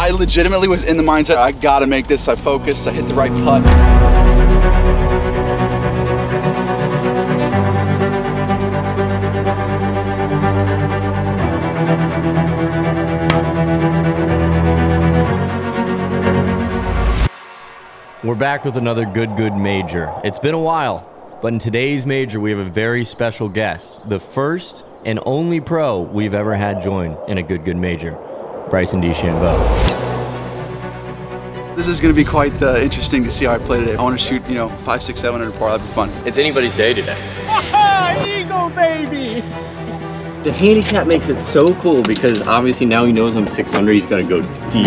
I legitimately was in the mindset, I gotta make this. I focused, I hit the right putt. We're back with another Good Good Major. It's been a while, but in today's major, we have a very special guest. The first and only pro we've ever had join in a Good Good Major, Bryson DeChambeau. This is gonna be quite uh, interesting to see how I play today. I wanna shoot, you know, five, six, seven under par, that'd be fun. It's anybody's day today. Eagle baby! The handicap makes it so cool because obviously now he knows I'm six under, he's gonna go deep.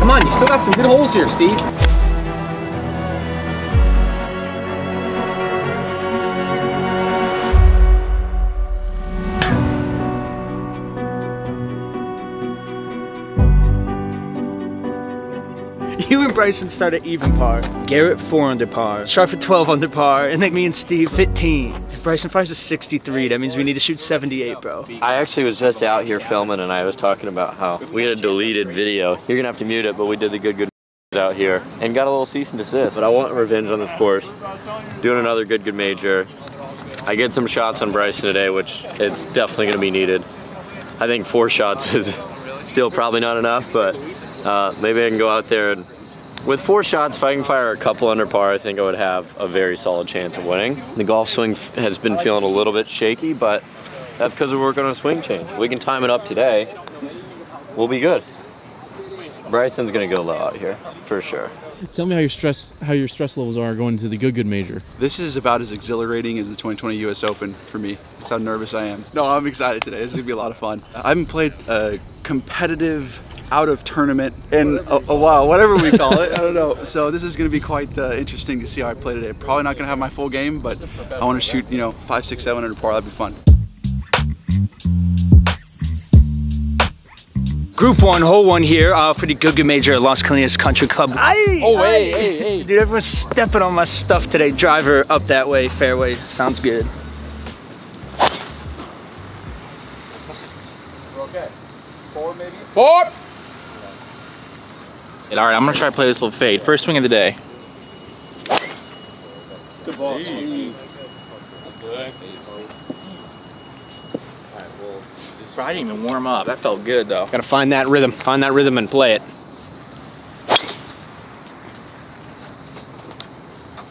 Come on, you still got some good holes here, Steve. Bryson start at even par. Garrett 4 under par. Sharford 12 under par. And then me and Steve 15. If Bryson fires a 63, that means we need to shoot 78, bro. I actually was just out here filming and I was talking about how we had a deleted video. You're gonna have to mute it, but we did the good good out here and got a little cease and desist. But I want revenge on this course. Doing another good good major. I get some shots on Bryson today, which it's definitely gonna be needed. I think four shots is still probably not enough, but uh, maybe I can go out there and with four shots, if I can fire a couple under par, I think I would have a very solid chance of winning. The golf swing f- has been feeling a little bit shaky, but that's because we're working on a swing change. If we can time it up today, we'll be good. Bryson's gonna go low out here, for sure. Tell me how your stress how your stress levels are going to the good good major. This is about as exhilarating as the 2020 US Open for me. That's how nervous I am. No, I'm excited today. This is gonna be a lot of fun. I haven't played a competitive out of tournament in a, a while, whatever we call it. I don't know. So this is gonna be quite uh, interesting to see how I play today. Probably not gonna have my full game, but I wanna shoot, you know, five, six, seven under par. That'd be fun. Group 1, hole 1 here uh, for the Good Good Major at Las Colinas Country Club. Aye, Oh, hey, aye. hey, hey. Dude, everyone's stepping on my stuff today. Driver up that way, fairway. Sounds good. Okay. Four, maybe? Four! All right, I'm gonna try to play this little fade. First swing of the day. Good ball. Bro, I didn't even warm up. That felt good though. Gotta find that rhythm. Find that rhythm and play it.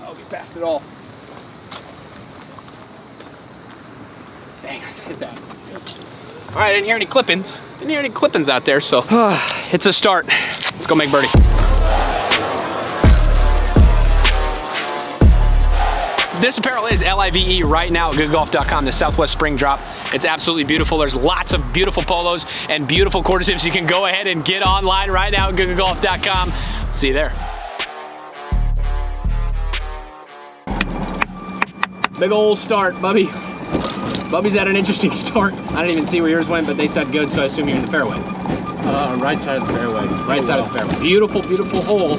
Oh, we passed it all. Dang, I hit that. All right, I didn't hear any clippings. Didn't hear any clippings out there, so it's a start. Let's go make birdie. This apparel is L-I-V-E right now at goodgolf.com, the Southwest Spring Drop. It's absolutely beautiful. There's lots of beautiful polos and beautiful quarter zips. You can go ahead and get online right now at goodgolf.com. See you there. Big old start, Bubbie. Bubbie's had an interesting start. I didn't even see where yours went, but they said good, so I assume you're in the fairway. Uh, right side of the fairway. Right side of the fairway. Beautiful, beautiful hole.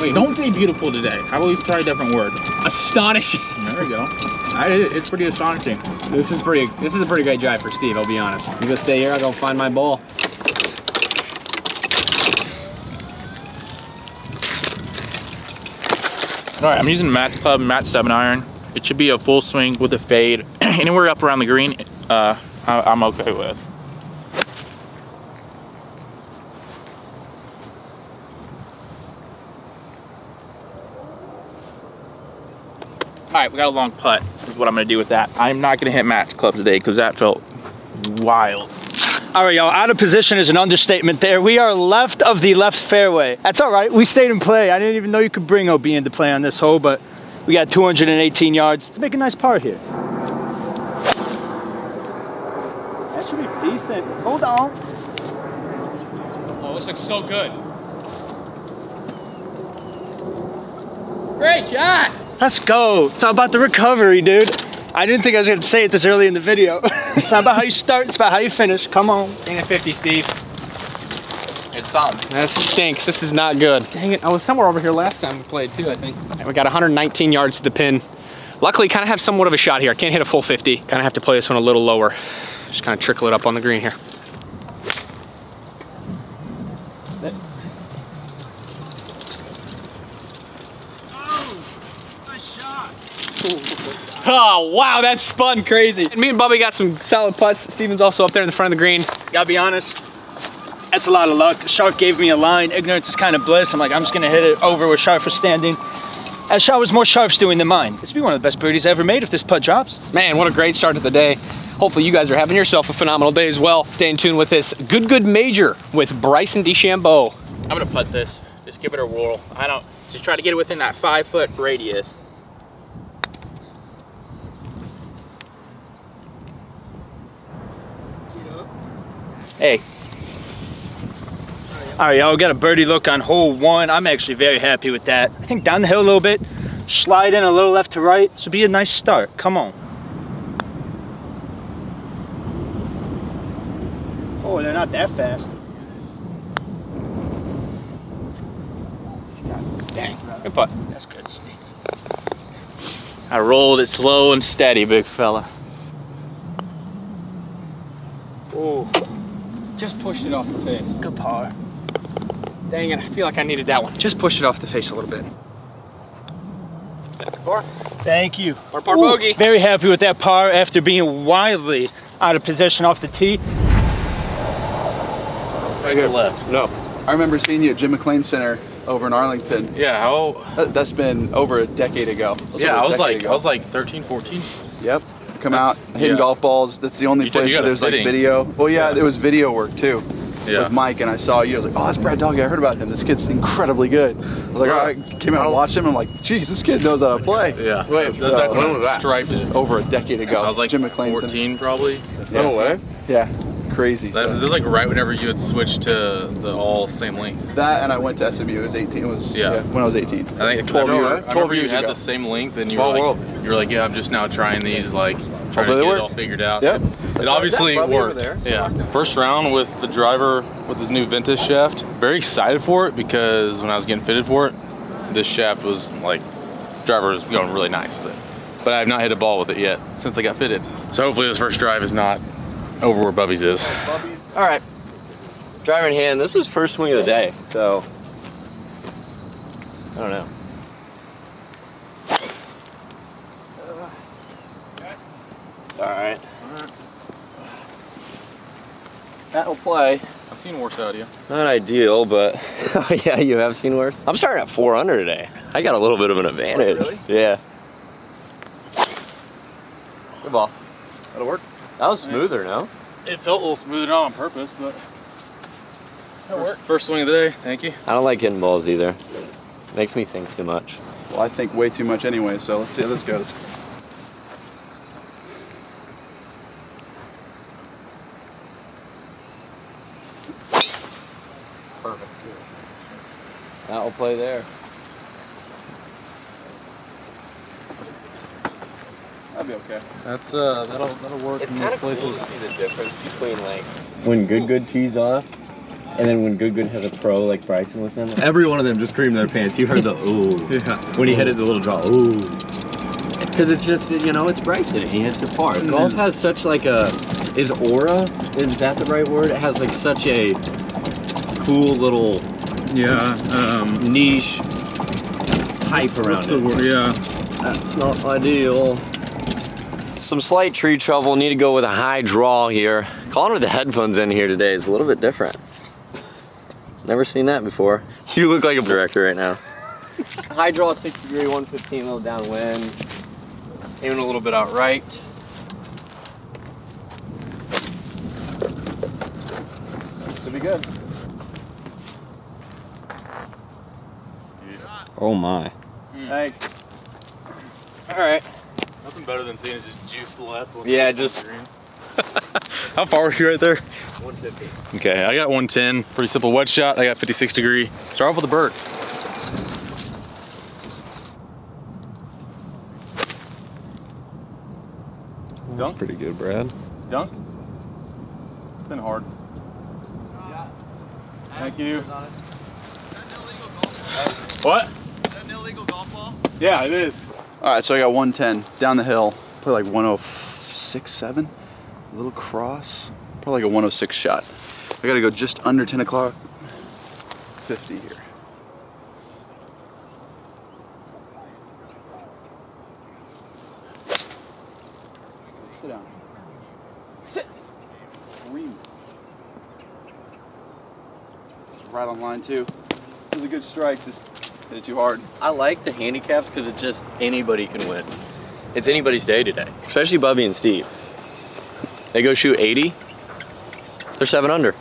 Wait, Don't say beautiful today. How about we try a different word? astonishing. There we go. I, it's pretty astonishing. This is pretty. This is a pretty great drive for Steve. I'll be honest. You go stay here. I'll go find my ball. All right, I'm using Matt's Club Matt 7 iron. It should be a full swing with a fade. Anywhere up around the green, uh, I, I'm okay with. All right, we got a long putt is what I'm gonna do with that. I'm not gonna hit match clubs today because that felt wild. All right, y'all, out of position is an understatement there. We are left of the left fairway. That's all right, we stayed in play. I didn't even know you could bring OB into play on this hole, but we got 218 yards. Let's make a nice par here. That should be decent. Hold on. Oh, this looks so good. Great shot. Let's go. It's all about the recovery, dude. I didn't think I was gonna say it this early in the video. it's not about how you start, it's about how you finish. Come on. Dang it, 50, Steve. It's something. That stinks. This is not good. Dang it. I was somewhere over here last time we played too, I think. we got 119 yards to the pin. Luckily, kind of have somewhat of a shot here. I can't hit a full 50. Kind of have to play this one a little lower. Just kind of trickle it up on the green here. Oh, oh wow, that spun crazy. And me and Bubbie got some solid putts. Steven's also up there in the front of the green. Gotta be honest, that's a lot of luck. Shark gave me a line. Ignorance is kind of bliss. I'm like, I'm just gonna hit it over where Shark was standing. As Shark was more Sharp's doing than mine. It's be one of the best birdies I ever made if this putt drops. Man, what a great start to the day. Hopefully you guys are having yourself a phenomenal day as well. Stay in tune with this Good Good Major with Bryson DeChambeau. I'm gonna putt this. Just give it a whirl. I don't, just try to get it within that five foot radius. Hey, All right, y'all, got a birdie look on hole one. I'm actually very happy with that. I think down the hill a little bit, slide in a little left to right. So be a nice start. Come on. Oh, they're not that fast. dang, good putt. That's good, Steve. I rolled it slow and steady, big fella. Oh, just pushed it off the face. Good par. Dang it, I feel like I needed that one. Just push it off the face a little bit. Par, Thank you. par, par Ooh, bogey. Very happy with that par after being wildly out of position off the tee. Right here left. No. I remember seeing you at Jim McLean Center over in Arlington. Yeah, how, That, that's been over a decade ago. That's yeah, over a I was like, ago. I was like 13, 14. Yep. Come That's- out, hitting yeah. golf balls. That's the only You place where there's like video. Well, yeah, Yeah. there was video work too. Yeah. With Mike, and I saw you. I was like, oh, that's Brad Dalke. I heard about him. This kid's incredibly good. I was like, Right. all right, came out and watched him. I'm like, geez, this kid knows how to play. Yeah. Wait, That- that- when was that? Striped. Over a decade ago. I was like Jim McLean 14 probably. Yeah. No way. Yeah, crazy. That, stuff. this is like right whenever you had switched to the all same length. That and I went to SMU. It was 18. It was Yeah. yeah, when I was 18. I think 12 I remember, years- 12 remember you years had ago. the same length, and you were Small like, you were like, yeah, I'm just now trying these, like trying Hopefully to get work. it all figured out. Yep. It obviously Probably worked. there. Yeah. First round with the driver with his new Ventus shaft. Very excited for it because when I was getting fitted for it, this shaft was like, the driver was going really nice with it. But I have not hit a ball with it yet since I got fitted. So hopefully this first drive is not over where Bubbie's is. All right. Driver in hand. This is first swing of the day, so I don't know. It's all right. That'll play. I've seen worse out of you. Not ideal, but oh yeah, you have seen worse. I'm starting at four under today. I got a little bit of an advantage. Really? Yeah. Good ball. That'll work. That was smoother, no? It felt a little smoother on purpose, but that worked. First swing of the day. Thank you. I don't like hitting balls either. Makes me think too much. Well, I think way too much anyway. So let's see how this goes. Perfect. That'll play there. That'll be okay. That's uh, that'll that'll work It's in kind most of cool to see the difference between like when Good Good tees off, and then when Good Good has a pro like Bryson with them. Every one of them just screamed their pants. You heard the ooh Yeah. when he hit it the little draw. Ooh. Because it's just you know it's Bryson. He hits it far. Golf has such like a is aura. Is that the right word? It has like such a cool little Yeah. Um. niche hype around it. word? Yeah. That's not ideal. Some slight tree trouble. Need to go with a high draw here. Calling with the headphones in here today is a little bit different. Never seen that before. You look like a director right now. high draw, 6 degree, 115, a little downwind. Aiming a little bit out right. Should be good. Oh my. Thanks. All right. Nothing better than seeing it just juice left. Yeah, just- green. How far are you right there? 150. Okay, I got 110. Pretty simple wedge shot. I got 56 degree. Start off with a bird. Dunk? pretty good, Brad. Dunk. It's been hard. Thank you. What? An illegal golf ball? Yeah, it is. All right, so I got 110 down the hill, probably like 106, 7, a little cross, probably like a 106 shot. I gotta go just under 10 o'clock, 50 here. Sit down. Sit. Right on line too. It was a good strike, just hit it too hard. I like the handicaps because it's just anybody can win. It's anybody's day today, especially Bubbie and Steve. They go shoot 80, they're seven under.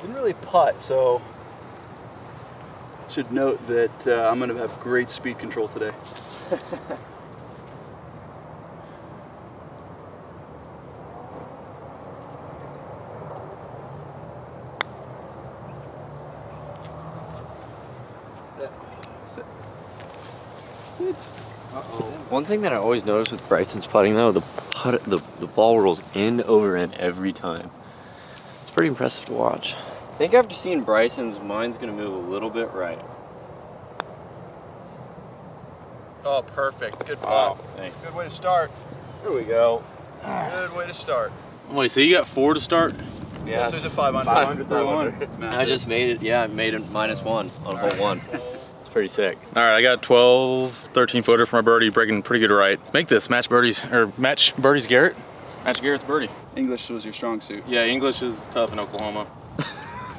Didn't really putt, so should note that uh, I'm gonna have great speed control today. One thing that I always notice with Bryson's putting though, the putt, the, the ball rolls in over end every time. It's pretty impressive to watch. I think after seeing Bryson's, mine's gonna move a little bit right. Oh, perfect. Good Wow, putt. thanks. Good way to start. Here we go. Good way to start. Wait, so you got four to start? Yeah. So it's a 500. 500, 500. I just made it, yeah, I made it minus one on hole one. It's pretty sick. All right, I got 12, 13 footer for my birdie, breaking pretty good right. Let's make this match birdies, or match birdies Garrett. Match Garrett's birdie. English was your strong suit. Yeah, English is tough in Oklahoma.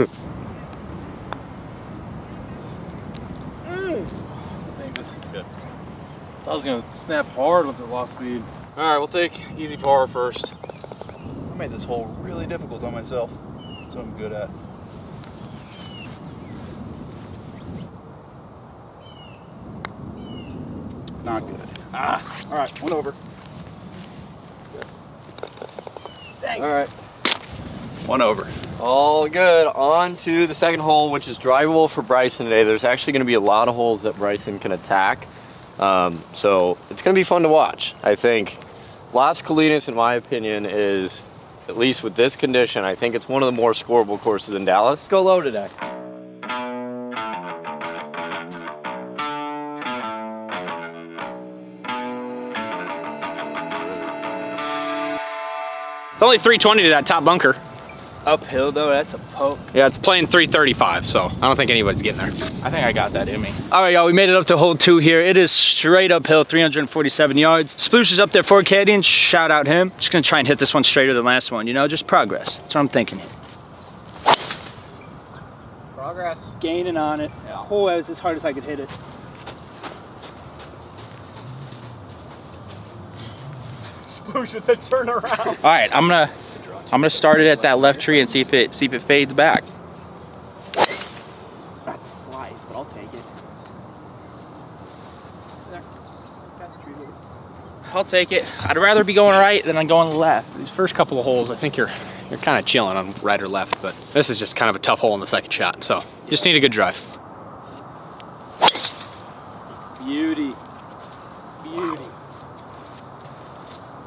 I think this is good. I was gonna snap hard with the lost speed. All right, we'll take easy par first. I made this hole really difficult on myself. That's what I'm good at. Not good. Ah, all right, one over. All right. One over. All good. On to the second hole, which is drivable for Bryson today. There's actually going to be a lot of holes that Bryson can attack. Um, so it's going to be fun to watch. I think Las Colinas, in my opinion, is, at least with this condition, I think it's one of the more scoreable courses in Dallas. Go low today. It's only 320 to that top bunker. Uphill though, that's a poke. Yeah, it's playing 335, so I don't think anybody's getting there. I think I got that in me. All right, y'all, we made it up to hole two here. It is straight uphill, 347 yards. Sploosh is up there for caddying. Shout out him. Just gonna try and hit this one straighter than last one, you know, just progress. That's what I'm thinking here. Progress. Gaining on it. Hole as as hard as I could hit it. Sploosh with a turnaround. All right, I'm gonna I'm gonna start it at that left tree and see if it see if it fades back. That's a slice, but I'll take it. There. That's tree. I'll take it. I'd rather be going right than I'm going left. These first couple of holes, I think you're you're kind of chilling on right or left, but this is just kind of a tough hole in the second shot, so you just need a good drive. Beauty. Beauty.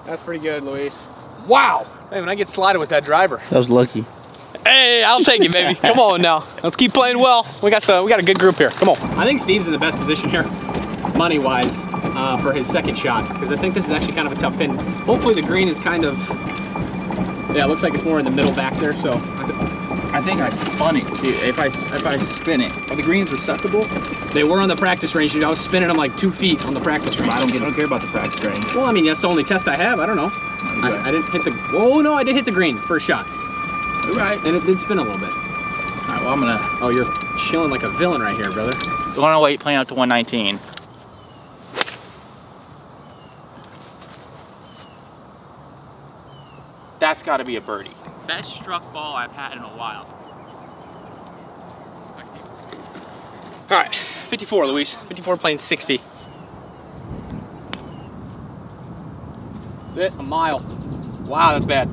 That's pretty good, Luis. Wow! Hey, when I get slided with that driver. That was lucky. Hey, I'll take it, baby. Come on now. Let's keep playing well. We got some, we got a good group here. Come on. I think Steve's in the best position here, money wise, uh, for his second shot because I think this is actually kind of a tough pin. Hopefully the green is kind of, yeah, it looks like it's more in the middle back there. So I think I spun it too. If I if I spin it, are the greens receptible? they were on the practice range. dude. I was spinning them like two feet on the practice range. I don't get. I don't care about the practice range. Well, I mean, that's the only test I have. I don't know. I, I didn't hit the. Oh no, I did hit the green first shot, All right. and it did spin a little bit. All right. Well, I'm gonna. Oh, you're chilling like a villain right here, brother. 108 playing up to 119. That's got to be a birdie. Best struck ball I've had in a while. All right, 54, Luis. 54 playing 60. That's it, a mile. Wow, that's bad.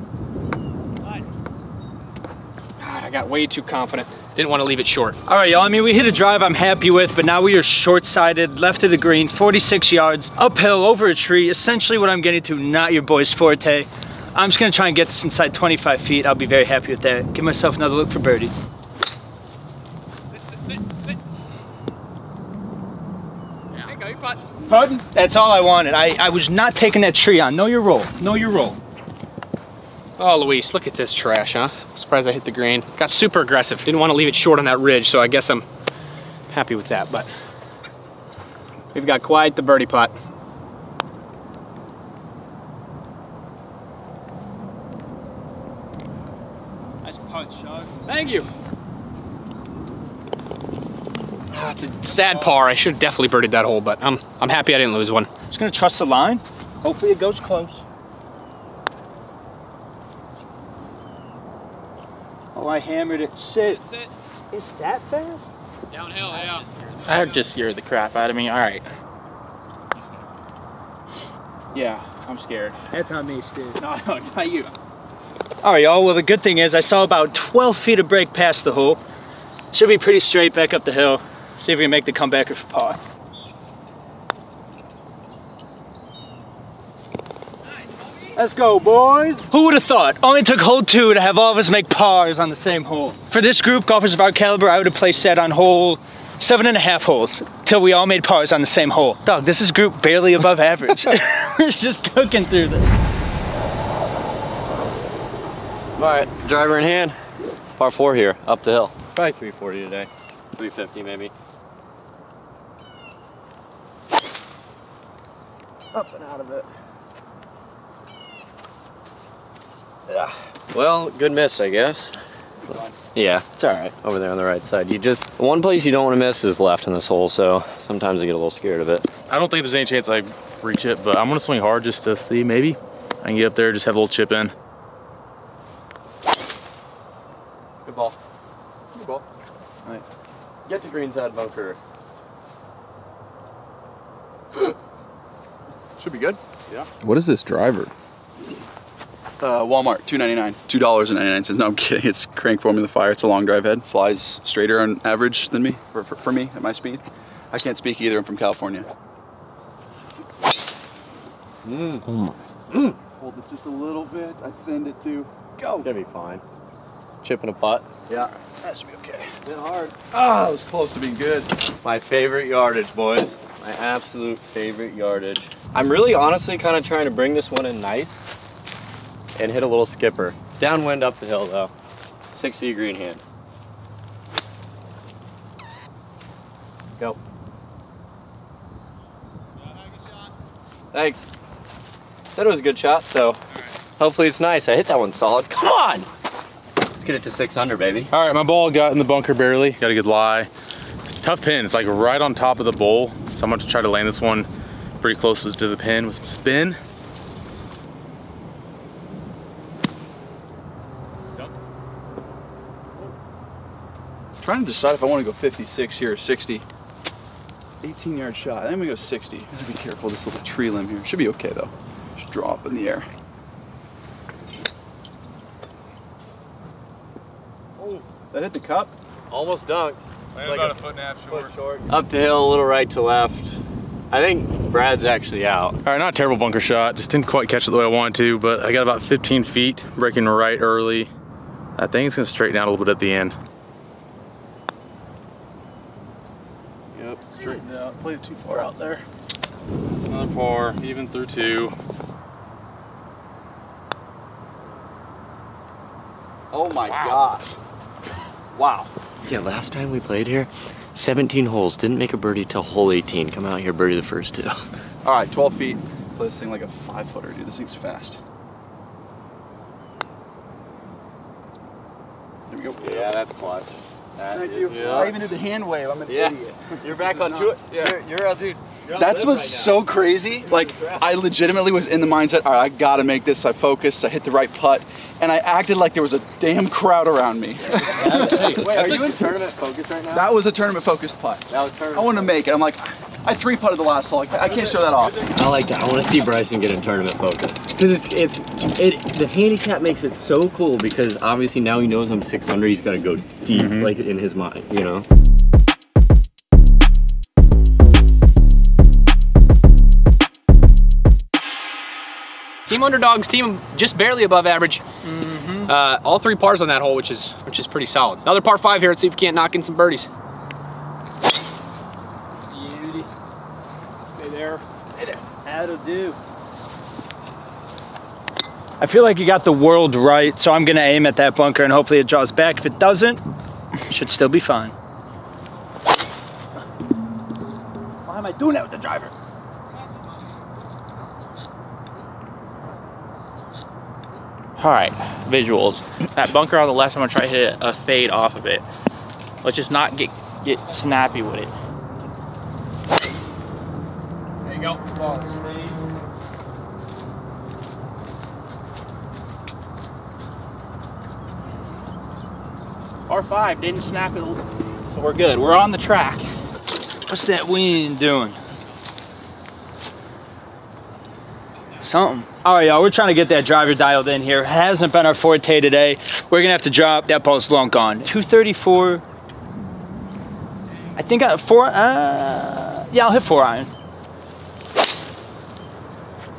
God, I got way too confident. Didn't want to leave it short. All right, y'all. I mean, we hit a drive I'm happy with, but now we are short-sided, left of the green, 46 yards, uphill, over a tree. Essentially what I'm getting to, not your boy's forte. I'm just gonna try and get this inside 25 feet. I'll be very happy with that. Give myself another look for birdie. Pardon? That's all I wanted. I, I was not taking that tree on. Know your role. Know your role. Oh, Luis, look at this trash, huh? Surprised I hit the green. Got super aggressive. Didn't want to leave it short on that ridge, so I guess I'm happy with that, but we've got quite the birdie putt. Nice punch, Shug. Thank you. Ah, it's a sad par. I should have definitely birdied that hole, but I'm I'm happy I didn't lose one. Just gonna trust the line. Hopefully it goes close. Oh, I hammered it. Sit. Is that fast? Downhill, yeah. I just scared the crap out of me. All right. Yeah, I'm scared. That's on me, Steve. No, no, not you. All right, y'all. Well, the good thing is I saw about 12 feet of break past the hole. Should be pretty straight back up the hill. See if we can make the comeback for par. Let's go, boys. Who would have thought? Only took hole two to have all of us make pars on the same hole. For this group, golfers of our caliber, I would have placed set on hole seven and a half holes till we all made pars on the same hole. Dog, this is group barely above average. We're just cooking through this. All right, driver in hand. Par four here, up the hill. Probably 340 today. 350 maybe. Up and out of it. Yeah. Well, good miss, I guess. Yeah, it's all right. Over there on the right side. You just, one place you don't want to miss is left in this hole, so sometimes I get a little scared of it. I don't think there's any chance I reach it, but I'm gonna swing hard just to see maybe. I can get up there, just have a little chip in. Good ball. Good ball. All right. Get to greenside bunker. Should be good. Yeah. What is this driver? Uh, Walmart, two ninety nine. Two dollars and ninety nine cents. No, I'm kidding. It's Krank Formula Fire. It's a long drive head. Flies straighter on average than me for, for, for me at my speed. I can't speak either. I'm from California. Mm. Hold it just a little bit. I thinned it too. Go. It's gonna be fine. Chip and a putt. Yeah, that should be okay. Bit hard. Ah, it was close to being good. My favorite yardage, boys. My absolute favorite yardage. I'm really honestly kind of trying to bring this one in nice and hit a little skipper. It's downwind up the hill though. 60 green hand. Go. Thanks. Said it was a good shot, so hopefully it's nice. I hit that one solid. Come on! Let's get it to six under, baby. All right, my ball got in the bunker barely. Got a good lie. Tough pin. It's like right on top of the bowl. So I'm going to try to land this one pretty close to the pin with some spin. trying to decide if I want to go 56 here or 60. It's 18 yard shot. I think I'm gonna go 60. I have to be careful with this little tree limb here. Should be okay though. Just draw up in the air. Oh, that hit the cup. Almost dunked. Landed like about a foot and a half short. Up the hill, a little right to left. I think Brad's actually out. All right, not a terrible bunker shot. Just didn't quite catch it the way I wanted to, but I got about 15 feet, breaking right early. I think it's gonna straighten out a little bit at the end. Yep. Straighten it out. Played it too far out there. It's another par, even through two. Oh my gosh. Wow. Yeah, last time we played here, 17 holes, didn't make a birdie till hole 18. Come out here, birdie the first two. All right, 12 feet. Play this thing like a five footer, dude. This thing's fast. There we go. Yeah, that's clutch. That Thank is- you. yeah. I even did the hand wave. I'm an Yeah. idiot. You're back on two. Yeah. You're, you're a dude. You're That's what's right so crazy. Like, I legitimately was in the mindset, all right, I gotta make this. I focused, I hit the right putt, and I acted like there was a damn crowd around me. Wait, are you in tournament focus right now? that was a tournament focused putt. That was tournament. I want to make it. I'm like, I three putted the last hole. Like, I can't show that off. I like that. I want to see Bryson get in tournament focus because it's it's it. The handicap makes it so cool because obviously now he knows I'm six under. He's got to go deep, mm-hmm. like in his mind, you know. Team underdogs, team just barely above average. Uh, all three pars on that hole, which is which is pretty solid. Another par five here. Let's see if we can't knock in some birdies. Beauty. Stay there. That'll do. I feel like you got the world right, so I'm gonna aim at that bunker and hopefully it draws back. If it doesn't, it should still be fine. Why am I doing that with the driver? All right, visuals. That bunker on the left, I'm gonna try to hit a fade off of it. Let's just not get get snappy with it. There you go. R5 didn't snap it, so we're good. We're on the track. What's that wind doing? Something. All right, y'all, we're trying to get that driver dialed in here. Hasn't been our forte today. We're gonna have to drop, that ball's long gone. 234. I think I, four, uh, yeah, I'll hit four iron.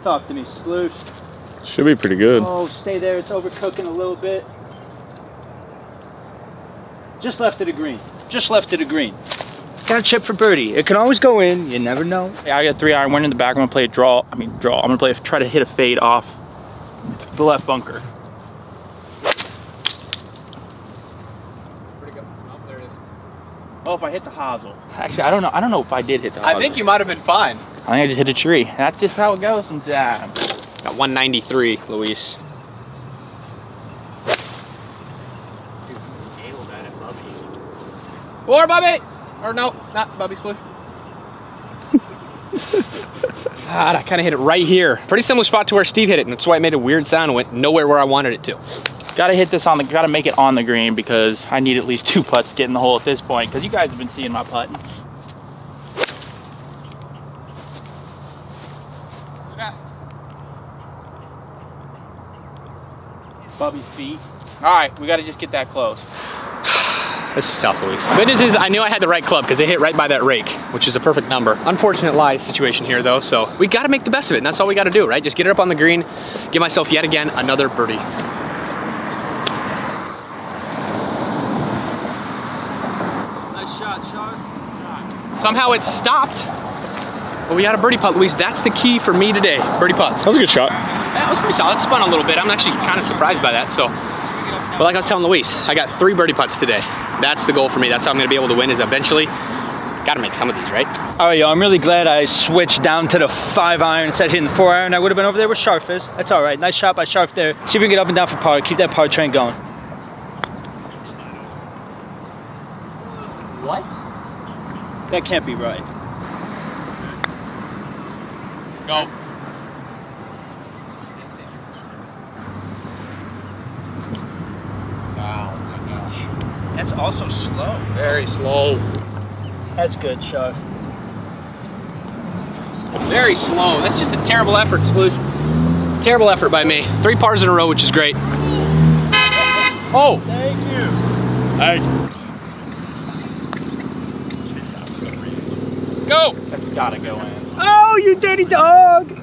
Talk to me, sploosh. Should be pretty good. Oh, stay there, it's overcooking a little bit. Just left of the green, just left of the green. Got a chip for birdie. It can always go in, you never know. Yeah, I got three iron, went in the back. I'm gonna play a draw. I mean, draw. I'm gonna play, try to hit a fade off the left bunker. Pretty good. Oh, oh if I hit the hosel. Actually, I don't know. I don't know if I did hit the I hosel. think you might have been fine. I think I just hit a tree. That's just how it goes sometimes. Got 193, Luis. Or Bubbie! Or no, not Bubbie Splish. God, I kind of hit it right here. Pretty similar spot to where Steve hit it, and that's why it made a weird sound and went nowhere where I wanted it to. Gotta hit this on the, gotta make it on the green because I need at least two putts to get in the hole at this point because you guys have been seeing my putting. Bubbie's feet. All right, we gotta just get that close. This is tough, Luis. Good news is I knew I had the right club because it hit right by that rake, which is a perfect number. Unfortunate lie situation here though, so we gotta make the best of it, and that's all we gotta do, right? Just get it up on the green, give myself yet again another birdie. Nice shot, Shark. Somehow it stopped, but we got a birdie putt, Luis. That's the key for me today, birdie putts. That was a good shot. That was pretty solid. It spun a little bit. I'm actually kind of surprised by that. So, but like I was telling Luis, I got three birdie putts today. That's the goal for me. That's how I'm going to be able to win. Is eventually, got to make some of these, right? Oh, all right, y'all, I'm really glad I switched down to the five iron instead of hitting the four iron. I would have been over there with Sharfish. That's all right. Nice shot by Sharf there. See if we can get up and down for par. Keep that par train going. What? That can't be right. Go. Wow, my gosh. That's also slow. Very slow. That's good, Sharf. Very slow. That's just a terrible effort, Sploosh. Terrible effort by me. Three pars in a row, which is great. Oh, Thank you. go! That's gotta go in. Oh, you dirty dog.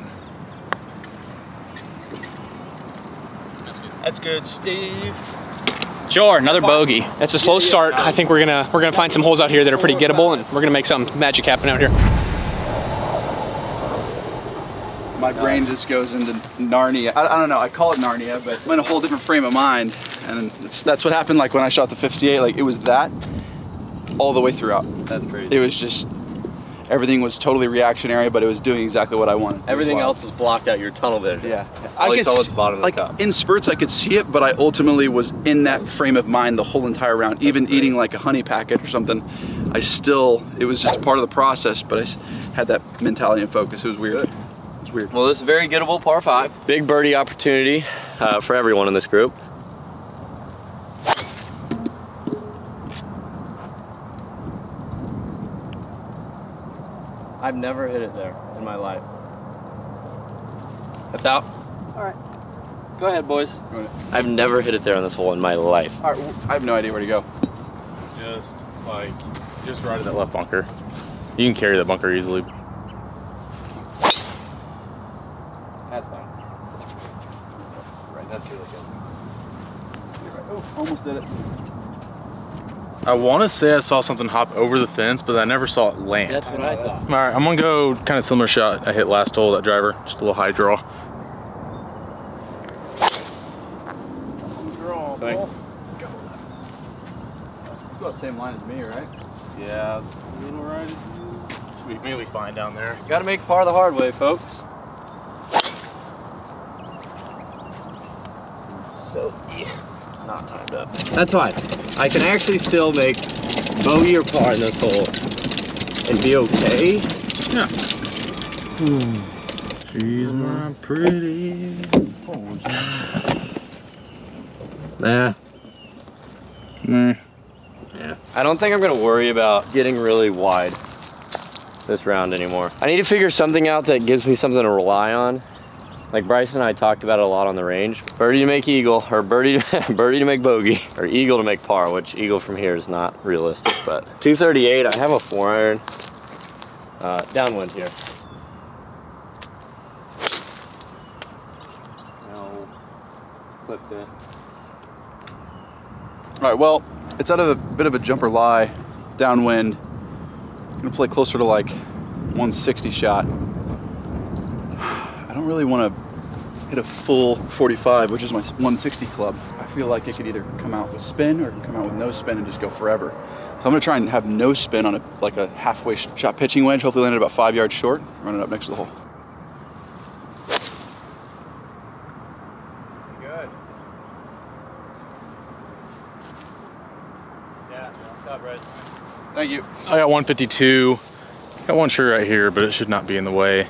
That's good, Steve. Sure, another bogey. That's a slow start. I think we're gonna we're gonna find some holes out here that are pretty gettable, and we're gonna make some magic happen out here. My brain just goes into Narnia. I, I don't know, I call it Narnia, but I'm in a whole different frame of mind. And it's, that's what happened like when I shot the 58. Like it was that all the way throughout. That's crazy. It was just, everything was totally reactionary, but it was doing exactly what I wanted. Everything wild. else was blocked out your tunnel vision. Yeah. All you could saw was s- the bottom of the like cup. in spurts I could see it, but I ultimately was in that frame of mind the whole entire round. Even great. eating like a honey packet or something, I still it was just part of the process, but I had that mentality and focus. It was weird. Good. It was weird. Well, this is a very gettable par five. Big birdie opportunity uh, for everyone in this group. I've never hit it there in my life. That's out. All right. Go ahead, boys. I've never hit it there on this hole in my life. All right, I have no idea where to go. Just like, just right at that left bunker. You can carry that bunker easily. That's fine. Right, that's really good. Right. Oh, almost did it. I want to say I saw something hop over the fence, but I never saw it land. That's what I thought. All right, I'm gonna go kind of similar shot I hit last hole, that driver, just a little high draw. Swing. It's about the same line as me, right? Yeah, a little right. We maybe fine down there. You Gotta make par the hard way, folks. So, yeah, not timed up. That's fine. I can actually still make bogey or par in this hole and be okay. Yeah. She's my pretty. Nah. Nah. Yeah. I don't think I'm gonna worry about getting really wide this round anymore. I need to figure something out that gives me something to rely on. Like Bryson and I talked about it a lot on the range. Birdie to make eagle, or birdie, birdie to make bogey, or eagle to make par, which eagle from here is not realistic, but 238, I have a four iron. Uh, downwind here. No. Clipped it. All right, well, it's out of a bit of a jumper lie, downwind. I'm gonna play closer to like 160 shot. I don't really want to hit a full 45, which is my 160 club. I feel like it could either come out with spin or it can come out with no spin and just go forever. So I'm gonna try and have no spin on a like a halfway shot pitching wedge. Hopefully land it about five yards short. Run it up next to the hole. Good. Yeah, stop, Bryce. Thank you. I got 152. Got one tree right here, but it should not be in the way.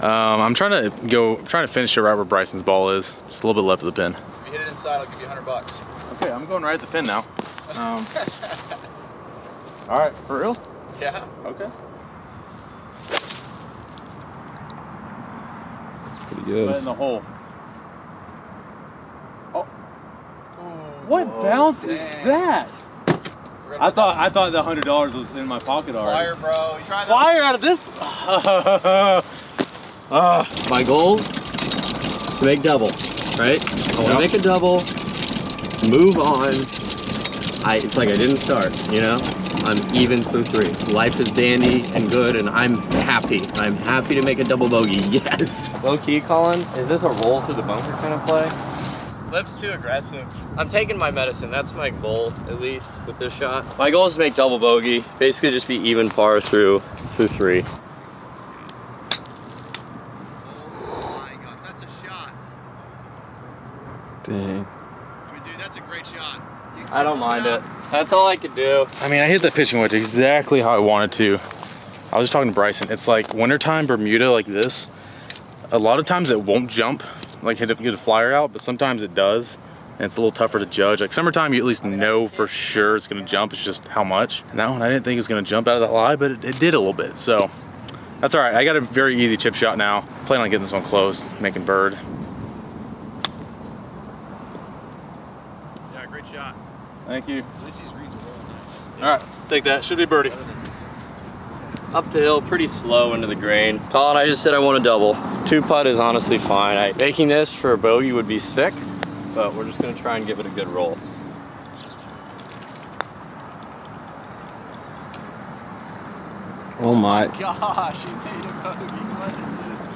Um, I'm trying to go, I'm trying to finish it right where Bryson's ball is. Just a little bit left of the pin. If you hit it inside, I'll give you 100 bucks. Okay, I'm going right at the pin now. Um, all right, for real? Yeah. Okay. That's Pretty good. in the hole. What bounce is that? I thought I thought the hundred dollars was in my pocket already. Fire, bro. You trying Fire out of this? Ah, My goal is to make double, right? I want to make a double, move on. I, it's like I didn't start, you know? I'm even through three. Life is dandy and good, and I'm happy. I'm happy to make a double bogey, yes. Low key, Colin, is this a roll through the bunker kind of play? Lips too aggressive. I'm taking my medicine. That's my goal, at least, with this shot. My goal is to make double bogey. Basically, just be even par through through three. Oh my gosh, that's a shot. Dang. I mean, dude, that's a great shot. I don't mind it. That's all I could do. I mean, I hit that pitching wedge exactly how I wanted to. I was just talking to Bryson. It's like wintertime Bermuda like this. A lot of times it won't jump, like hit a, get a flyer out, but sometimes it does. And it's a little tougher to judge. Like summertime, you at least know for sure it's gonna jump. It's just how much. And that one, I didn't think it was gonna jump out of that lie, but it, it did a little bit. So that's all right. I got a very easy chip shot now. Plan on getting this one closed, making bird. Yeah, great shot. Thank you. At least these reeds are rolling. All right, take that. Should be birdie. Up the hill, pretty slow into the grain. Colin, I just said I want a double. Two putt is honestly fine. I, making this for a bogey would be sick, but we're just gonna try and give it a good roll. Oh my. Gosh, you made a bogey. What is this?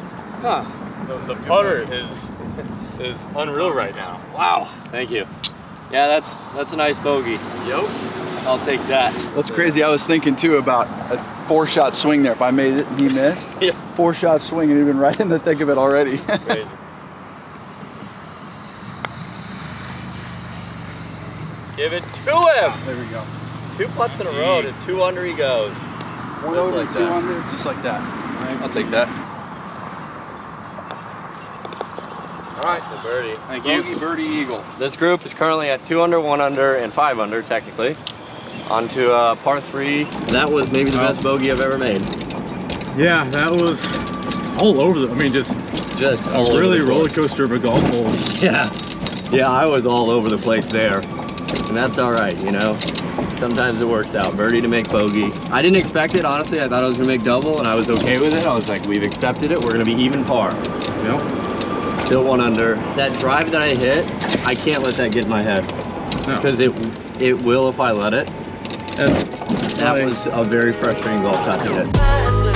Huh. The, the putter is is unreal right now. Wow. Thank you. Yeah, that's that's a nice bogey. Yep. I'll take that. That's crazy. I was thinking too about a four shot swing there. If I made it and he missed, Yeah. four shot swing and he'd been right in the thick of it already. Crazy. Give it to him. there we go. Two putts in a row to two under he goes. One Just over, like two that. under, just like that. I'll take that. All right, the birdie. Thank you. Birdie Eagle. This group is currently at two under, one under, and five under, technically. On to uh, par three. That was maybe the best bogey I've ever made. yeah, that was all over the. I mean, just Just a really roller coaster of a golf hole. Yeah, yeah, I was all over the place there. And that's all right, you know? Sometimes it works out. Birdie to make bogey. I didn't expect it, honestly. I thought I was gonna make double, and I was okay with it. I was like, we've accepted it. We're gonna be even par. Know? Still one under. That drive that I hit, I can't let that get in my head. No. Because it, it will if I let it. And That was a very frustrating golf shot to hit.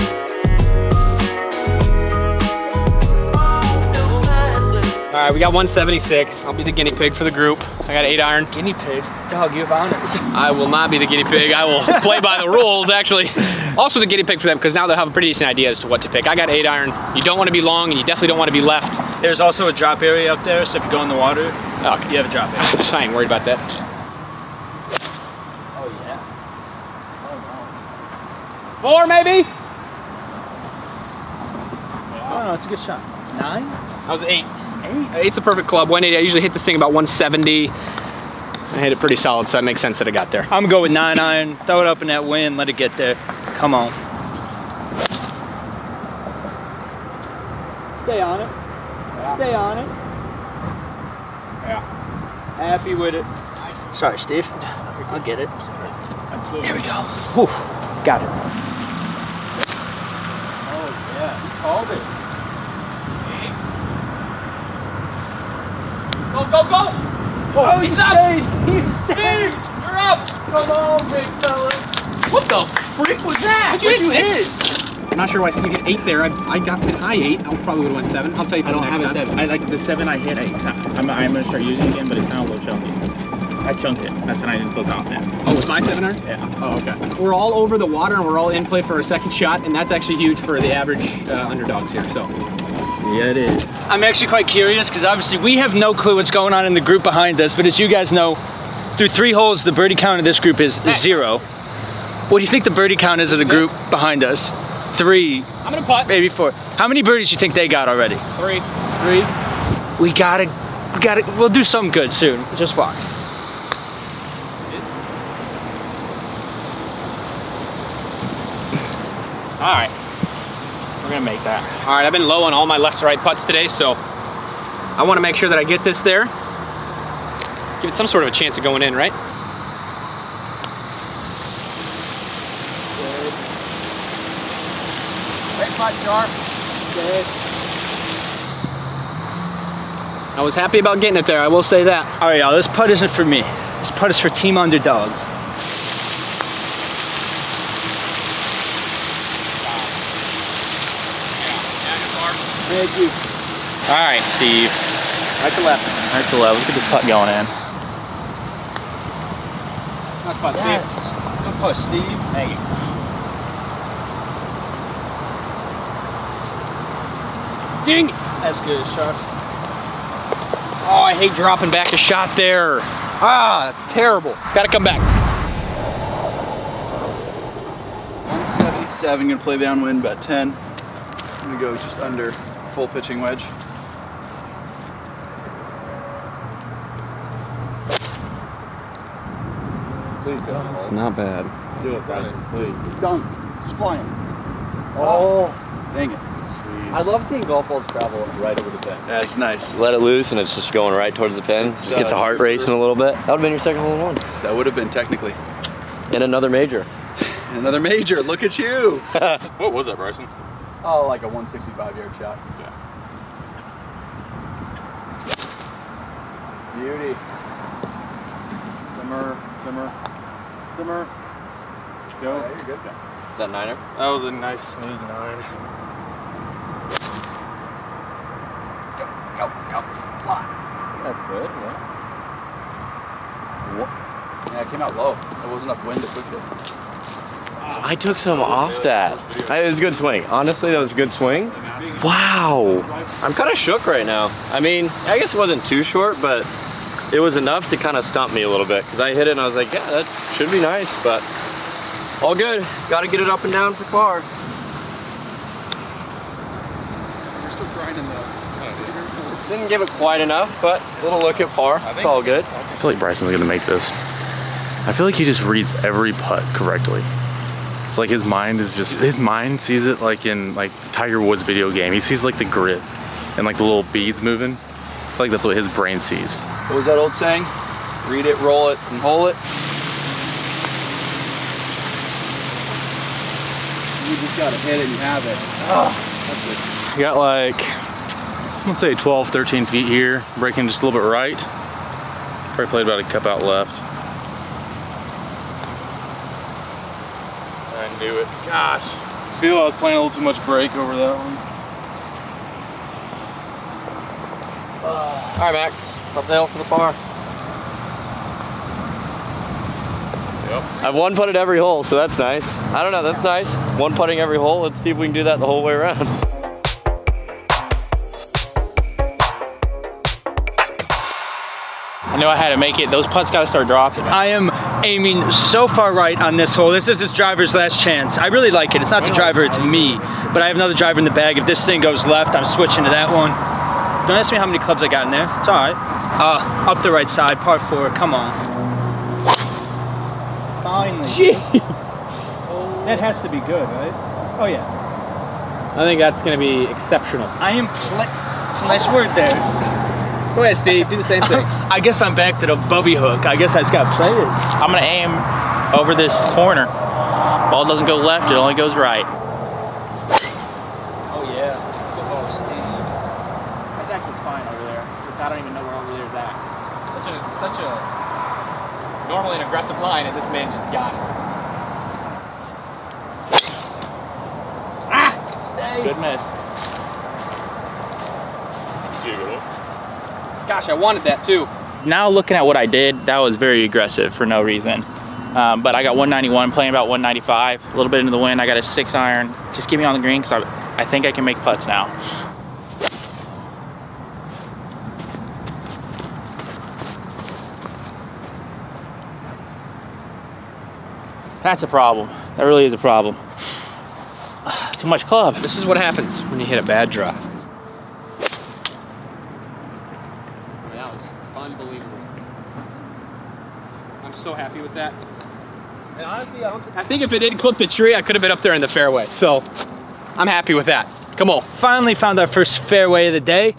All right, we got 176. I'll be the guinea pig for the group. I got eight iron. Guinea pig. Dog, you have honors. I will not be the guinea pig. I will play by the rules, actually. Also the guinea pig for them, because now they'll have a pretty decent idea as to what to pick. I got eight iron. You don't want to be long, and you definitely don't want to be left. There's also a drop area up there, so if you go in the water, Okay. you have a drop area. I ain't worried about that. Oh yeah. Oh, no. Four, maybe? Oh no, it's a good shot. Nine? That was eight. Eight? Eight's a perfect club. 180. I usually hit this thing about 170. I hit it pretty solid, so it makes sense that it got there. I'm gonna go with nine iron. Throw it up in that wind. Let it get there. Come on. Stay on it. Stay on it. Yeah. Happy with it. Sorry, Steve. I'll get it. There we go. Whew. Got it. Oh yeah, he called it. Go, go, go! Oh, he He's up! stayed. He stayed. You're up! Come on, big fella. What the freak was that? What'd you hit? I'm not sure why Steve hit eight there. I, I got the high eight. I probably would have went seven. I'll tell you for I don't the next have a seven. I like the seven I hit. I, I'm, I'm gonna start using it again, but it's kind of low chunky. I chunked it. That's when I didn't feel confident. Oh, was my seven iron? Yeah. Oh, okay. We're all over the water and we're all in play for a second shot, and that's actually huge for the average uh, underdogs here. So Yeah, it is. I'm actually quite curious because obviously we have no clue what's going on in the group behind us, but as you guys know, through three holes, the birdie count of this group is zero. What do you think the birdie count is of the group behind us? Three, I'm gonna putt. maybe four. How many birdies do you think they got already? Three. Three. We gotta, we gotta, we'll do some good soon. Just watch. All right. We're gonna make that. All right, I've been low on all my left to right putts today, so I want to make sure that I get this there. Give it some sort of a chance of going in, right? I was happy about getting it there, I will say that. All right, y'all, this putt isn't for me. This putt is for team underdogs. Thank you. All right, Steve. Right to left. Right to left. Let's get this putt going in. Nice putt, Steve. Good putt, Steve. Thank you. Ding! That's good, Scharff. Oh, I hate dropping back a shot there. Ah, that's terrible. Gotta come back. 177, gonna play downwind about 10. I'm gonna go just under full pitching wedge. Please go. It's not bad. Do it, brother. Please. Dunk. Just flying. Oh, oh dang it. I love seeing golf balls travel right over the pin. That's nice. Let it loose and it's just going right towards the pin. Just gets a heart racing a little bit. That would have been your second hole in one. That would have been technically. And another major. Another major, look at you. What was that, Bryson? Oh, like a 165 yard shot. Beauty. Simmer, simmer, simmer. Go. Yeah, you're good now. Is that niner? That was a nice smooth nine. Go, go, go, fly. That's good, Yeah, What? Yeah, it came out low. There wasn't enough wind to push it. I took some off that. I- It was a good swing. Honestly, that was a good swing. Wow. I'm kind of shook right now. I mean, I guess it wasn't too short, but it was enough to kind of stump me a little bit because I hit it and I was like, yeah, that should be nice, but all good. Got to get it up and down for par. You're still grinding though. Didn't give it quite enough, but a little look at par. It's all good. I feel like Bryson's gonna make this. I feel like he just reads every putt correctly. It's like his mind is just his mind sees it like in like the Tiger Woods video game. He sees like the grit and like the little beads moving. I feel like that's what his brain sees. What was that old saying? Read it, roll it, and hole it. You just gotta hit it and have it. Ah, oh, I got like let's say 12, 13 feet here, breaking just a little bit right. Probably played about a cup out left. I knew it. Gosh. I feel I was playing a little too much break over that one. All right, Max. Up the hill for the par. Yep. I've one putted every hole, so that's nice. I don't know, that's nice. One putting every hole. Let's see if we can do that the whole way around. I knew I had to make it. Those putts got to start dropping. I am aiming so far right on this hole. This is his driver's last chance. I really like it. It's not the driver, it's me. But I have another driver in the bag. If this thing goes left, I'm switching to that one. Don't ask me how many clubs I got in there. It's all right. Uh, up the right side, par four. Come on. Finally. Jeez. That has to be good, right? Oh yeah. I think that's gonna be exceptional. I am play. It's a nice word there. Go ahead, Steve. Do the same thing. I guess I'm back to the Bubbie hook. I guess I just got to play it. I'm gonna aim over this corner. Ball doesn't go left, it only goes right. Oh yeah. Good ball, Steve. That's actually fine over there. I don't even know where over there's at. Such a such a normally an aggressive line, and this man just got it. Ah! Stay. Good miss. Gosh, I wanted that too. Now looking at what I did, that was very aggressive for no reason. Um, but I got 191, playing about 195. A little bit into the wind, I got a six iron. Just get me on the green because I, I think I can make putts now. That's a problem. That really is a problem. Too much club. This is what happens when you hit a bad draw. That was unbelievable. I'm so happy with that. And honestly, I don't. I think if it didn't clip the tree, I could have been up there in the fairway. So, I'm happy with that. Come on. Finally found our first fairway of the day.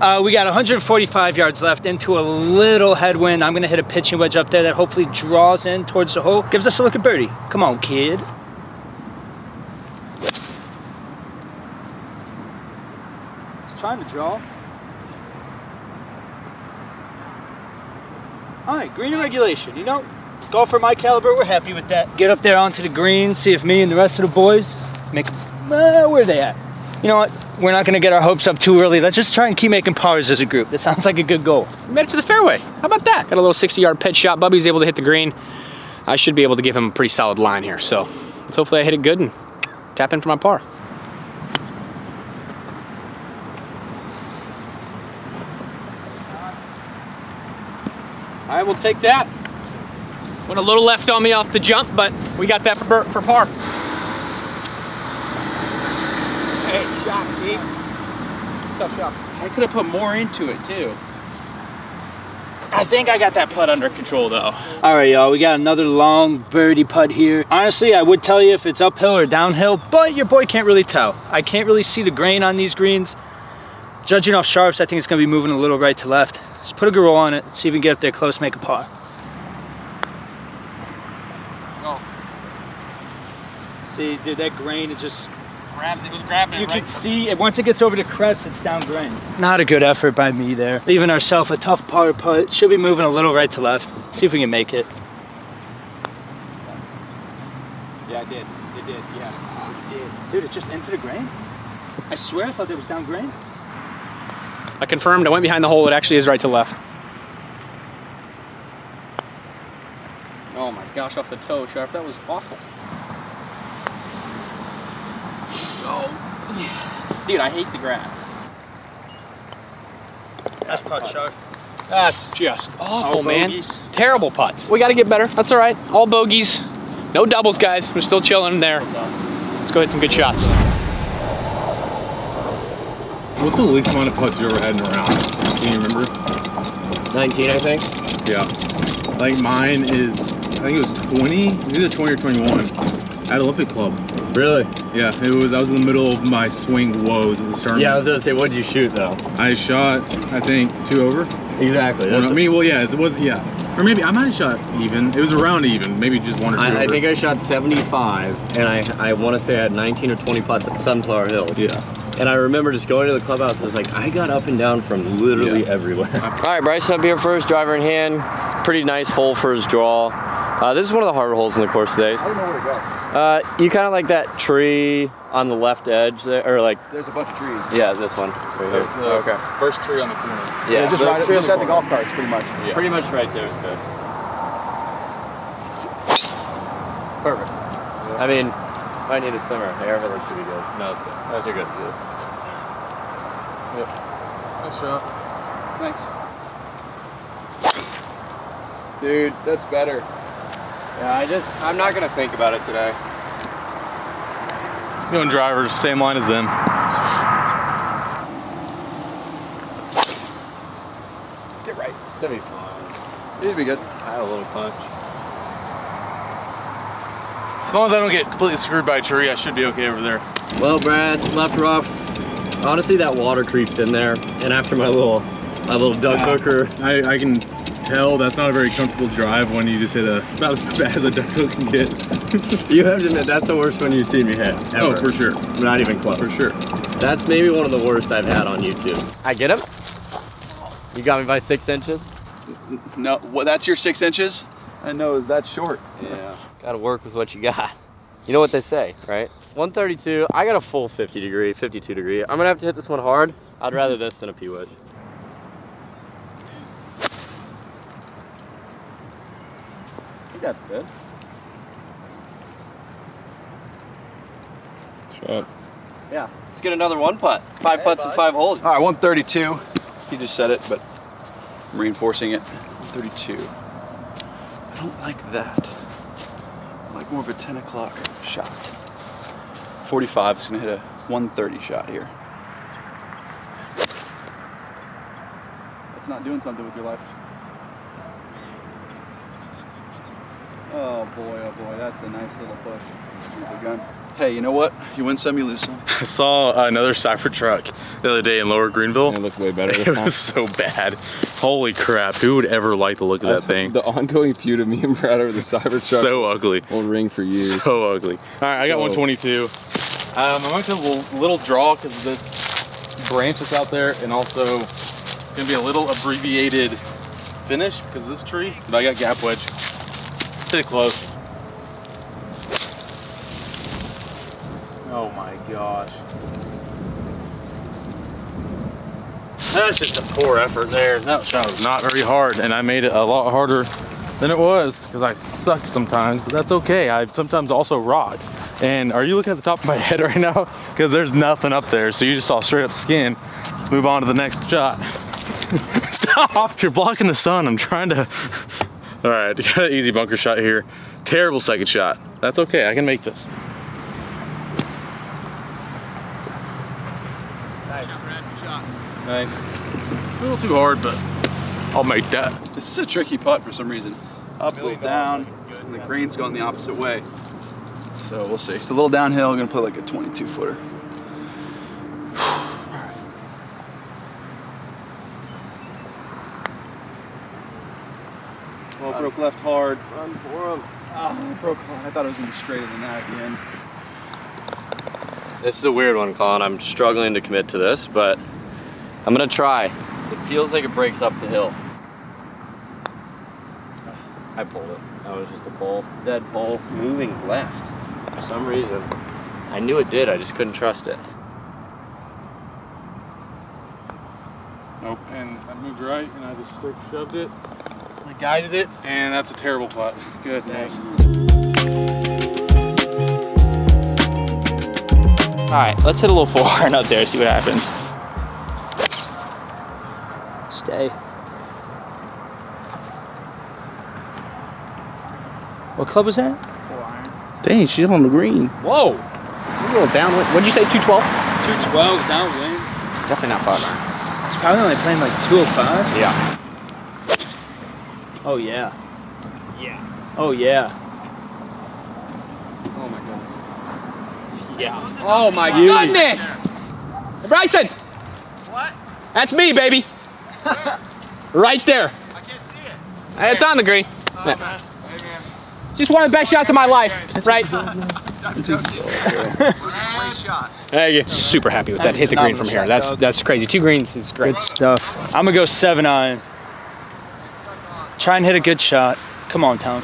Uh, we got 145 yards left into a little headwind. I'm gonna hit a pitching wedge up there that hopefully draws in towards the hole. Gives us a look at birdie. Come on, kid. It's trying to draw. All right, green regulation. You know, golf for my caliber, we're happy with that. Get up there onto the green, see if me and the rest of the boys make, uh, where are they at? You know what? We're not gonna get our hopes up too early. Let's just try and keep making pars as a group. That sounds like a good goal. We made it to the fairway. How about that? Got a little 60 yard pitch shot. Bubbie's able to hit the green. I should be able to give him a pretty solid line here. So let's hopefully I hit it good and tap in for my par. I will take that. Went a little left on me off the jump, but we got that for, for par. Hey, shot, Steve. Tough shot. I could have put more into it too. I think I got that putt under control though. All right, y'all, we got another long birdie putt here. Honestly, I would tell you if it's uphill or downhill, but your boy can't really tell. I can't really see the grain on these greens. Judging off Scharff's, I think it's gonna be moving a little right to left. Just put a good roll on it, see if we can get up there close, make a par. Oh. See, dude, that grain is just Grabs, it was grabbing You can see it once it gets over the crest, it's down grain. Not a good effort by me there. Leaving ourselves a tough par putt. Should be moving a little right to left. See if we can make it. Yeah, I did. It did, yeah. It did. Dude, it just into the grain? I swear I thought it was down grain. I confirmed, I went behind the hole, it actually is right to left. Oh my gosh, off the toe, Scharff, that was awful. Oh. Dude, I hate the grab. That's putt, Scharff. That's just awful, All man. bogeys. Terrible putts. We got to get better. That's all right. All bogeys. No doubles, guys. We're still chilling there. Let's go hit some good shots. What's the least amount of putts you ever had in a round? Can you remember? 19, I think. Yeah. Like mine is, I think it was 20, it either 20 or 21 at Olympic Club. Really? Yeah, it was, I was in the middle of my swing woes at the start. Yeah, I was gonna say, what did you shoot though? I shot, I think, two over. Exactly. Well, I mean, well, yeah, it was, yeah. Or maybe I might have shot even. It was around even, maybe just one or two. I, I think I shot 75, and I I want to say I had 19 or 20 putts at Sunflower Hills. Yeah. And I remember just going to the clubhouse. I was like, I got up and down from literally Yeah. everywhere. All right, Bryson up here first, driver in hand. Pretty nice hole for his draw. Uh, this is one of the harder holes in the course today. I don't know where to go. Uh, you kind of like that tree on the left edge there, or like, There's a bunch of trees. yeah, this one. Right here. okay. First tree on the corner. Yeah, just the right, tree on just the at the golf carts, pretty much. Yeah. Pretty much right there is good. Perfect. I mean, if I need a simmer, everything should be good. No, it's good. That's good. Good. Yep. Nice shot. Thanks. Dude, that's better. Yeah, I just, I'm not gonna think about it today. Going drivers, same line as them. Get right. It's gonna be fine. It'd be good. I had a little punch. As long as I don't get completely screwed by a tree, I should be okay over there. Well, Brad, left rough. Honestly, that water creeps in there, and after my little, my little duck hooker, I, I can tell that's not a very comfortable drive when you just hit a about as bad as a duck hook can get. you have to admit that's the worst one you've seen me hit. Oh, for sure, Not even close. for sure. That's maybe one of the worst I've had on YouTube. I get him. You got me by six inches. No, well, that's your six inches? I know, is that short? Yeah. Got to work with what you got. You know what they say, right? 132. I got a full 50 degree, 52 degree. I'm gonna have to hit this one hard. I'd rather this than a P wedge. I think that's good. Shot. Yeah. Let's get another one putt. Five putts in five holes. All right, 132. He just said it, but I'm reinforcing it. 132. I don't like that. I like more of a 10 o'clock shot. 45 is gonna hit a 130 shot here. That's not doing something with your life. Oh boy, oh boy, that's a nice little push. Stupid gun. Hey, you know what? You win some, you lose some. I saw another cypher Cybertruck the other day in Lower Greenville. It looked way better this It time. was so bad. Holy crap. Who would ever like the look of that thing? The ongoing feud of me and Brad over the cypher Cybertruck So ugly. will ring for years. So ugly. All right, I got So- 122. Um, I went to a little, little draw because this branch that's out there, and also gonna be a little abbreviated finish because this tree. But I got gap wedge. It close. Oh my gosh. That's just a poor effort there. That shot was not very hard, and I made it a lot harder than it was because I suck sometimes, but that's okay. I sometimes also rock. And are you looking at the top of my head right now? Because there's nothing up there, so you just saw straight up skin. Let's move on to the next shot. Stop! You're blocking the sun. I'm trying to. All right, got an easy bunker shot here. Terrible second shot. That's okay. I can make this. Nice. A little too hard, but I'll make that. This is a tricky putt for some reason. Up, a little down, and the green's going the opposite way. So we'll see. It's a little downhill, I'm gonna play like a 22 footer. Well, it broke left hard. Run for him. Oh, broke hard. I thought it was gonna be straighter than that at the end. This is a weird one, Colin. I'm struggling to commit to this, but I'm gonna try. It feels like it breaks up the hill. I pulled it. That was just a pull. Dead pull. Moving left. For some reason. I knew it did, I just couldn't trust it. Nope, and I moved right and I just stick shoved it. I guided it, and that's a terrible putt. Good, nice. All right, let's hit a little four iron up there, see what happens. Stay. What club was that? Four iron. Dang, she's on the green. Whoa, this is a little downwind. What'd you say, 212? 212 downwind. Definitely not five iron. It's probably only playing like 205. Yeah. Oh yeah. Yeah. Oh yeah. Oh my goodness. Yeah. Oh my goodness! Bryson! What? That's me, baby. right there. I can't see it. Hey, It's on the green. Oh, yeah. Just one of the best shots of my life, right? Thank you. Super happy with that. Hit the green from here. That's that's crazy. Two greens is great. Good stuff. I'm gonna go seven iron. Try and hit a good shot. Come on, Tom.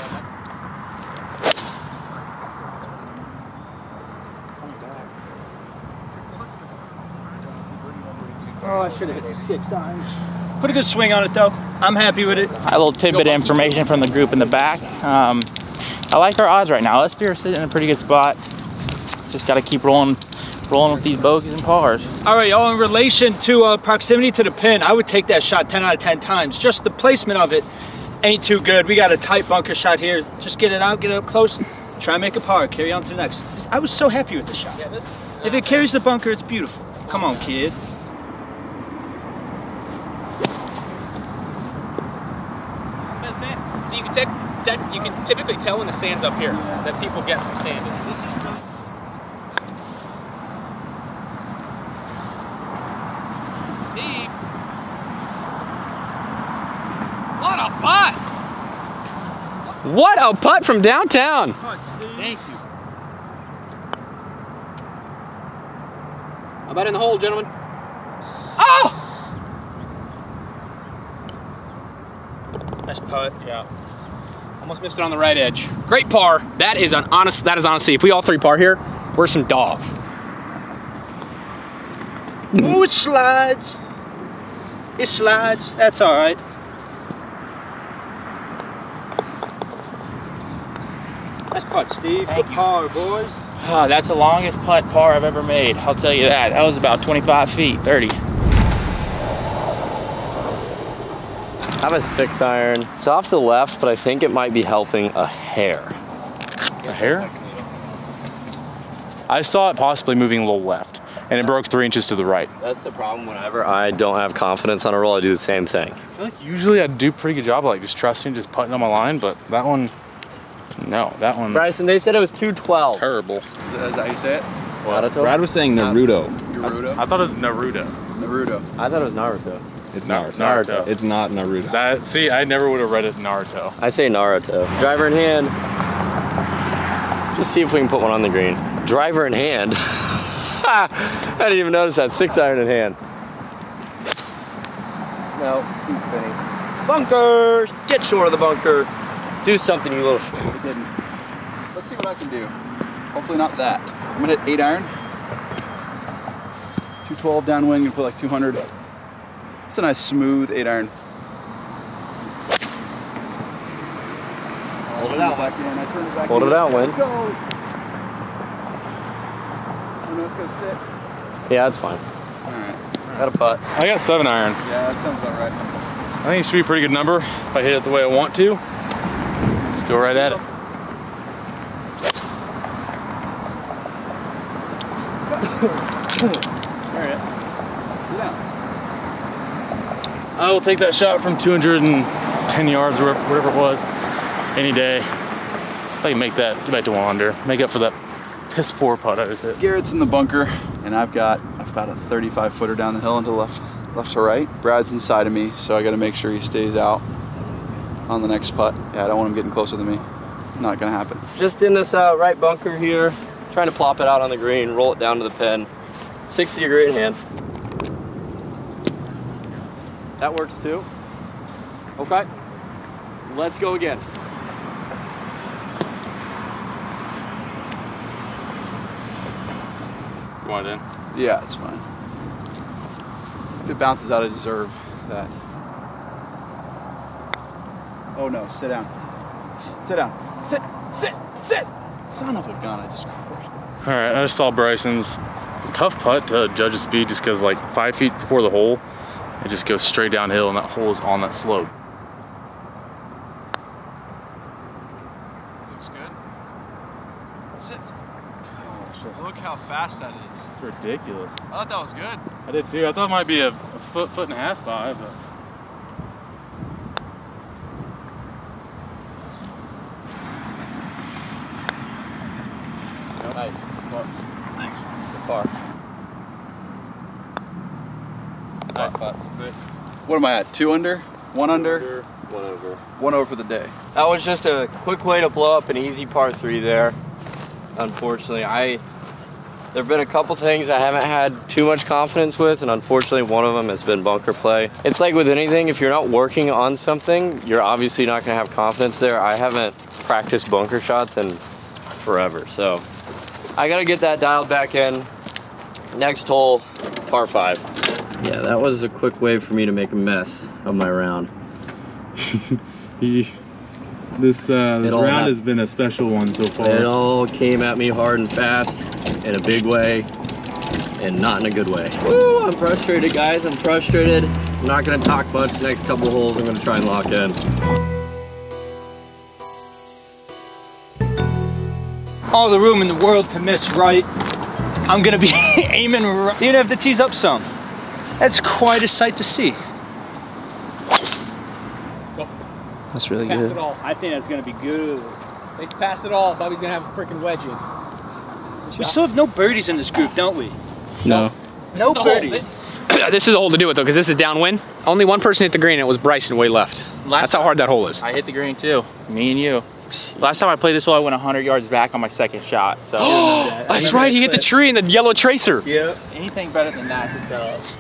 Oh, I should have hit six. Put a good swing on it, though. I'm happy with it. A little tidbit of information from the group in the back. Um, I like our odds right now. Let's be sitting in a pretty good spot. Just got to keep rolling rolling with these bogeys and pars. All right, y'all, in relation to uh, proximity to the pin, I would take that shot 10 out of 10 times. Just the placement of it ain't too good. We got a tight bunker shot here. Just get it out, get it up close, try and make a par, carry on to the next. I was so happy with the shot. If it carries the bunker, it's beautiful. Come on, kid. That's it. So you can, tec- tec- you can typically tell when the sand's up here that people get some sand in it. This is really deep. What a putt! What a putt from downtown! Thank you. How about in the hole, gentlemen? Oh! Nice putt. Yeah. Almost missed it on the right edge. Great par. That is an honest. That is honestly, if we all three par here, we're some dogs. Oh, it slides. It slides. That's all right. Nice putt, Steve. Good par, boys. Ah, that's the longest putt par I've ever made. I'll tell you that. That was about 25 feet, 30. I have a six iron. It's off the left, but I think it might be helping a hair. A hair? I saw it possibly moving a little left, and it broke three inches to the right. That's the problem whenever I don't have confidence on a roll, I do the same thing. I feel like usually I do a pretty good job of like just trusting, just putting on my line, but that one, no, that one Bryson, they said it was 212. terrible. Is that how you say it? Naruto? Brad was saying Naruto. Naruto? I thought it was Naruto. Naruto. I thought it was Naruto. It's No, Naruto. Naruto. It's not Naruto. That see, I never would have read it Naruto. I say Naruto. Driver in hand. Just see if we can put one on the green. Driver in hand. I didn't even notice that. Six iron in hand. No, he's spinning. Bunkers! Get short of the bunker. Do something, you little shit. It didn't. Let's see what I can do. Hopefully not that. I'm gonna hit eight iron. 212 downwind and put like 200. It's a nice smooth eight iron. Hold it out. Back in. I turn it back Hold in. it out, Win. Let's go. I know it's gonna sit. Yeah, that's fine. All right. Got a putt. I got seven iron. Yeah, that sounds about right. I think it should be a pretty good number if I hit it the way I want to. Let's go right at it. All right. Sit down. I will take that shot from 210 yards or whatever it was any day. If I can make that get back to one under, make up for that piss poor putt I just hit. Garrett's in the bunker, and I've got about a 35 footer down the hill and to left, left to right. Brad's inside of me, so I got to make sure he stays out on the next putt. Yeah, I don't want him getting closer than me. Not gonna happen. Just in this uh, right bunker here. Trying to plop it out on the green, roll it down to the pin. 60 degree in hand. That works too. Okay. Let's go again. You want it in? Yeah, it's fine. If it bounces out, I deserve that. Oh no, sit down. Sit down. Sit, sit, sit! Son of a gun, I just crushed it. All right, I just saw Bryson's tough putt to judge the speed just because like five feet before the hole, it just goes straight downhill and that hole is on that slope. Looks good. Sit. Oh, Look how fast that is. It's ridiculous. I thought that was good. I did too. I thought it might be a, a foot, foot and a half by, but Nice. Nice. What am I at? Two under? One under? One over. One over for the day. That was just a quick way to blow up an easy par three there. Unfortunately, I there have been a couple things I haven't had too much confidence with, and unfortunately, one of them has been bunker play. It's like with anything, if you're not working on something, you're obviously not going to have confidence there. I haven't practiced bunker shots in forever, so I got to get that dialed back in. Next hole, par five. Yeah, that was a quick way for me to make a mess of my round. This uh, this round hap- has been a special one so far. It all came at me hard and fast in a big way and not in a good way. Woo, I'm frustrated, guys. I'm frustrated. I'm not gonna talk much next couple holes. I'm gonna try and lock in. All the room in the world to miss right. I'm gonna be aiming right, even if the tee's up some. That's quite a sight to see. That's really Pass good. it all. I think that's gonna be good. They passed it all. Bobby's gonna have a freaking wedge in. We still have no birdies in this group, don't we? No. No the hole. birdies. This, this is the hole to do it though, because this is downwind. Only one person hit the green, and it was Bryson way left. Last That's how hard that hole is. I hit the green too. Me and you. Last time I played this hole, I went 100 yards back on my second shot. So That's right, he hit the tree in the yellow tracer. Yeah. anything better than that is does.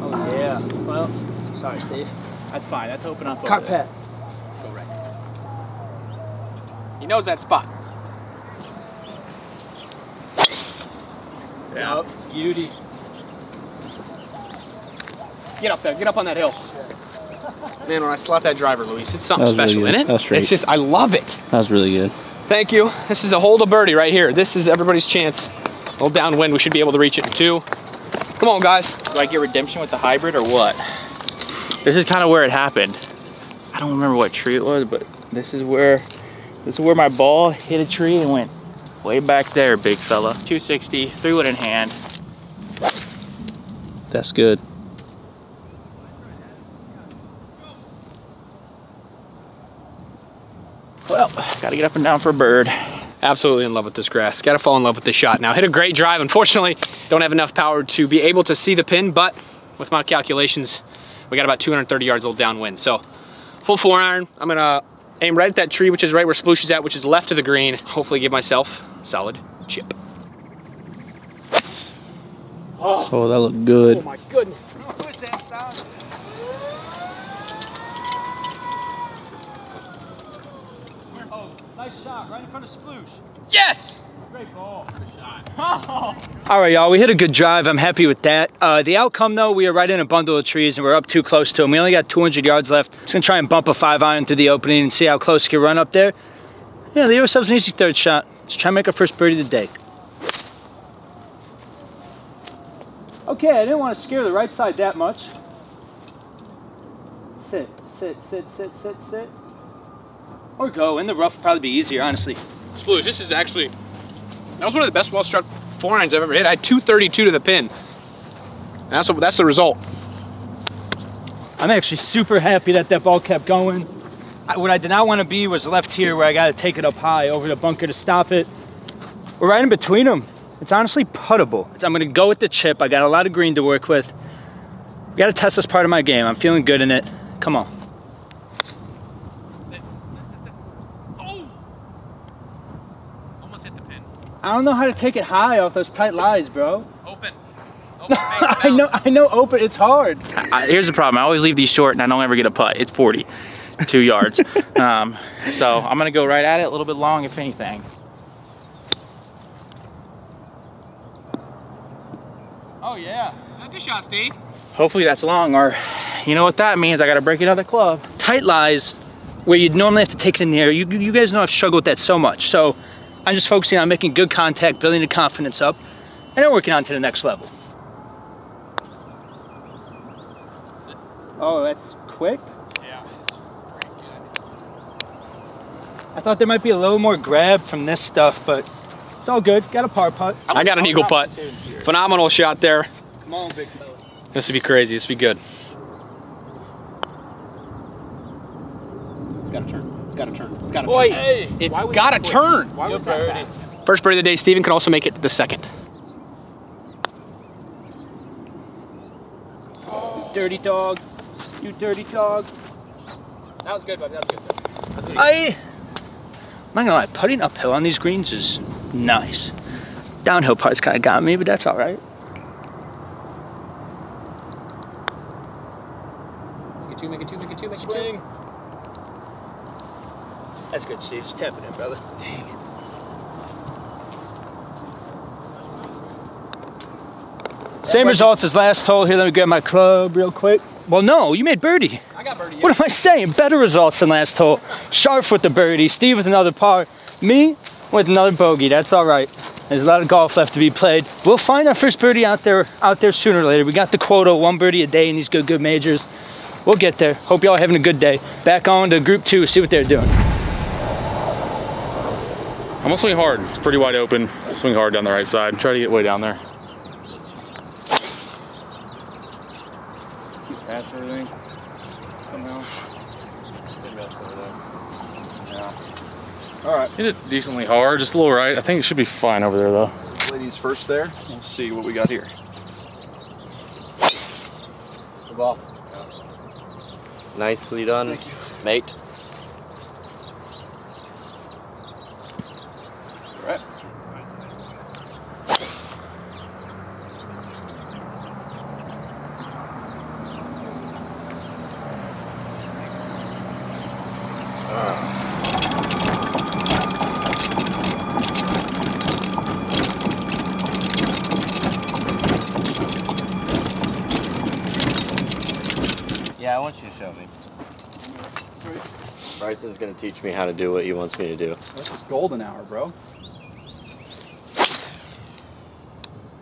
Oh yeah. Well, sorry, Steve. That's fine. That's open up. over Cut there. Pat. He knows that spot. Yeah. Beauty. Get up there. Get up on that hill. Man, when I slot that driver, Luis, it's something That was really special, good. isn't it? That was straight. It's just, I love it. That was really good. Thank you. This is a hole to birdie right here. This is everybody's chance. A little downwind, we should be able to reach it in two. Come on, guys. Do I get redemption with the hybrid or what? This is kind of where it happened. I don't remember what tree it was, but this is where this is where my ball hit a tree and went way back there, big fella. 260, three wood in hand. That's good. Well, gotta get up and down for a bird. Absolutely in love with this grass. Got to fall in love with this shot. Now, hit a great drive. Unfortunately, don't have enough power to be able to see the pin, but with my calculations, we got about 230 yards old downwind. So, full four iron. I'm gonna aim right at that tree, which is right where Sploosh is at, which is left of the green. Hopefully, give myself a solid chip. Oh, that looked good. Oh my goodness. Nice shot, right in front of Sploosh. Yes! Great ball. Good shot. All right, y'all, we hit a good drive. I'm happy with that. Uh, the outcome, though, we are right in a bundle of trees and we're up too close to them. We only got 200 yards left. Just gonna try and bump a five iron through the opening and see how close we can run up there. Yeah, leave ourselves an easy third shot. Let's try and make our first birdie of the day. Okay, I didn't want to scare the right side that much. Sit, sit, sit, sit, sit, sit. Or go. In the rough would probably be easier, honestly. Sploosh, this is actually, that was one of the best well struck four irons I've ever hit. I had 232 to the pin. And that's, what, that's the result. I'm actually super happy that that ball kept going. I, what I did not want to be was left here where I got to take it up high over the bunker to stop it. We're right in between them. It's honestly puttable. It's- I'm going to go with the chip. I got a lot of green to work with. We got to test this part of my game. I'm feeling good in it. Come on. Almost hit the pin. I don't know how to take it high off those tight lies, bro. Open. I know, I know, open. It's hard. I, here's the problem. I always leave these short and I don't ever get a putt. It's 40, two yards. Um, so I'm gonna go right at it, a little bit long if anything. Oh yeah. Good shot, Steve. Hopefully that's long or you know what that means. I gotta break another club. tight lies where you'd normally have to take it in the air. You, you guys know I've struggled with that so much. So I'm just focusing on making good contact, building the confidence up, and then working on to the next level. Oh, that's quick? Yeah. I thought there might be a little more grab from this stuff, but it's all good. Got a par putt. I got an eagle putt. Phenomenal shot there. Come on, big fella. This would be crazy. This would be good. It's got to turn. It's got to turn. It's got to turn. hey, It's got to turn. Why was that fast? First birdie of the day. Steven can also make it the second. Dirty dog. You dirty dog. That was good, buddy. That was good. I, I'm not gonna lie, putting uphill on these greens is nice. Downhill part's kind of got me, but that's all right. Make it two. Make it two. Make it two. Make it two. Swing. That's good, Steve. Just tap it in, brother. Same results as last hole. Here, let me grab my club real quick. Well, no, you made birdie. I got birdie. What am I saying? Better results than last hole. Scharff with the birdie. Steve with another par. Me with another bogey. That's all right. There's a lot of golf left to be played. We'll find our first birdie out there, out there sooner or later. We got the quota, one birdie a day in these good, good majors. We'll get there. Hope y'all having a good day. Back on to group two, see what they're doing. I'm gonna swing hard. It's pretty wide open. Swing hard down the right side. Try to get way down there. Keep past everything. Somehow. All right. Hit it decently hard, just a little right. I think it should be fine over there though. Ladies first there. We'll see what we got here. Good ball. Nicely done, mate. Yeah, I want you to show me. Bryson's gonna teach me how to do what he wants me to do. This is golden hour, bro.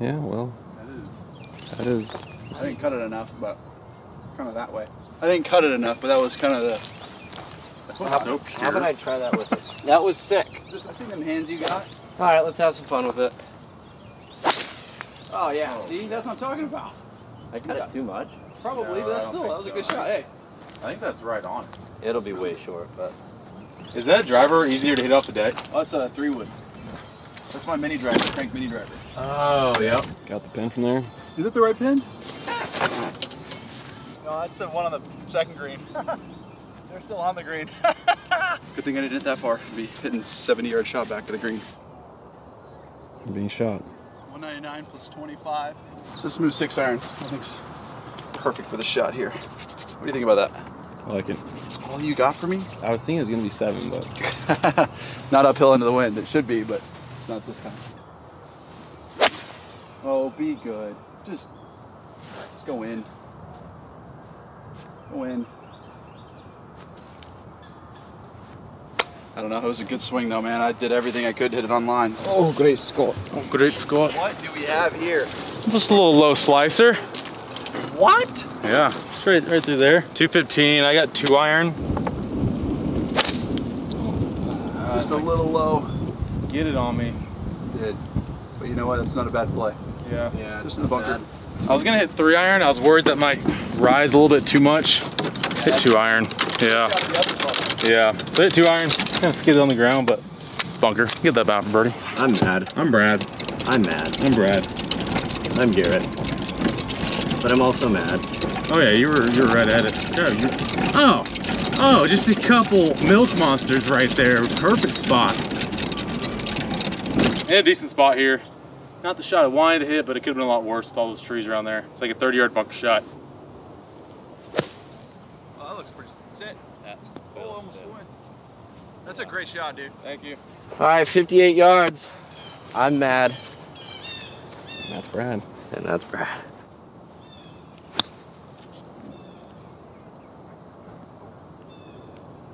Yeah, well, That is. that is. I didn't cut it enough, but kind of that way. I didn't cut it enough, but that was kind of the. That was How, so how about I try that with it? That was sick. Just, I see them hands you got. All right, let's have some fun with it. Oh yeah. See, that's what I'm talking about. I cut it too much. Probably, No, but that's still that was a good shot. Hey. I think that's right on. It'll be way short, but Is that driver easier to hit off the deck? Oh, that's a three wood. That's my mini driver, Krank mini driver. Oh, yep. Got the pin from there. Is that the right pin? No, that's the one on the second green. They're still on the green. Good thing I didn't hit that far. I'd be hitting 70 yard shot back to the green. I'm Being shot. 199 plus 25. It's a smooth six iron. I think it's perfect for the shot here. What do you think about that? I like it. That's all you got for me? I was thinking it was gonna be seven, but not uphill into the wind. It should be, but it's not this time. Oh, be good. Just, just go in. Go in. I don't know. It was a good swing though, man. I did everything I could to hit it on line. oh, great Scott. Oh, great Scott. What do we have here? Just a little low slicer. What? Yeah, straight right through there. 215. I got two iron. Just a little low. Get it on me. Did. But you know what? That's not a bad play. Yeah. yeah. Just in the bunker. I was gonna hit three iron. I was worried that might rise a little bit too much. Hit two iron. Yeah. Yeah. So hit two iron. Kind of skidded on the ground, but it's bunker. Get that back, birdie. I'm mad. I'm Brad. I'm mad. I'm Brad. I'm Garrett. But I'm also mad. Oh yeah, you were you were right at it. Yeah, you oh, oh, just a couple milk monsters right there. Perfect spot. And a decent spot here. Not the shot I wanted to hit, but it could have been a lot worse with all those trees around there. It's like a 30 yard bunker shot. Oh, that looks pretty sick. Oh, almost went. That's a great shot, dude. Thank you. All right, 58 yards. I'm mad. that's Brad. And that's Brad.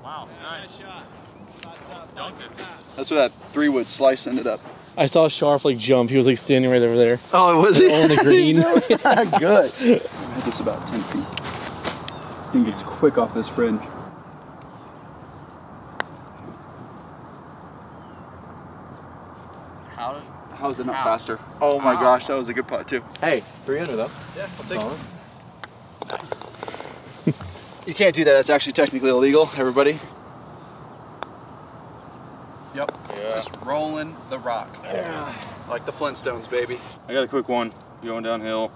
Wow, nice shot. Dunked it. That's where that three wood slice ended up. I saw Scharff like jump. He was like standing right over there. Oh, it was it? On the green. Good. I had this about 10 feet. This thing gets quick off this fringe. How did... How is it not How? faster? Oh my How? gosh, that was a good putt too. Hey, 300 though. Yeah, I'll take it. You can't do that. That's actually technically illegal, everybody. Yep. Yeah. Just rolling the rock. Yeah. Like the Flintstones, baby. I got a quick one. Going downhill,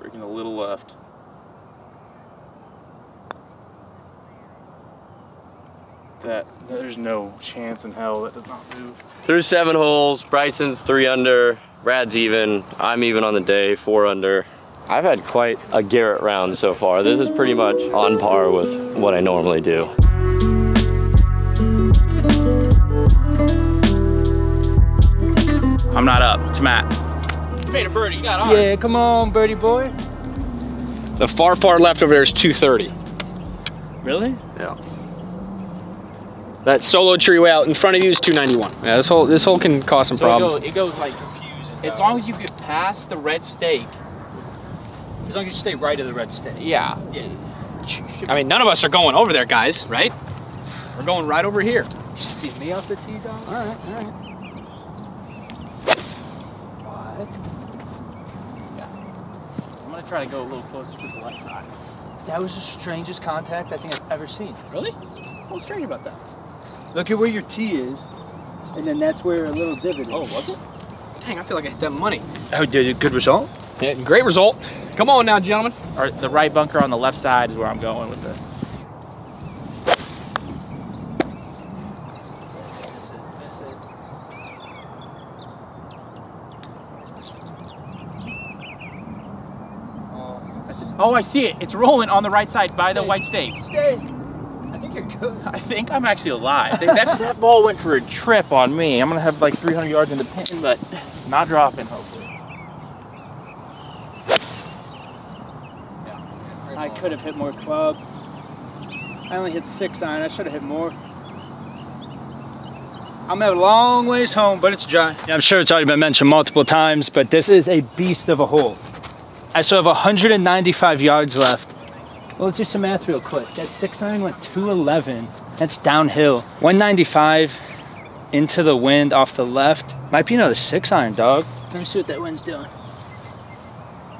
breaking a little left. That there's no chance in hell that does not move. Through seven holes, Bryson's three under, Brad's even, I'm even on the day, four under. I've had quite a Garrett round so far. This is pretty much on par with what I normally do. I'm not up. It's Matt. made a birdie. You got on. Yeah, come on, birdie boy. The far, far left over there is 230. Really? Yeah. That solo tree way out in front of you is 291. Yeah, this hole this hole can cause some So it problems. goes, it goes like confusing. As long as you get past the red stake. As long as you stay right of the red stake. Yeah. Yeah. I mean, none of us are going over there, guys, right? We're going right over here. You should see me off the tee, dog. All right, all right. I'm gonna try to go a little closer to the left side. That was the strangest contact I think I've ever seen. Really? What's strange about that? Look at where your tee is, and then that's where a little divot is. Oh, was it? Dang, I feel like I hit that money. Oh, did good result? Yeah, great result. Come on now, gentlemen. Or the right bunker on the left side is where I'm going with this. Oh, I see it. It's rolling on the right side by the white stake. Stay. I think you're good. I think I'm actually alive. that, that ball went for a trip on me. I'm gonna have like 300 yards in the pin, but not dropping, hopefully. I could have hit more club. I only hit six iron. I should have hit more. I'm a long ways home, but it's dry. Yeah, I'm sure it's already been mentioned multiple times, but this is a beast of a hole. I still have 195 yards left. Well, let's do some math real quick. That six iron went 211. That's downhill. 195 into the wind off the left. Might be another six iron, dog. Let me see what that wind's doing.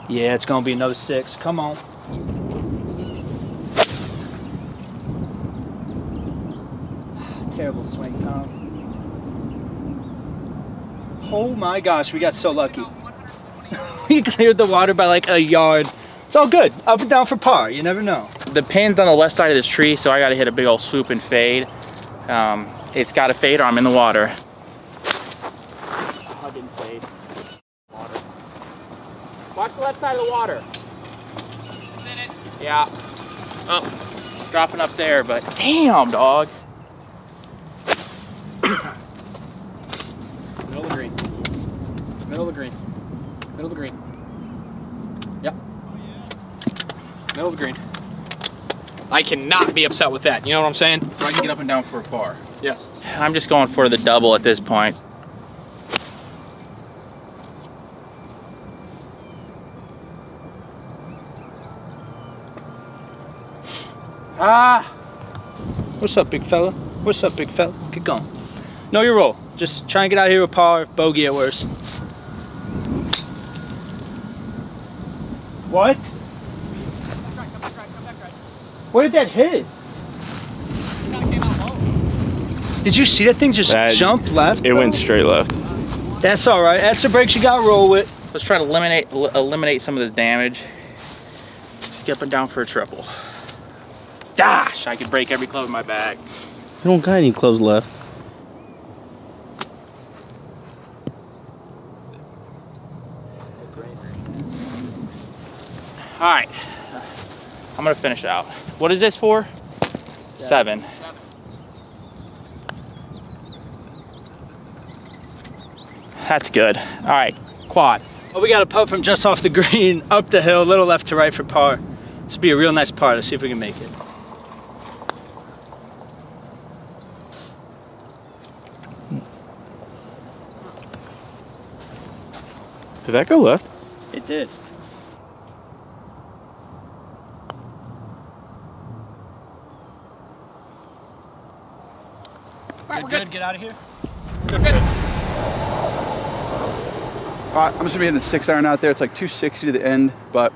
Yeah, it's gonna be another six. Come on. Terrible swing, Tom. Oh my gosh, we got so lucky. we cleared the water by like a yard. It's all good. Up and down for par. You never know. The pin's on the left side of this tree, so I gotta hit a big old swoop and fade. Um, it's got to fade or I'm in the water. I didn't fade. Water. Watch the left side of the water. Yeah. Oh, dropping up there, but damn, dog. Middle of the green. Middle of the green. Middle of the green. Yep. Middle of the green. I cannot be upset with that. You know what I'm saying? So I can get up and down for a par. Yes. I'm just going for the double at this point. Ah! What's up, big fella? What's up, big fella? Get going. Know your role. Just try and get out of here with par, bogey at worst. What? Where did that hit? Did you see that thing just That- jump left? It bro? went straight left. That's all right. That's the brakes you got to roll with. Let's try to eliminate eliminate some of this damage. Just get up and down for a triple. Gosh, I could break every club in my bag. You don't got any clubs left. All right, I'm gonna finish out. What is this for? Seven. That's good. All right, quad. Well, we got a putt from just off the green, up the hill, a little left to right for par. This will be a real nice par. Let's see if we can make it. Did that go left? It did. Right, Good, we're good. good. Get out of here. good All right, I'm just gonna be hitting the six iron out there. It's like 260 to the end, but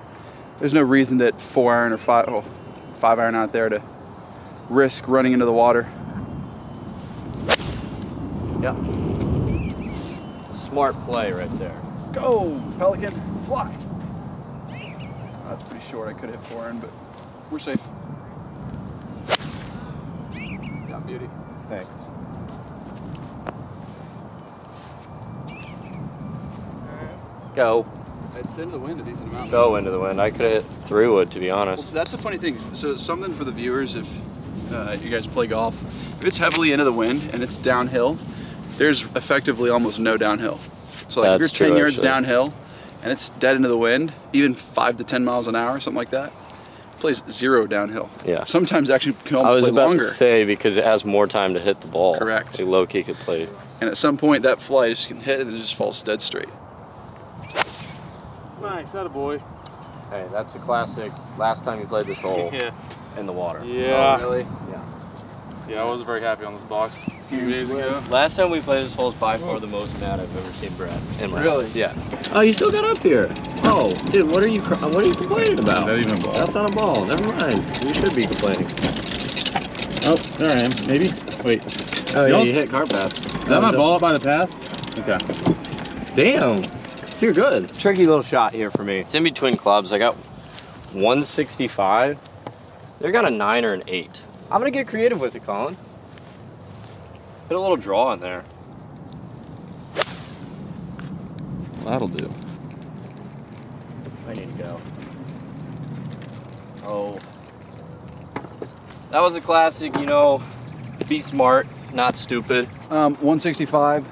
there's no reason that four iron or five, oh, five iron out there to risk running into the water. Yep. Smart play right there. Go, Pelican, fly. Oh, that's pretty short. I could hit four iron, but we're safe. Got beauty. Thanks. Go. It's into the wind a decent amount. So into the wind. I could have hit three wood to be honest. Well, that's the funny thing. So something for the viewers, if uh, you guys play golf, if it's heavily into the wind and it's downhill, there's effectively almost no downhill. So like if you're 10 true, yards actually. downhill and it's dead into the wind, even five to 10 miles an hour, something like that, plays zero downhill. Yeah. Sometimes actually can I was play about longer. to say because it has more time to hit the ball. Correct. Like low key could play. And at some point that flight just can hit and it just falls dead straight. Nice, that a boy. Hey, that's a classic. Last time you played this hole Yeah. in the water. Yeah. Oh, really? Yeah. Yeah, I wasn't very happy on this box a few days ago. Last time we played this hole is by far the most mad I've ever seen Brad. In my Really? life. Yeah. Oh, you still got up here. Oh, dude, what are you? What are you complaining about? Is that even a ball? That's not a ball. Never mind. You should be complaining. Oh, there I am. Maybe. Wait. Oh yeah, Y'all- you hit cart path. Is that my ball up by the path? Okay. Damn. So you're good. Tricky little shot here for me. It's in between clubs. I got 165. They got a nine or an eight. I'm gonna get creative with it, Colin. Put a little draw in there. That'll do. I need to go. Oh. That was a classic, you know, be smart, not stupid. Um, 165,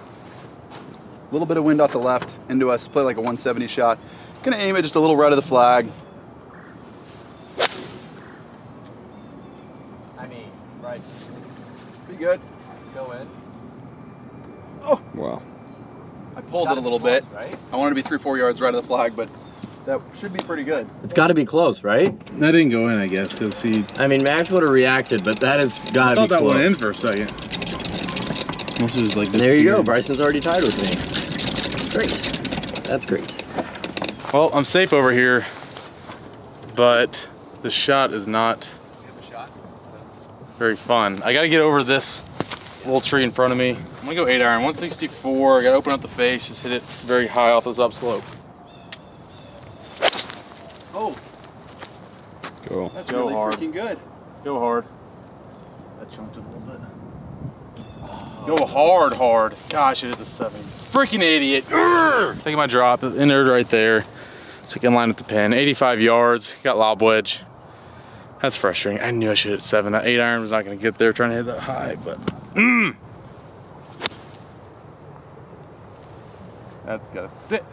a little bit of wind off the left into us, play like a 170 shot. Gonna aim it just a little right of the flag. I mean, Bryce, Pretty good. go in. Oh! Wow. I pulled it a little bit. Right? I wanted to be three, four yards right of the flag, but that should be pretty good. It's got to be close, right? That didn't go in, I guess, because he. I mean, Max would have reacted, but that has got to be close. thought that close. went in for a second. Unless it was like this. There you go. Bryson's already tied with me. Great. That's great. Well, I'm safe over here, but the shot is not very fun. I gotta get over this little tree in front of me. I'm gonna go eight iron, 164. I gotta open up the face, just hit it very high off this upslope. Oh, Go. that's Go really hard. freaking good. Go hard. That chunked it a little bit. Go hard, hard. Gosh, it hit the seven. Freaking idiot. Urgh! Taking my drop, in there right there. Took in line with the pin. 85 yards, got lob wedge. That's frustrating. I knew I should hit seven. That eight iron was not gonna get there trying to hit that high, but mm. That's gotta sit.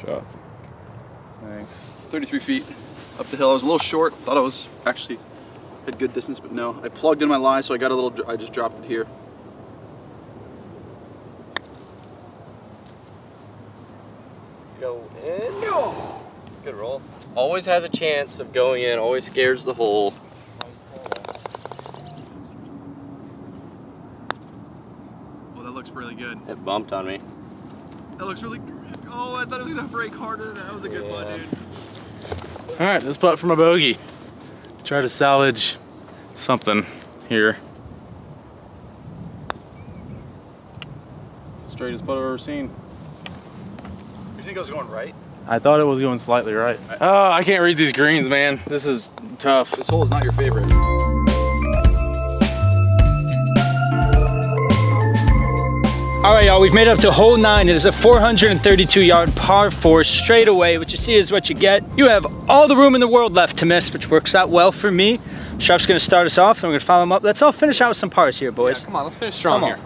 Shot. Thanks. 33 feet up the hill. I was a little short. Thought I was actually had good distance, but no. I plugged in my line, so I got a little. I just dropped it here. Go in. Go. Good roll. Always has a chance of going in. Always scares the hole. Oh, that looks really good. It bumped on me. That looks really. Oh, I thought it was gonna break harder. That was a good one, dude. All right, let's putt for my bogey. Try to salvage something here. It's the straightest putt I've ever seen. You think I was going right? I thought it was going slightly right. Oh, I can't read these greens, man. This is tough. This hole is not your favorite. All right, y'all, we've made it up to hole nine. It is a 432 yard par four straightaway. What you see is what you get. You have all the room in the world left to miss, which works out well for me. Scharff's gonna start us off and we're gonna follow him up. Let's all finish out with some pars here, boys. Come on, let's finish strong Come here.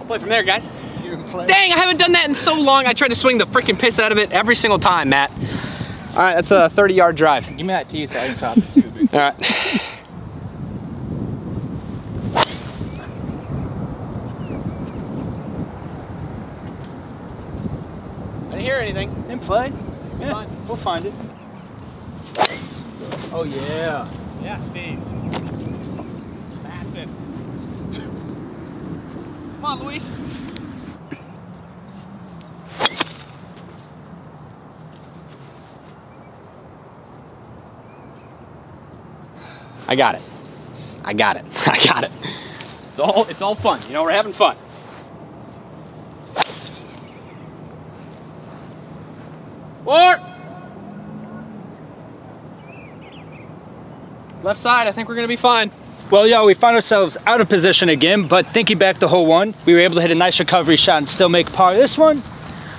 I'll play from there, guys. Dang, I haven't done that in so long. I tried to swing the freaking piss out of it every single time, Matt. All right, that's a 30 yard drive. Give me that tee so I can top it too. All right. I didn't hear anything. In play? Yeah, we'll find it. Oh yeah. Yeah, Steve. Massive. Come on, Luis. I got it. I got it. I got it. It's all it's all fun. You know, we're having fun. Four. Left side, I think we're gonna be fine. Well, y'all, we found ourselves out of position again, but thinking back to hole one, we were able to hit a nice recovery shot and still make par. This one,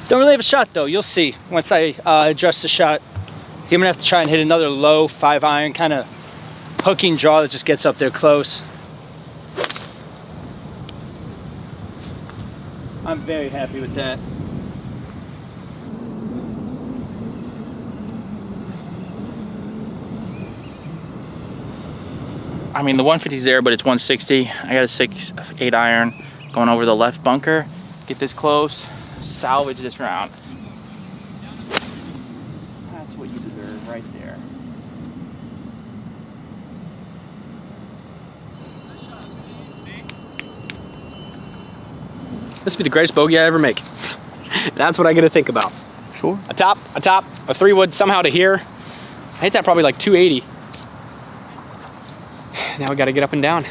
don't really have a shot though. You'll see once I uh, adjust the shot. I think I'm gonna have to try and hit another low five iron, kind of hooking draw that just gets up there close. I'm very happy with that. I mean, the 150's there, but it's 160. I got a six, eight iron going over the left bunker. Get this close, salvage this round. That's what you deserve right there. This would be the greatest bogey I ever make. That's what I get to think about. Sure. A top, a top, a three wood somehow to here. I hit that probably like 280. Now we got to get up and down.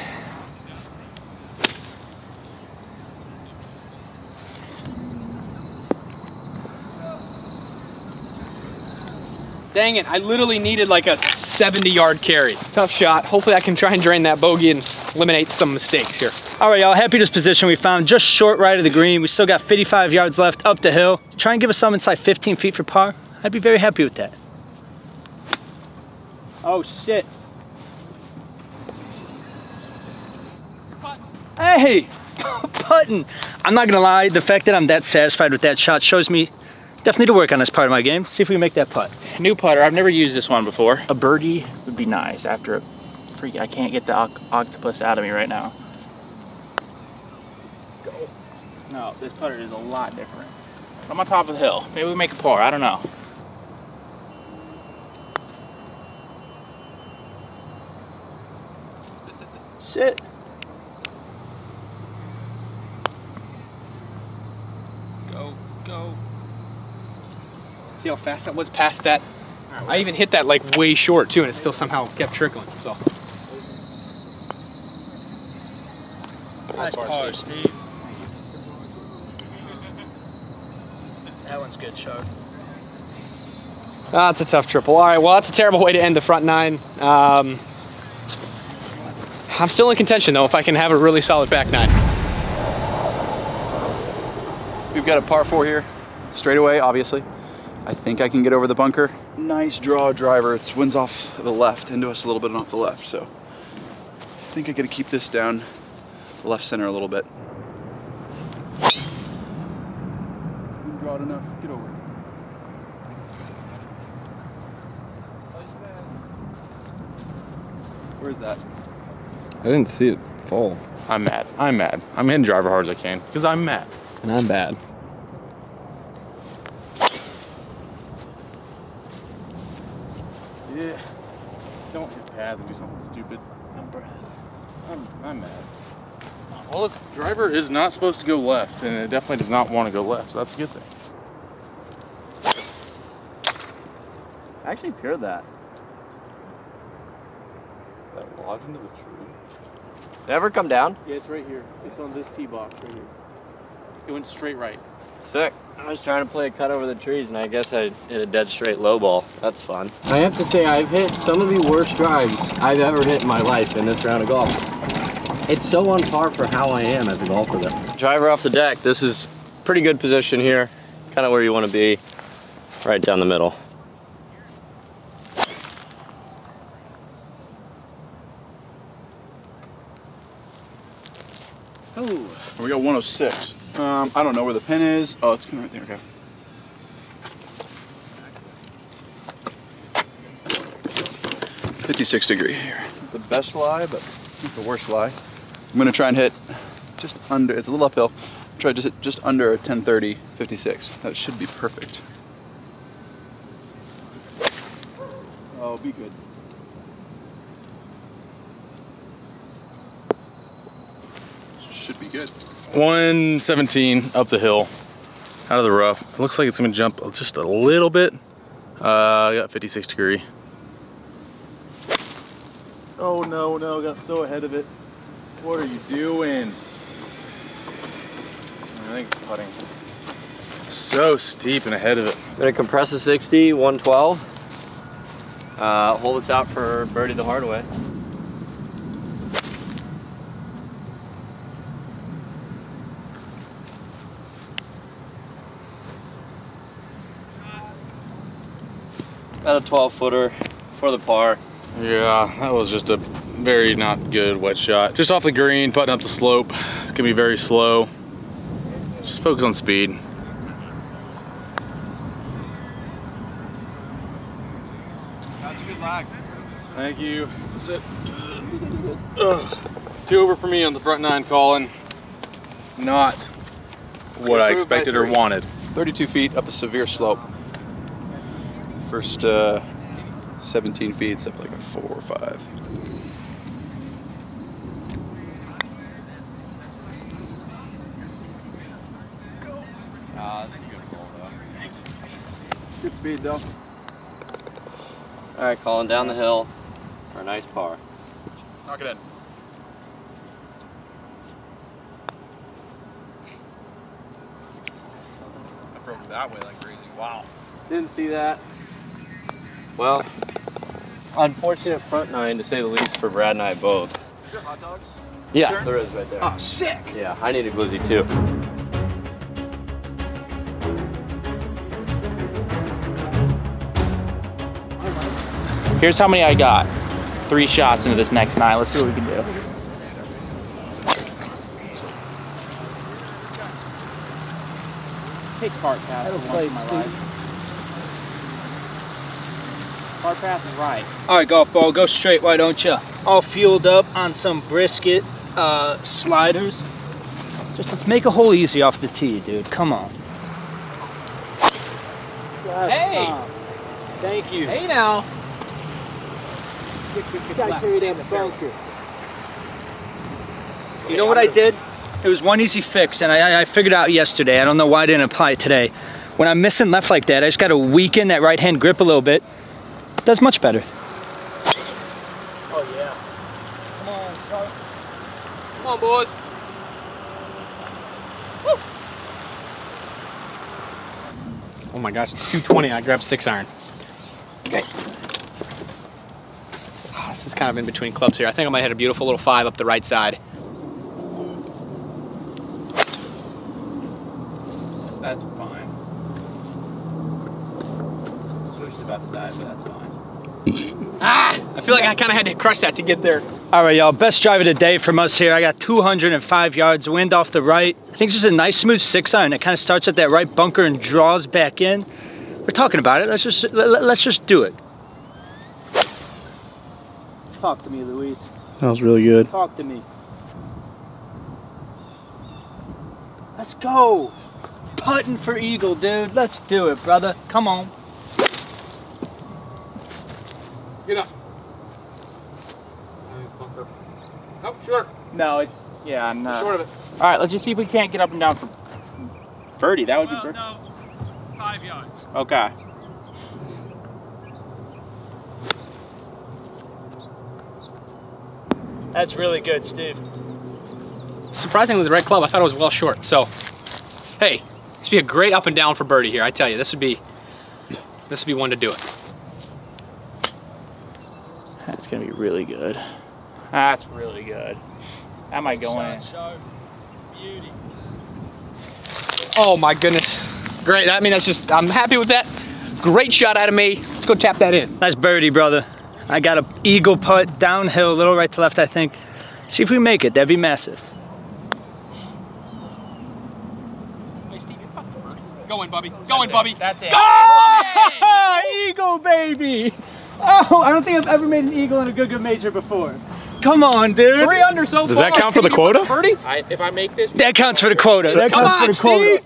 Dang it, I literally needed like a 70 yard carry. Tough shot. Hopefully I can try and drain that bogey and eliminate some mistakes here. All right, y'all, happy this position we found just short right of the green. We still got 55 yards left up the hill. Try and give us some inside 15 feet for par. I'd be very happy with that. Oh, shit. Hey, putting. I'm not gonna lie, the fact that I'm that satisfied with that shot shows me definitely to work on this part of my game. See if we can make that putt. New putter, I've never used this one before. A birdie would be nice after a freak. I can't get the octopus out of me right now. Go. No, this putter is a lot different. I'm on top of the hill. Maybe we make a par, I don't know. Sit. Go, go. See how fast that was past that? I even hit that like way short too and it still somehow kept trickling, so. Nice par, Steve. That one's good, Shark. That's a tough triple. All right, well, that's a terrible way to end the front nine. Um, I'm still in contention though if I can have a really solid back nine. We've got a par four here, straight away, obviously. I think I can get over the bunker. Nice draw driver. It winds off the left into us a little bit and off the left. So I think I gotta keep this down left center a little bit. Draw it enough, get over. Where's that? I didn't see it fall. I'm mad. I'm mad. I'm hitting driver hard as I can because I'm mad. And I'm bad. Yeah. Don't hit pads and do something stupid. I'm, I'm, I'm mad. Well, this driver is not supposed to go left, and it definitely does not want to go left, so that's a good thing. I actually peered that. That lodged into the tree. Did it ever come down? Yeah, it's right here. It's on this tee box right here. It went straight right. Sick. I was trying to play a cut over the trees and I guess I hit a dead straight low ball. That's fun. I have to say I've hit some of the worst drives I've ever hit in my life in this round of golf. It's so on par for how I am as a golfer though. Driver off the deck. This is pretty good position here. Kind of where you want to be. Right down the middle. Oh, we got 106. Um, I don't know where the pin is. Oh, it's coming right there. Okay. Fifty-six degree here. The best lie, but not the worst lie. I'm gonna try and hit just under. It's a little uphill. Try to hit just under a 1030 56. That should be perfect. Oh, be good. Should be good. 117 up the hill, out of the rough. It looks like it's gonna jump just a little bit. Uh, I got 56 degree. Oh no, no, got so ahead of it. What are you doing? I think it's putting. So steep and ahead of it. Gonna compress a 60, 112. Uh, hold this out for birdie the hard way. About a 12 footer for the par. Yeah, that was just a very not good wet shot. Just off the green, putting up the slope. It's gonna be very slow. Just focus on speed. That's a good lag. Thank you. That's it. Two over for me on the front nine Colin. Not what I expected or wanted. 32 feet up a severe slope. First uh, 17 feet, it's up like a four or five. Ah, that's a good ball though. Good speed though. All right, calling down the hill for a nice par. Knock it in. I broke that way like crazy. Wow. Didn't see that. Well, unfortunate front nine to say the least for Brad and I both. Is there hot dogs? Yeah, Sure. there is right there. Oh, sick. Yeah, I need a glizzy too. Here's how many I got. Three shots into this next nine. Let's see what we can do. Take cart path. That'll to play, my Steve. Right. Path is right. All right, golf ball, go straight, why don't you? All fueled up on some brisket uh, sliders. Just let's make a hole easy off the tee, dude. Come on. Yes, Hey! Tom. Thank you. Hey now. Gotta carry that bunker. You know what I did? It was one easy fix, and I, I figured out yesterday. I don't know why I didn't apply it today. When I'm missing left like that, I just got to weaken that right hand grip a little bit. It does much better. Oh yeah. Come on, Scharff. Come on, boys. Oh my gosh, it's 220. I grabbed six iron. Okay. Ah, This is kind of in between clubs here. I think I might hit a beautiful little five up the right side. That's fine. Switched about to die, but that's fine. Ah! I feel like I kind of had to crush that to get there. All right, y'all. Best drive of the day from us here. I got 205 yards, wind off the right. I think it's just a nice, smooth six iron. It kind of starts at that right bunker and draws back in. We're talking about it. Let's just let, let- let's just do it. Talk to me, Luis. That was really good. Talk to me. Let's go. Putting for eagle, dude. Let's do it, brother. Come on. Get up. Oh, sure. No, it's yeah, I'm not. Short of it. All right, let's just see if we can't get up and down for birdie. That would be birdie. no. Five yards. Okay. That's really good, Steve. Surprisingly, the red club, I thought it was well short. So, hey, this would be a great up and down for birdie here. I tell you, this would be this would be one to do it. That's gonna be really good. That's really good. That might go in. Beauty. Oh my goodness. Great. I mean, that's just, I'm happy with that. Great shot out of me. Let's go tap that in. Nice birdie, brother. I got a eagle putt downhill, a little right to left, I think. See if we make it. That'd be massive. Go in, Bubbie. Go in, Bubbie. That's it. Go! eagle, baby! Oh, I don't think I've ever made an eagle in a good good major before. Come on, dude. Three under so Does far. that count for the Can you put quota? Birdie? I, if I make this, That counts for the quota. That Come counts for on, the quota. Steve.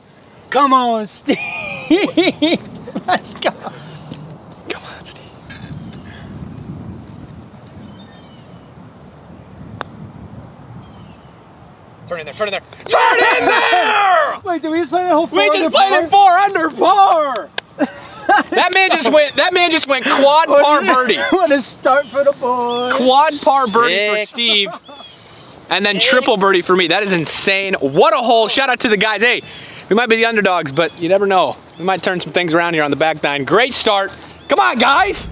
Come on, Steve. Let's go. Come on, Steve. Turn in there. Turn in there. Turn in there! Wait, did we just play the whole four We just played it four under par. that man just went. That man just went quad par birdie. what a start for the boys. Quad par birdie for Steve. And then triple birdie for me. That is insane. What a hole. Shout out to the guys. Hey, we might be the underdogs, but you never know. We might turn some things around here on the back nine. Great start. Come on, guys.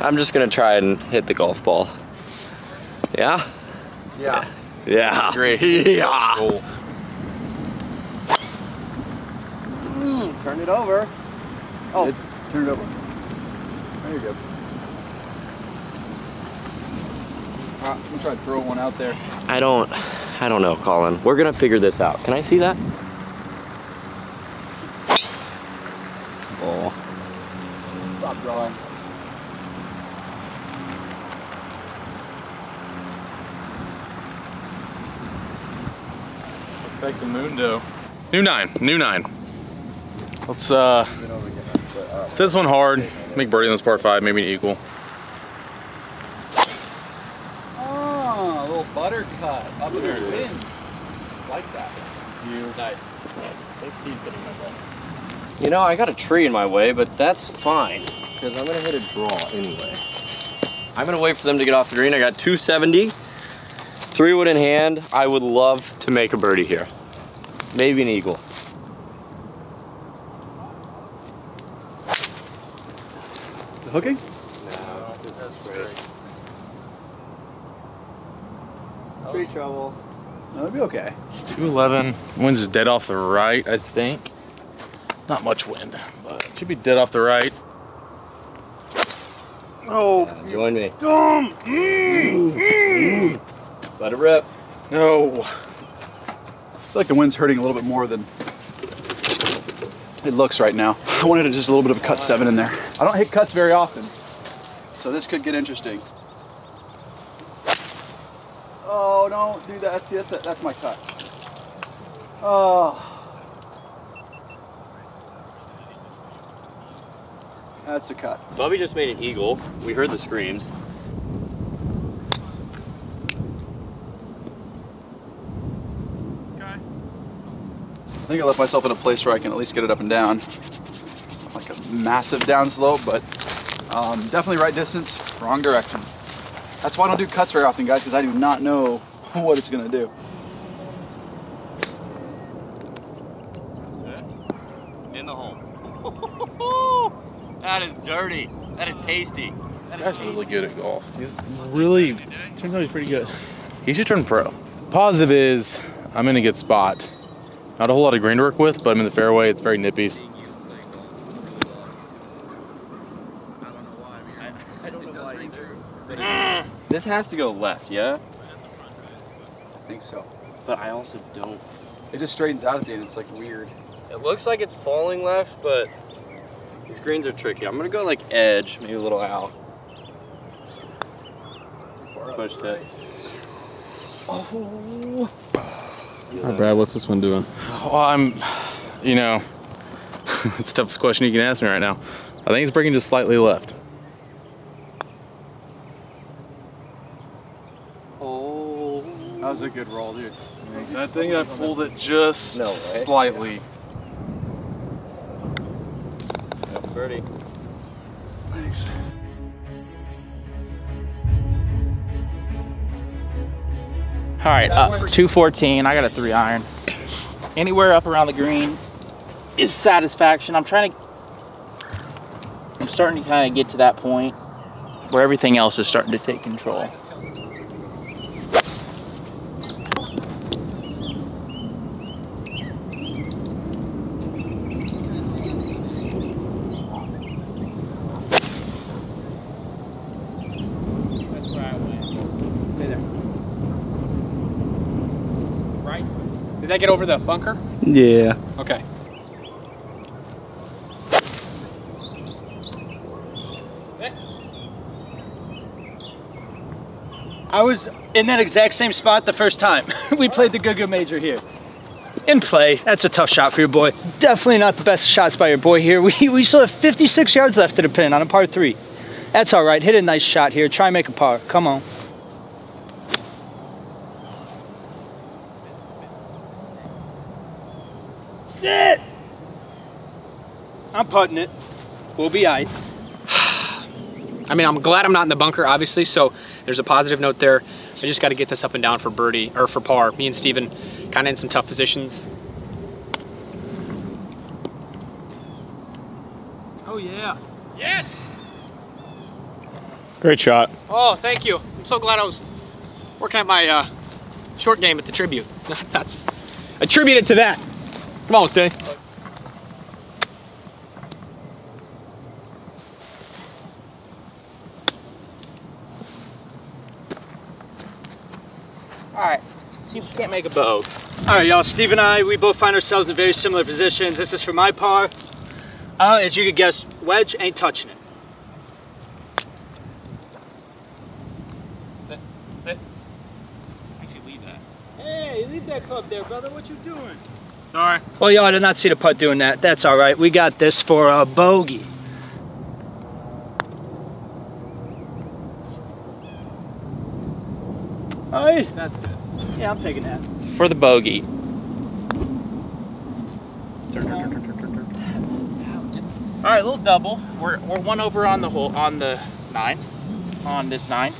I'm just gonna try and hit the golf ball. Yeah? Yeah. Yeah. Great. Yeah. Hmm, turn it over. Oh, Turn it over. There you go. Uh, All right, I'm gonna try to throw one out there. I don't, I don't know, Colin. We're gonna figure this out. Can I see that? Oh. Stop drawing. Like the moon dough. New nine, new nine. Let's uh, set this one hard. Make birdie on this part five, maybe an equal. Oh, a little buttercut up in the wind. Like that. You. Nice. Thanks, Steve's hitting my ball. You know, I got a tree in my way, but that's fine, because I'm gonna hit a draw anyway. I'm gonna wait for them to get off the green. I got 270, three wood in hand. I would love to make a birdie here. Maybe an eagle. Hooking? No, that's great. Tree trouble. No, it'll be okay. 211. Wind's just dead off the right, I think. Not much wind, but it should be dead off the right. Oh, join me. Dumb. Mm, mm. Let it rip. No. I feel like the wind's hurting a little bit more than it looks right now. I wanted to just a little bit of a cut seven in there. I don't hit cuts very often, so this could get interesting. Oh, don't do that. See, that's, a, that's my cut. Oh. That's a cut. Bubbie just made an eagle. We heard the screams. I think I left myself in a place where I can at least get it up and down. Like a massive down slope, but um, definitely right distance, wrong direction. That's why I don't do cuts very often, guys, because I do not know what it's gonna do. In the hole. that is dirty. That is tasty. This guy's really good at golf. He's really, turns out he's pretty good. He should turn pro. Positive is, I'm in a good spot. Not a whole lot of green to work with, but I'm in the fairway. It's very nippy. This has to go left, yeah? I think so. But I also don't. It just straightens out at the end. It's like weird. It looks like it's falling left, but these greens are tricky. I'm gonna go like edge, maybe a little out. Pushed it. Oh. All right, Brad, what's this one doing? Well, I'm, you know, it's the toughest question you can ask me right now. I think it's breaking just slightly left. Oh. That was a good roll, dude. I think I pulled it just No way. slightly. Birdie. Thanks. All right, uh, up 214. I got a three iron. Anywhere up around the green is satisfaction. I'm trying to. I'm starting to kind of get to that point where everything else is starting to take control. That's where I went. Stay there. That over the bunker? Yeah. Okay. I was in that exact same spot the first time. we played the Good Good Major here. In play, that's a tough shot for your boy. Definitely not the best shots by your boy here. We, we still have 56 yards left to the pin on a par three. That's all right, hit a nice shot here. Try and make a par, come on. I'm putting it. We'll be aight. I mean, I'm glad I'm not in the bunker, obviously, so there's a positive note there. I just got to get this up and down for birdie, or for par. Me and Steven kind of in some tough positions. Oh yeah. Yes! Great shot. Oh, thank you. I'm so glad I was working at my uh, short game at the Tribute. That's attributed to that. Come on, Stay. Can't make a boat. All right, y'all, Steve and I, we both find ourselves in very similar positions. This is for my par. Uh, as you could guess, wedge ain't touching it. Actually, leave that. Hey, leave that club there, brother. What you doing? Sorry. Well, y'all I did not see the putt doing that. That's all right. We got this for a bogey. Hey, that's good. Yeah, I'm taking that. For the bogey. All right, a little double. We're, we're one over on the hole on the nine, on this nine.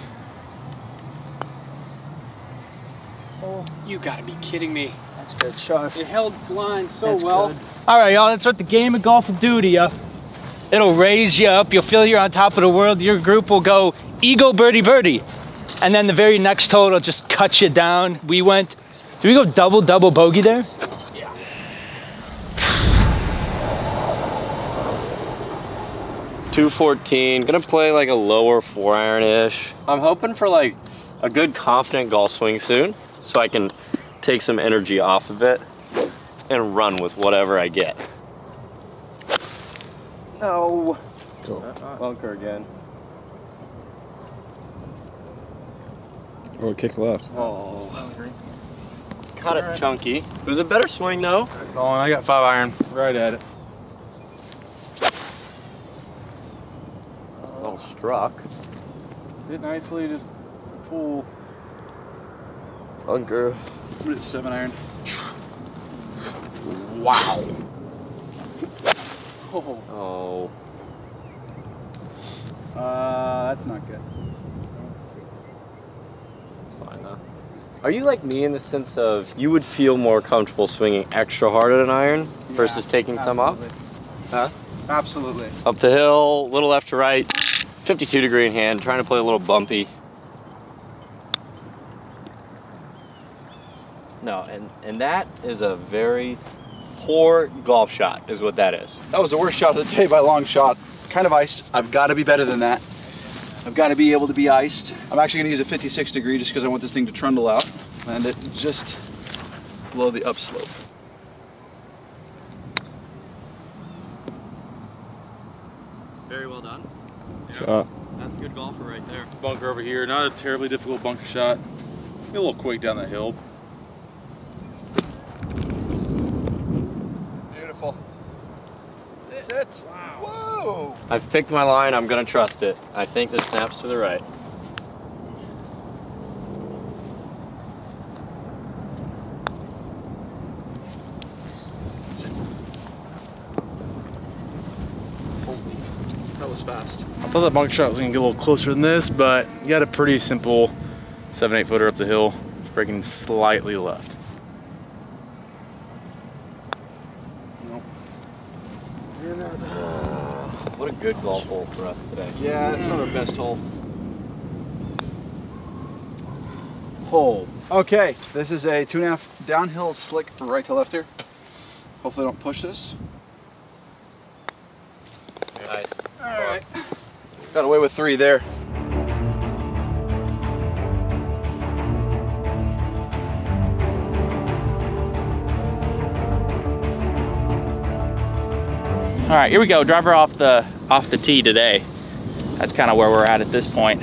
Oh, you gotta be kidding me. That's good, Scharff. It held its line so That's well. good. All right, y'all, that's what the game of golf will do to you. It'll raise you up. You'll feel you're on top of the world. Your group will go eagle birdie birdie. And then the very next hole, it'll just cut you down. We went, did we go double, double bogey there? Yeah. Two fourteen. Gonna play like a lower four iron ish. I'm hoping for like a good confident golf swing soon, so I can take some energy off of it and run with whatever I get. No. Cool. Bunker again. Oh, it kicked left. Oh. Cut it chunky. It was a better swing though. Colin, I got five iron right at it. A little struck. Hit nicely, just pull. Bunker. What is it, seven iron? Wow. Oh. Uh, that's not good. It's fine though. Are you like me in the sense of you would feel more comfortable swinging extra hard at an iron versus taking some off? Huh? Absolutely. Up the hill, little left to right, 52 degree in hand, trying to play a little bumpy. No, and, and that is a very poor golf shot, is what that is. That was the worst shot of the day by long shot. Kind of iced. I've got to be better than that. I've got to be able to be iced. I'm actually going to use a 56 degree just because I want this thing to trundle out and it just below the upslope. Very well done. Shot. That's a good golfer right there. Bunker over here, not a terribly difficult bunker shot. It's a little quake down the hill. Beautiful. Sit. Whoa. I've picked my line, I'm gonna trust it. I think this snaps to the right. That was fast. I thought that bunker shot was gonna get a little closer than this, but you got a pretty simple seven, eight footer up the hill. Breaking slightly left. What a good golf hole for us today. Yeah, that's not our best hole. Hole. Okay, this is a two and a half downhill slick from right to left here. Hopefully I don't push this. Nice. All right. Got away with three there. All right, here we go. Driver off the off the tee today. That's kind of where we're at at this point.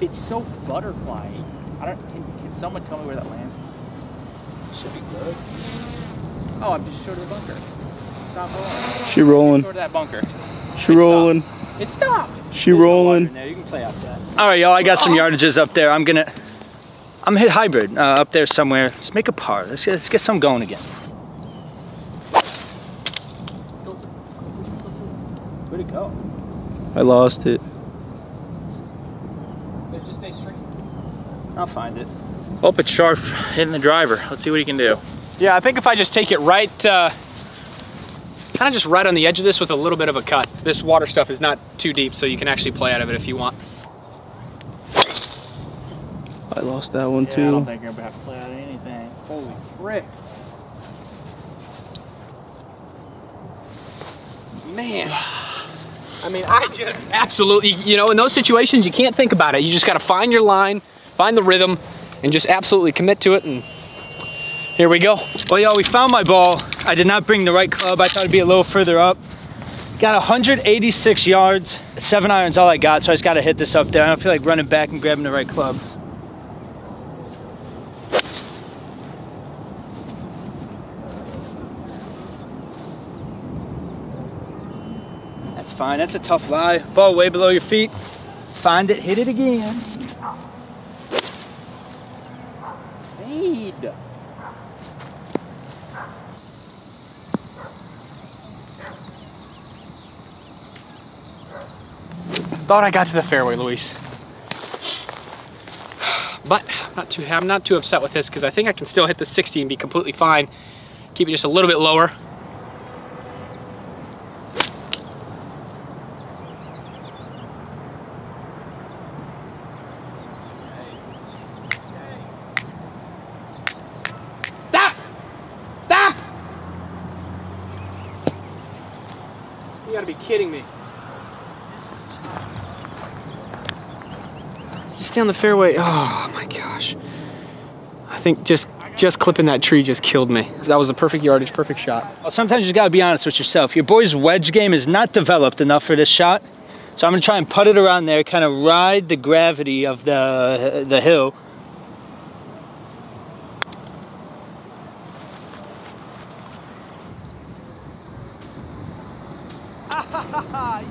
It's so butterfly. I don't. Can, can someone tell me where that lands? Should be good. Oh, I'm just short of the bunker. Stop rolling. She rolling. Short of that bunker. She rolling. It stopped. She rolling. There, you can play out that. All right, y'all, I got some yardages up there. I'm gonna, I'm gonna hit hybrid uh, up there somewhere. Let's make a par. Let's get, let's get some going again. Where'd it go? I lost it. Just stay straight. I'll find it. Oh, it's Scharff hitting the driver. Let's see what he can do. Yeah, I think if I just take it right, uh, kind of just right on the edge of this with a little bit of a cut. This water stuff is not too deep, so you can actually play out of it if you want. I lost that one Yeah, I too. don't think you're gonna have to play out of anything. Holy frick. Man. I mean, I just absolutely, you know, in those situations, you can't think about it. You just got to find your line, find the rhythm, and just absolutely commit to it. And here we go. Well, y'all, we found my ball. I did not bring the right club. I thought it'd be a little further up. Got 186 yards. Seven irons all I got, so I just got to hit this up there. I don't feel like running back and grabbing the right club. Fine. That's a tough lie. Ball way below your feet. Find it, hit it again. Fade. Thought I got to the fairway, Luis. But not too, I'm not too upset with this because I think I can still hit the 60 and be completely fine. Keep it just a little bit lower. Stop! Stop! You gotta be kidding me. Just stay on the fairway. Oh my gosh. I think just just clipping that tree just killed me. That was a perfect yardage, perfect shot. Well, sometimes you gotta be honest with yourself. Your boy's wedge game is not developed enough for this shot. So I'm gonna try and put it around there, kind of ride the gravity of the, the hill.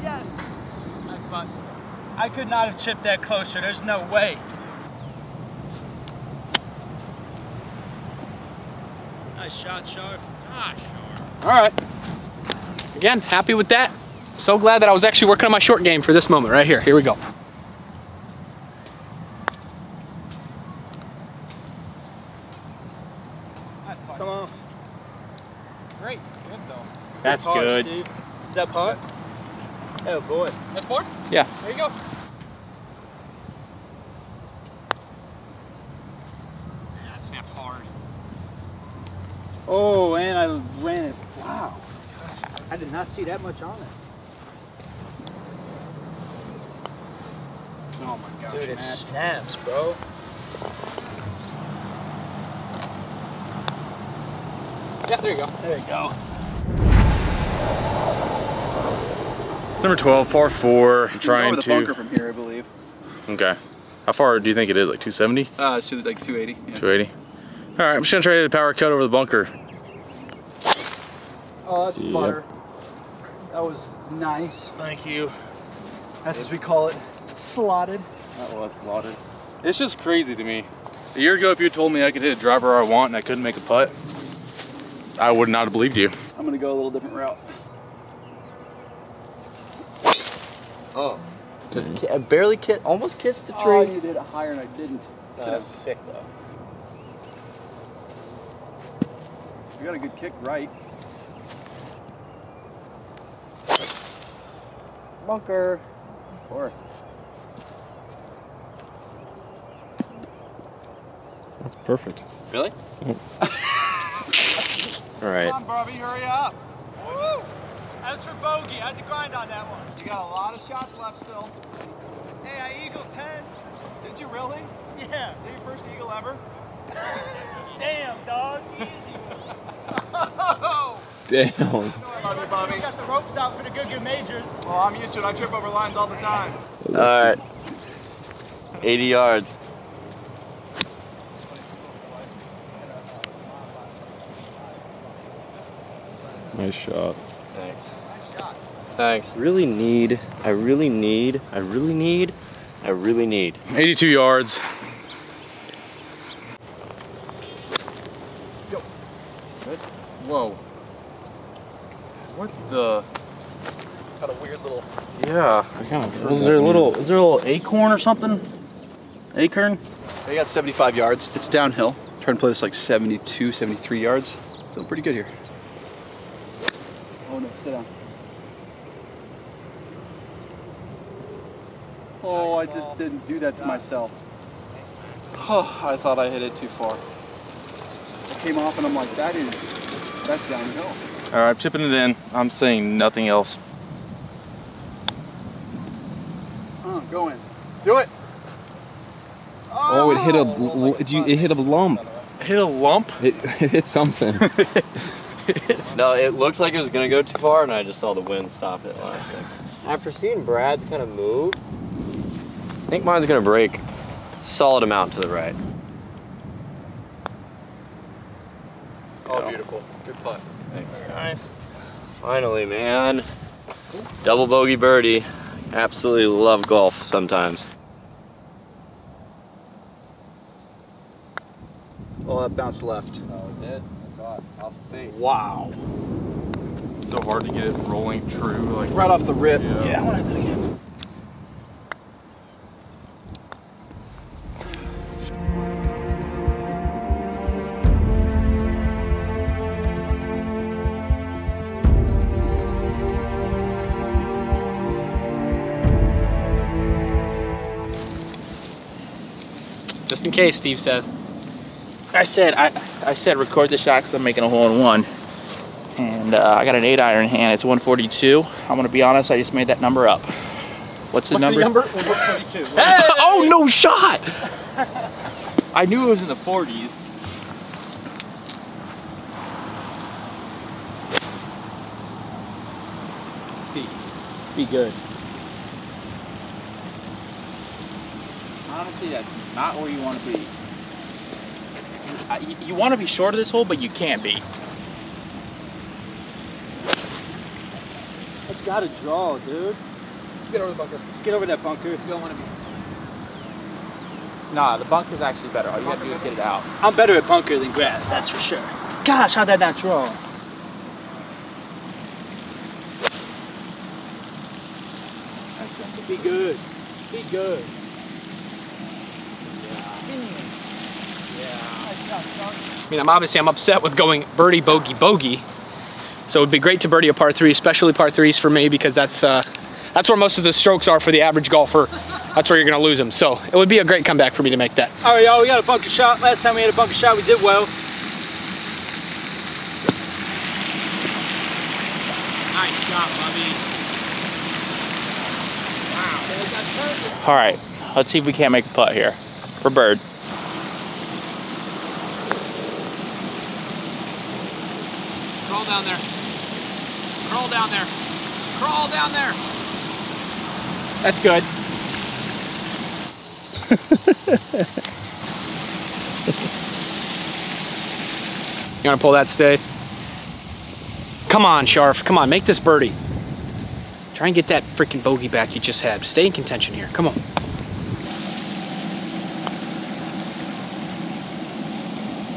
yes! I could not have that closer. There's no way. Nice shot, Scharff. Ah, Scharff. All right. Again, happy with that. So glad that I was actually working on my short game for this moment right here. Here we go. Come on. Great. Good though. That's Par, good. Steve. Is that par? Oh boy. That's four? Yeah. There you go. That snapped hard. Oh, and I ran it. Wow. I did not see that much on it. Oh my gosh. Dude, it man. snaps, bro. Yeah, there you go. There you go. Number 12, par four. I'm You can go trying over the to. bunker from here, I believe. Okay. How far do you think it is? Like 270? Uh, it's to like 280. Yeah. 280? All right, I'm just gonna try to a power cut over the bunker. Oh, that's Yep. butter. That was nice. Thank you. That's as we call it. Slotted. That was slotted. It's just crazy to me. A year ago, if you told me I could hit a driver I want and I couldn't make a putt, I would not have believed you. I'm gonna go a little different route. Oh. Just mm-hmm. ki- barely kissed, almost kissed the oh, tree. Oh, tree. you did it higher and I didn't. That's sick though. You got a good kick right. Bunker. Four. That's perfect. Really? All right. Come on, Bobby, hurry up. Woo! As for bogey, I had to grind on that one. You got a lot of shots left still. Hey, I eagle 10. Did you really? Yeah. Is that your first eagle ever? Damn, dog. Easy. Damn. Love you, Bobby. Got the ropes out for the good good majors. Well, I'm used to it. I trip over lines all the time. All right. 80 yards. Nice shot. Thanks. Thanks. Really need, I really need, I really need, I really need. 82 yards. Whoa. What the? Got a weird little. Yeah. I kind of. Was there a little? Is there a little acorn or something? Acorn? They got 75 yards. It's downhill. Trying to play this like 72, 73 yards. Feeling pretty good here. Oh no, sit down. Oh, I just didn't do that to myself. Oh, I thought I hit it too far. I came off and I'm like, that is, that's downhill. All right, I'm chipping it in. I'm seeing nothing else. Oh, go in. Do it. Oh, it hit a oh, l- it you- it hit a lump. Hit a lump? It, it hit something. No, it looked like it was gonna go too far, and I just saw the wind stop it last second. After seeing Brad's kind of move, I think mine's gonna break solid amount to the right. Oh, beautiful. Good putt. Nice. Finally, man. Double bogey birdie. Absolutely love golf sometimes. Oh, that bounced left. Oh, it did. I saw it off the face. Wow. It's so hard to get it rolling true. Like Right off the rip. Yeah. Yeah, I want to do it again. In case, Steve says. I said I I said record the shot because I'm making a hole in one, and uh, I got an eight iron hand. It's 142. I'm gonna be honest. I just made that number up. What's the number? oh no shot! I knew it was in the 40s. Steve, be good. Honestly, that's not where you want to be. You, you want to be short of this hole, but you can't be. That's got to draw, dude. Let's get over the bunker. Let's get over that bunker. You don't want to be. Nah, the bunker's actually better. All you gotta do is get it out. I'm better at bunker than grass, that's for sure. Gosh, how'd that not draw? Be good. Be good. I mean, I'm obviously I'm upset with going birdie bogey bogey. So it'd be great to birdie a par three, especially par threes for me because that's uh, that's where most of the strokes are for the average golfer. That's where you're gonna lose them. So it would be a great comeback for me to make that. All right, y'all, we got a bunker shot. Last time we had a bunker shot, we did well. Nice shot, Bobby. Wow. All right, let's see if we can't make a putt here for bird. Crawl down there. Crawl down there. Crawl down there. That's good. You gonna pull that stay? Come on, Scharff. Come on, make this birdie. Try and get that freaking bogey back you just had. Stay in contention here. Come on.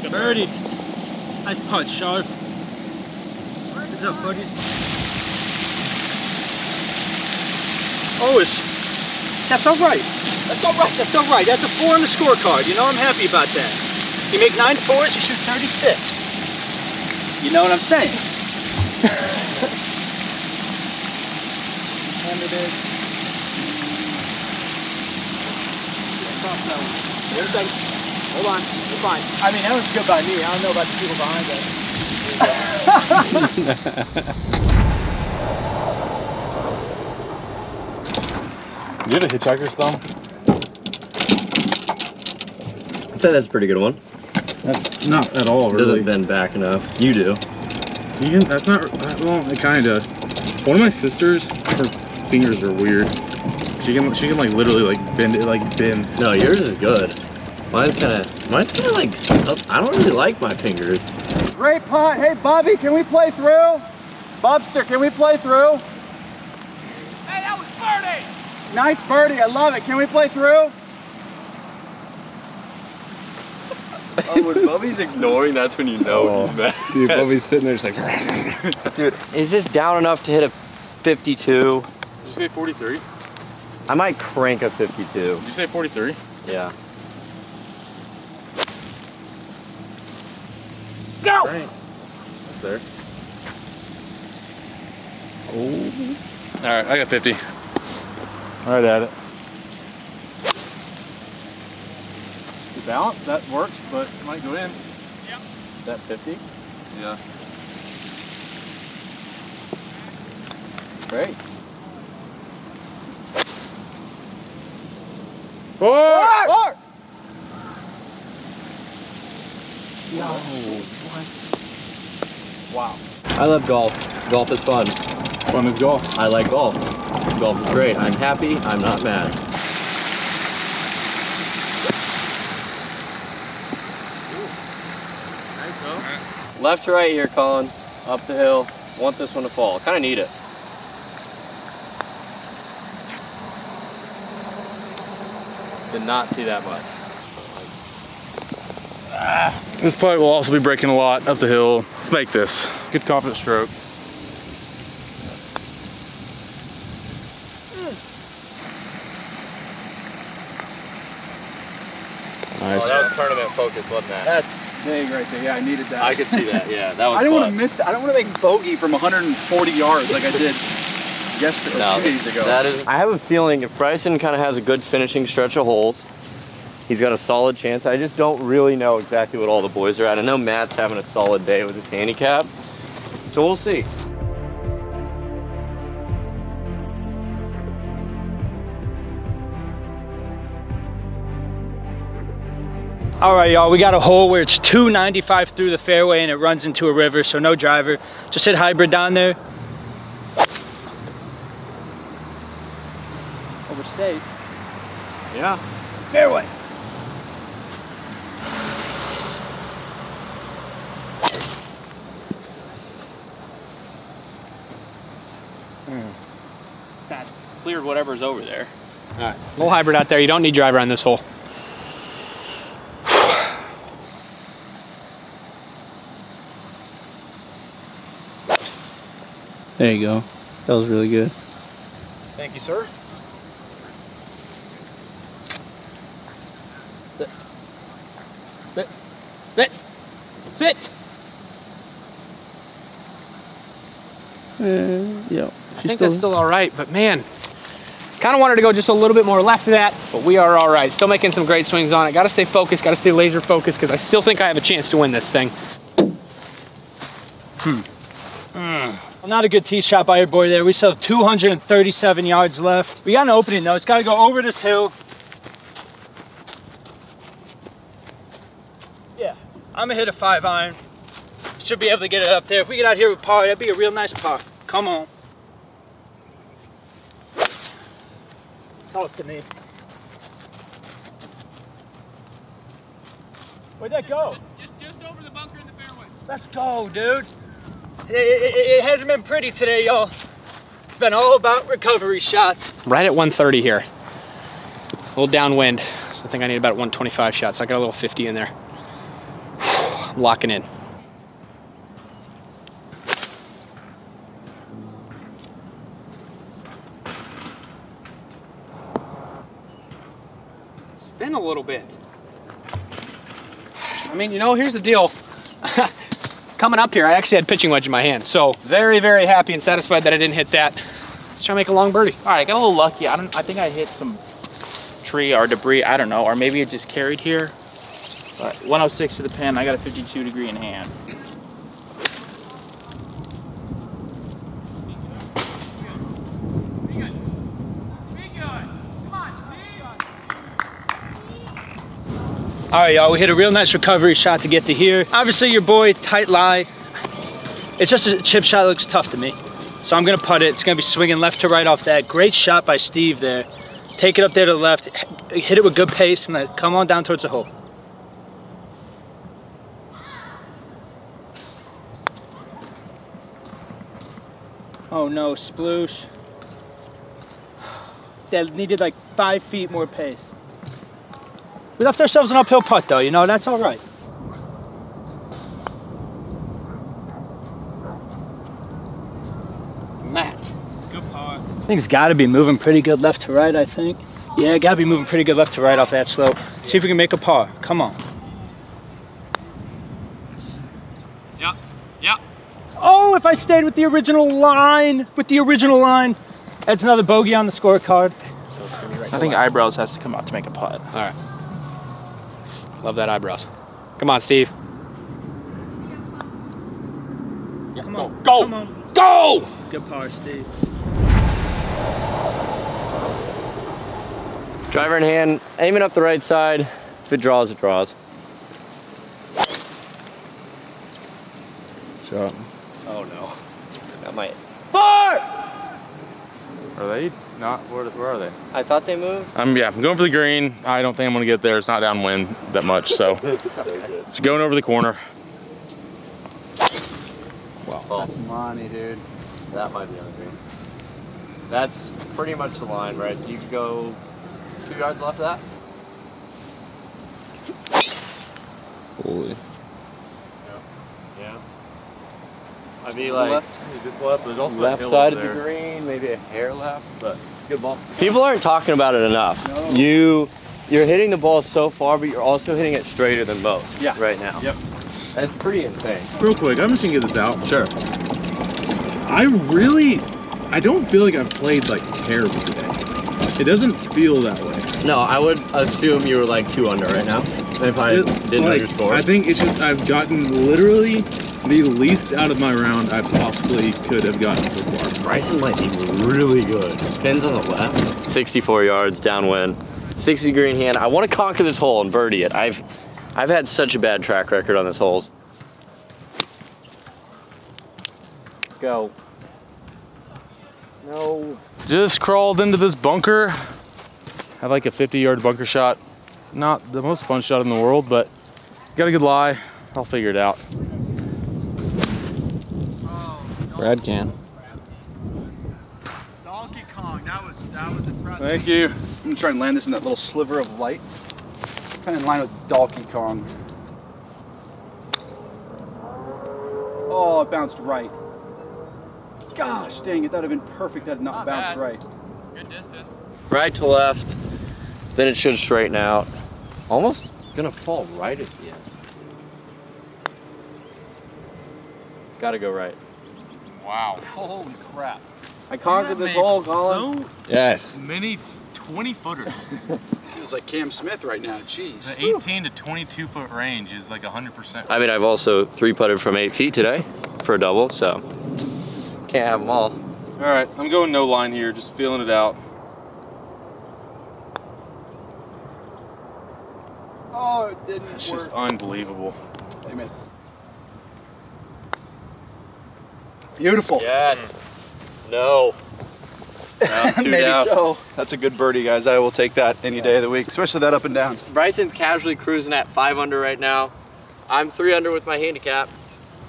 Birdie. Nice punch, Scharff. What's up, buddies? Oh, it's, that's all right. That's all right. That's all right. That's a four on the scorecard. You know, I'm happy about that. You make nine fours, you shoot 36. You know what I'm saying? There's that. Hold on. You're fine. I mean, that was good by me. I don't know about the people behind us. You have a hitchhiker's thumb? I'd say that's a pretty good one. That's not at all, really. Doesn't bend back enough. You do. You can, that's not, well, it kind of. One of my sisters, her fingers are weird. She can, she can like literally like bend it, like bends. No, yours is good. Mine's kind of, mine's kind of like, I don't really like my fingers. Great punt. Hey, Bobby, can we play through? Bobster, can we play through? Hey, that was birdie. Nice birdie. I love it. Can we play through? Oh, when Bubbie's ignoring, that's when you know oh, he's mad. Dude, Bubbie's sitting there just like. Dude, is this down enough to hit a 52? Did you say 43? I might crank a 52. Did you say 43? Yeah. Go. Right. That's there. Oh. All right, I got 50. Right at it. Good balance, that works, but it might go in. Yep. That 50? Yeah. Great. Four. Four. No, what? Wow. I love golf. Golf is fun. Fun is golf. I like golf. Golf is great. I'm happy. I'm not mad. Left to right here, Colin. Up the hill. Want this one to fall. Kind of need it. Did not see that much. This putt will also be breaking a lot up the hill. Let's make this. Good confident stroke. Oh, that was tournament focus, wasn't that? That's big right there. Yeah, I needed that. I could see that. Yeah, that was. I didn't want to miss. That. I don't want to make bogey from 140 yards like I did yesterday, No, two days ago. that is. I have a feeling if Bryson kind of has a good finishing stretch of holes, he's got a solid chance. I just don't really know exactly what all the boys are at. I know Matt's having a solid day with his handicap, so we'll see. All right, y'all, we got a hole where it's 295 through the fairway and it runs into a river, so no driver. Just hit hybrid down there. Over safe. yeah. Fairway. Cleared whatever's over there. All right, little hybrid out there. You don't need driver on this hole. There you go. That was really good. Thank you, sir. Sit. Sit. Sit. Sit. Uh, yeah. I think that's still all right, but man, kind of wanted to go just a little bit more left of that, but we are all right. Still making some great swings on it. Got to stay focused, got to stay laser focused because I still think I have a chance to win this thing. Well, not a good tee shot by your boy there. We still have 237 yards left. We got an opening though. It's got to go over this hill. Yeah, I'm gonna hit a five iron. Should be able to get it up there. If we get out here with par, that'd be a real nice par. Come on. Talk to me. Where'd that go? Just, just over the bunker in the fairway. Let's go, dude. It, it- it hasn't been pretty today, y'all. It's been all about recovery shots. Right at 130 here. A little downwind, so I think I need about 125 shots. I got a little 50 in there. I'm locking in. A little bit. I mean, you know, here's the deal. Coming up here, I actually had pitching wedge in my hand, so very, very happy and satisfied that I didn't hit that. Let's try to make a long birdie. All right, I got a little lucky. I don't. I think I hit some tree or debris. I don't know, or maybe it just carried here. But 106 to the pin. I got a 52 degree in hand. All right, y'all, we hit a real nice recovery shot to get to here. Obviously, your boy, tight lie. It's just a chip shot looks tough to me. So I'm gonna putt it. It's gonna be swinging left to right off that. Great shot by Steve there. Take it up there to the left, hit it with good pace, and then come on down towards the hole. Oh no, sploosh. That needed like five feet more pace. We left ourselves an uphill putt though, you know, that's all right. Matt. I think it's got to be moving pretty good left to right, I think. Yeah, got to be moving pretty good left to right off that slope. See if we can make a par. Come on. Yeah, yeah. Oh, if I stayed with the original line, with the original line, that's another bogey on the scorecard. So it's gonna be right I think eyebrows has to come out to make a putt. All right. Love that eyebrows. Come on, Steve. Come on. Go. Come on. Go! Good power, Steve. Driver in hand, aiming up the right side. If it draws, it draws. shot. Oh no. That might. Are they not? Where, where are they? I thought they moved. I'm yeah. I'm going for the green. I don't think I'm gonna get there. It's not downwind that much, so just going over the corner. Wow. That's money, dude. That might be on the green. That's pretty much the line, right? So you could go two yards left of that. Holy. Yeah. I'd be like Left? Just left. There's also left side of the green, maybe a hair left, but it's a good ball. People aren't talking about it enough. You you're hitting the ball so far, but you're also hitting it straighter than most. Yeah. Right now. Yep. That's pretty insane. Real quick, I'm just gonna get this out. Sure. I really, I don't feel like I've played like terrible today. It doesn't feel that way. No, I would assume you were like two under right now. If I It- didn't know like, your score. I think it's just I've gotten literally the least out of my round I possibly could have gotten so far. Bryson might be really good. Pins on the left. 64 yards downwind. 60 green hand. I want to conquer this hole and birdie it. I've I've had such a bad track record on this hole. Go. No. Just crawled into this bunker. Had like a 50 yard bunker shot. Not the most fun shot in the world, but got a good lie. I'll figure it out. Brad can. Donkey Kong, that was that was impressive. Thank you. I'm gonna try and land this in that little sliver of light. Kind of in line with Donkey Kong. Oh, it bounced right. Gosh dang it, that would have been perfect had it not, Not bounced bad. right. Good distance. Right to left. Then it should straighten out. Almost gonna fall right at the end. It's gotta go right. Wow. Holy crap. I conquered this hole, Colin. Yes. Many 20 footers. Feels like Cam Smith right now, jeez. The 18 to 22 foot range is like 100%. I mean, I've also three putted from eight feet today for a double, so can't have them all. All right, I'm going no line here, just feeling it out. Oh, it didn't It's work. just unbelievable. Amen. Beautiful. Yes. No. No, Maybe down. so. That's a good birdie, guys. I will take that any day of the week, especially that up and down. Bryson's casually cruising at five under right now. I'm three under with my handicap.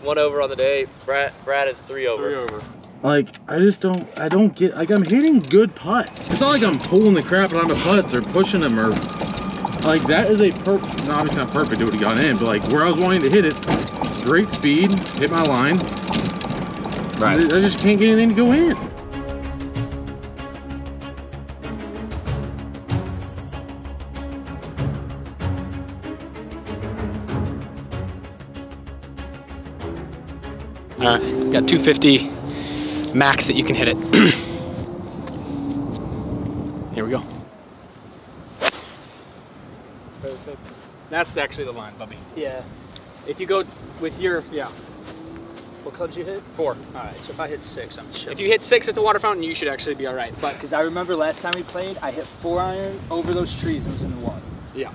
One over on the day. Brad Brad is three over. Three over. Like, I just don't, I don't get, like, I'm hitting good putts. It's not like I'm pulling the crap out of the putts or pushing them or, like, that is a perfect, no, obviously not perfect, it would have gone in, but, like, where I was wanting to hit it, great speed, hit my line. Right. I just can't get anything to go in. All right, got 250 max that you can hit it. Here we go. That's actually the line, Bubbie. Yeah. If you go with your yeah. What clubs you hit? Four. All right. So if I hit six, I'm chill. If you hit six at the water fountain, you should actually be all right. But because I remember last time we played, I hit four iron over those trees. It was in the water. yeah,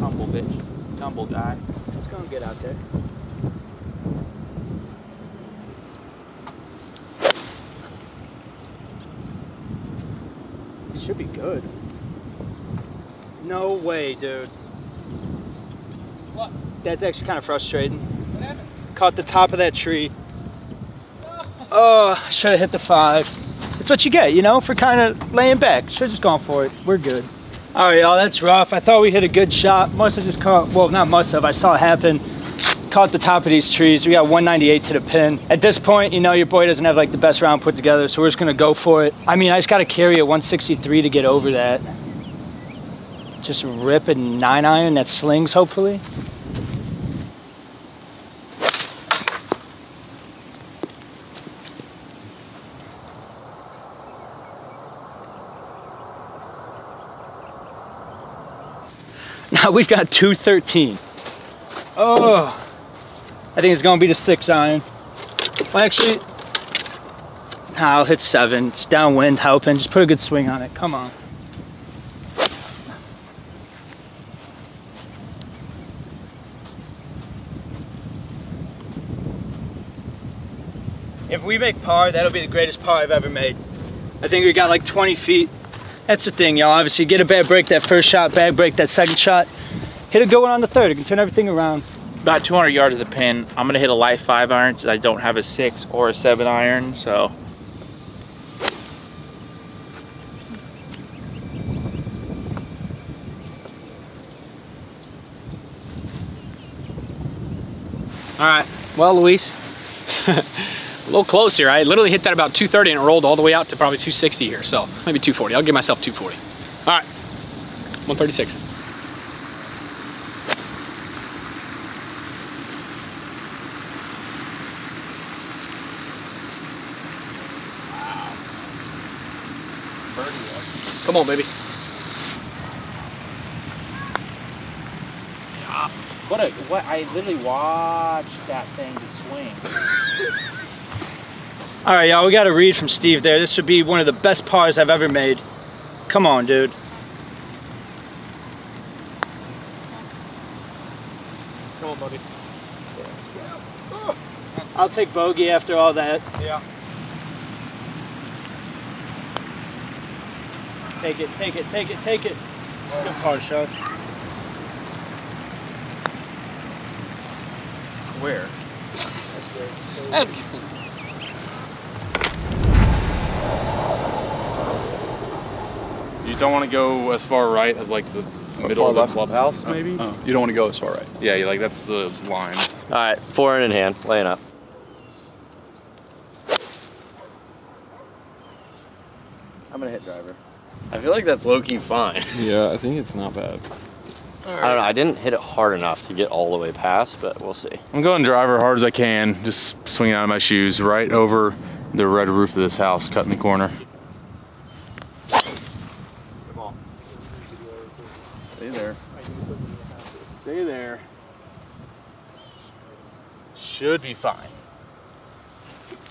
Tumble, bitch. Tumble, guy. Let's go and get out there. Should be good. No way, dude. What? That's actually kind of frustrating. what happened? Caught the top of that tree. Oh, should have hit the five. It's what you get, you know, for kind of laying back. Should have just gone for it. We're good. All right, y'all, that's rough. I thought we hit a good shot. Must have just caught, well, not must have. I saw it happen. Caught the top of these trees. We got 198 to the pin. At this point, you know, your boy doesn't have like the best round put together, so we're just gonna go for it. I mean, I just gotta carry a 163 to get over that. Just rip a nine iron that slings, hopefully. Now we've got 213. Oh, I think it's gonna be the six iron. Well, actually, nah, I'll hit seven. It's downwind helping. Just put a good swing on it. Come on. If we make par, that'll be the greatest par I've ever made. I think we got like 20 feet. That's the thing, y'all. Obviously, get a bad break that first shot, bad break that second shot. Hit a good one on the third. It can turn everything around. About 200 yards of the pin. I'm gonna hit a light five iron since I don't have a six or a seven iron, so. All right, well, Luis, little close here. I literally hit that about 230 and it rolled all the way out to probably 260 here. So maybe 240. I'll give myself 240. All right, 136. Come on, baby. What a what I literally watched that thing to swing. All right, y'all, we got a read from Steve there. This would be one of the best pars I've ever made. Come on, dude. Come on, buddy. I'll take bogey after all that. Yeah. Take it, take it, take it, take it. Good par shot. Where? That's good. That's good. You don't want to go as far right as like the middle of the left? clubhouse, uh, maybe. Oh, you don't want to go as far right. Yeah, you like that's the line. All right, four in in hand, laying up. I'm gonna hit driver. I feel like that's low key fine. Yeah, I think it's not bad. I don't know. I didn't hit it hard enough to get all the way past, but we'll see. I'm going driver hard as I can, just swinging out of my shoes right over the red roof of this house, cut in the corner. Stay there. Stay there. Should be fine.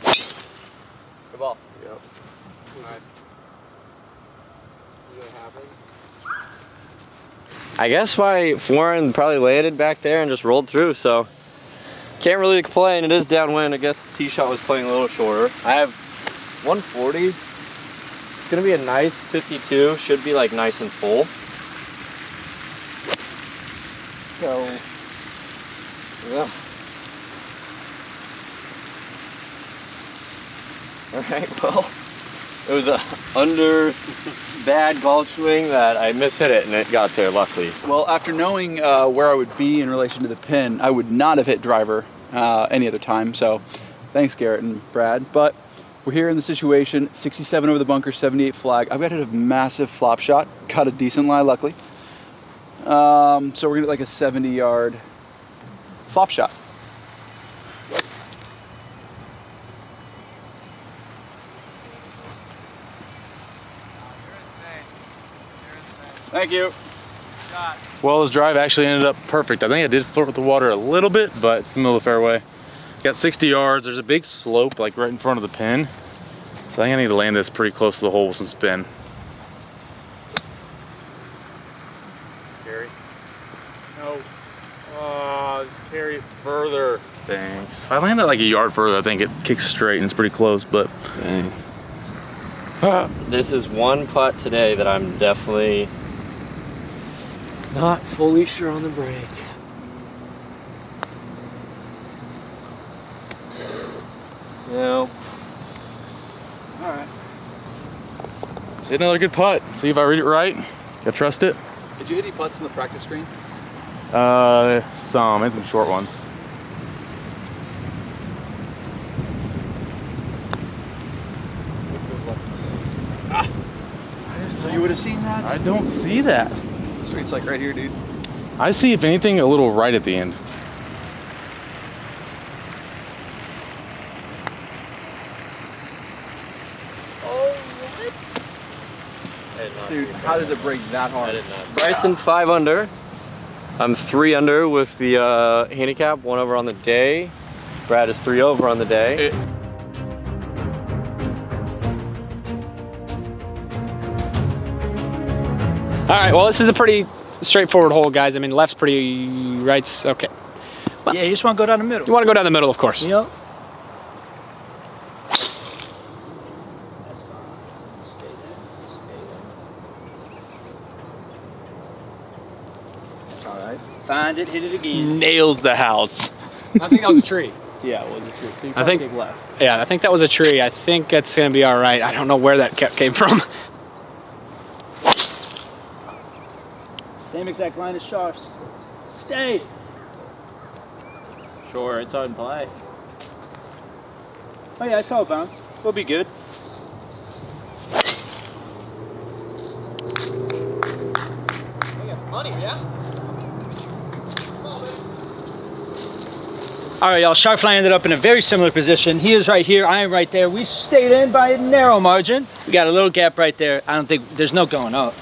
Good ball. Yep. I guess my Warren probably landed back there and just rolled through, so can't really complain. It is downwind. I guess the tee shot was playing a little shorter. I have 140. It's gonna be a nice 52. Should be like nice and full. So, yeah. All right, well, it was a under bad golf swing that I mishit it and it got there luckily. Well, after knowing uh, where I would be in relation to the pin, I would not have hit driver uh, any other time. So thanks, Garrett and Brad. But we're here in the situation 67 over the bunker, 78 flag. I've got hit a massive flop shot, cut a decent lie, luckily. Um, so we're gonna get like a 70 yard flop shot. Thank you. Well, this drive actually ended up perfect. I think I did flirt with the water a little bit, but it's the middle of the fairway. Got 60 yards. There's a big slope like right in front of the pin. So I think I need to land this pretty close to the hole with some spin. Carry. No. Oh, just carry it further. Thanks. If I land it like a yard further, I think it kicks straight and it's pretty close, but dang. This is one putt today that I'm definitely not fully sure on the break. No. All right. Hit another good putt. See if I read it right. Gotta trust it. Did you hit any putts in the practice screen? Uh, some, and some short ones. Ah. So you would have seen that? I don't see that. Street's like right here, dude. I see, if anything, a little right at the end. Oh, what? Dude, how does it break that hard? Bryson five under. I'm three under with the uh, handicap, one over on the day. Brad is three over on the day. All right, well, this is a pretty straightforward hole, guys. I mean, left's pretty, right's okay. Well, yeah, you just want to go down the middle. You want to go down the middle, of course. Yep. All right. Find it, hit it again. Nails the house. I think that was a tree. Yeah, it was a tree. So I think. left. Yeah, I think that was a tree. I think it's gonna be all right. I don't know where that kept came from. Same exact line as Scharff's. Stay. Sure, it's on play. Oh yeah, I saw a bounce. We'll be good. I think it's money, yeah. All right, y'all. Sharpfly ended up in a very similar position. He is right here. I am right there. We stayed in by a narrow margin. We got a little gap right there. I don't think there's no going up.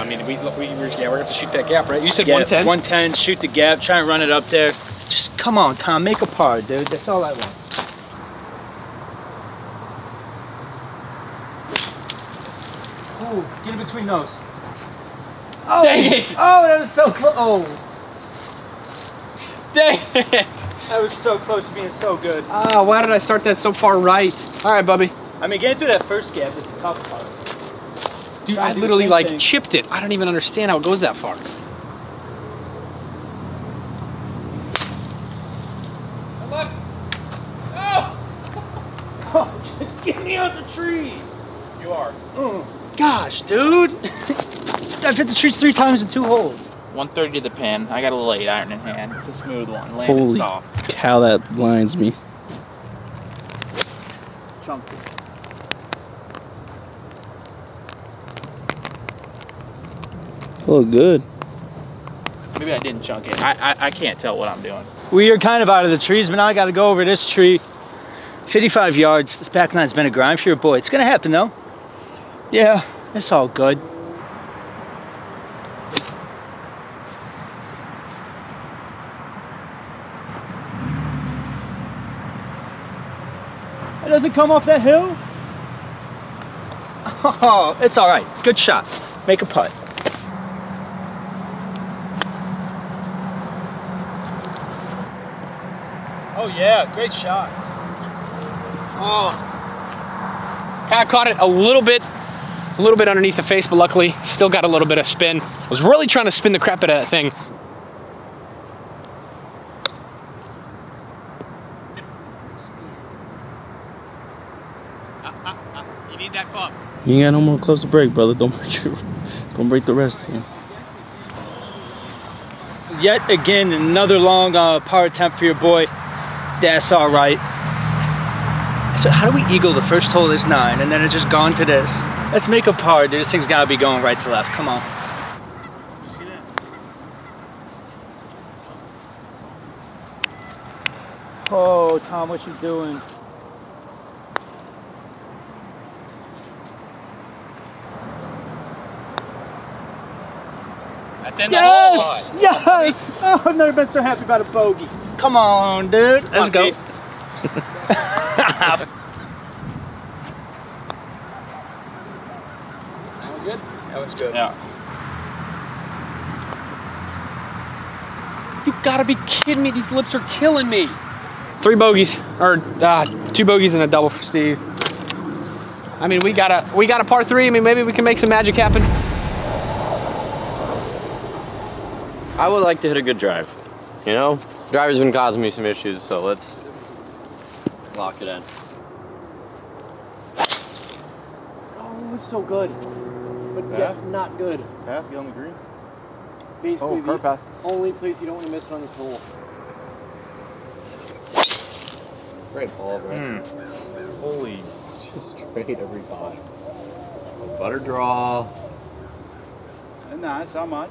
I mean, we, we yeah, we're gonna have to shoot that gap, right? You said Yeah, 110. 110. Shoot the gap. Try and run it up there. Just come on, Tom. Make a par, dude. That's all I want. Ooh, get in between those. Oh, Dang it. Oh, that was so close. Oh, Dang it! that was so close to being so good. Ah, why did I start that so far right? All right, Bubbie. I mean, getting through that first gap is the tough part. Dude, I to do the literally like thing. chipped it. I don't even understand how it goes that far. Oh, just get me out the tree. You are. Mm. Gosh, dude. I've hit the trees three times in two holes. 130 to the pin. I got a little eight iron in hand. It's a smooth one. Landed Holy soft. cow, that blinds me. Chunked it. Oh, good. Maybe I didn't chunk it. I, I I can't tell what I'm doing. We are kind of out of the trees, but now I got to go over this tree. 55 yards. This back line's been a grind for your boy. It's going to happen, though. Yeah, it's all good. It doesn't come off that hill? Oh, it's all right. Good shot. Make a putt. Yeah. Great shot. Oh. I caught it a little bit, a little bit underneath the face, but luckily still got a little bit of spin. I was really trying to spin the crap out of that thing. You need that club. You ain't got no more clubs to break, brother. Don't break your, don't break the rest of them. Yet again, another long uh, power attempt for your boy. That's all right. So how do we eagle the first hole is nine, and then it's just gone to this? Let's make a par, dude. This thing's gotta be going right to left. Come on. Oh, Tom, what you doing? That's in the Yes! hole. Yes! Oh, I've never been so happy about a bogey. Come on, dude. Let's on, go. That was good. That was good. Yeah. You gotta be kidding me. These lips are killing me. Three bogeys, or uh, two bogeys and a double for Steve. I mean, we got a we got a par three. I mean, maybe we can make some magic happen. I would like to hit a good drive. You know, driver's been causing me some issues, so let's lock it in. Oh, it was so good, but Yeah. not good. Path, you on the green? Basically, Oh, car path. only place you don't want to miss it on this hole. Great ball, bro. Hmm. Holy. Just straight every time. Butter draw. Nice, how much?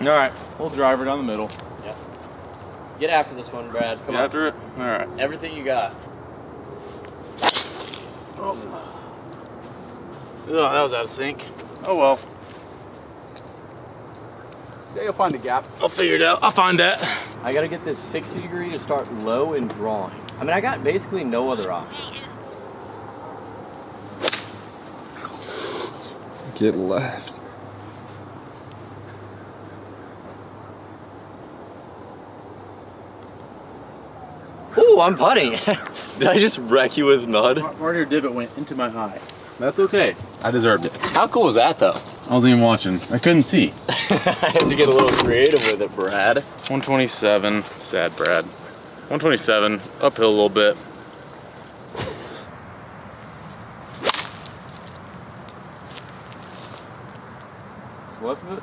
All right, we'll drive her down the middle. Yeah. Get after this one, Brad. Come Get on. after it. All right. Everything you got. Oh. oh, that was out of sync. Oh well. Yeah, you'll find a gap. I'll figure it out. I'll find that. I gotta get this 60 degree to start low and drawing. I mean, I got basically no other option. Get left. Ooh, I'm putting. Did I just wreck you with mud? Part of your divot went into my eye. That's okay. I deserved it. How cool was that though? I wasn't even watching. I couldn't see. I had to get a little creative with it, Brad. 127. Sad Brad. 127. Uphill a little bit. Left of it?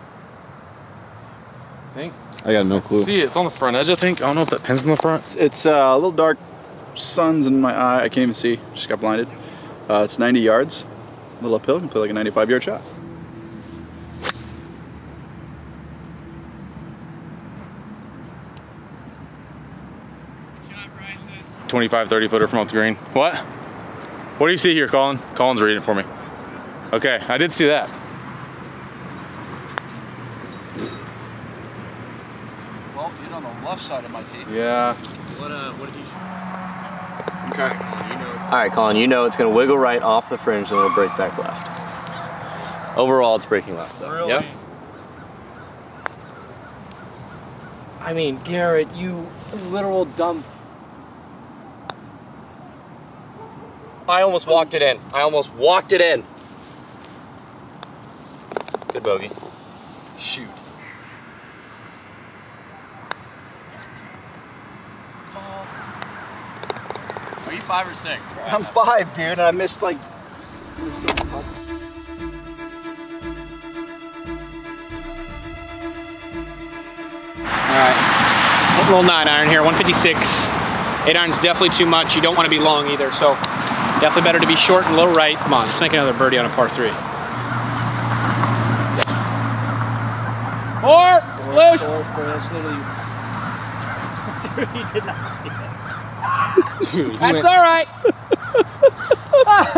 I think. I got no clue. See, it's on the front edge, I think. I don't know if that pin's in the front. It's uh, a little dark. Sun's in my eye. I can't even see. Just got blinded. Uh, it's 90 yards. A little uphill. Can play like a 95 yard shot. Twenty-five, thirty footer from off the green. What? What do you see here, Colin? Colin's reading it for me. Okay, I did see that. Well, hit on the left side of my tee. Yeah. What, uh, what did you Okay. All right, Colin, you know it's gonna wiggle right off the fringe and it'll break back left. Overall, it's breaking left though. Really? Yep. I mean, Garrett, you literal dumb. I almost walked it in. I almost walked it in. Good bogey. Shoot. Five or six? I'm five, dude, and I missed like. All right, little nine iron here, 156. Eight iron's definitely too much. You don't want to be long either, so definitely better to be short and low right. Come on, let's make another birdie on a par three. Four, Lush. Four, four, that's literally. Dude, he did not see it. Dude, That's all right.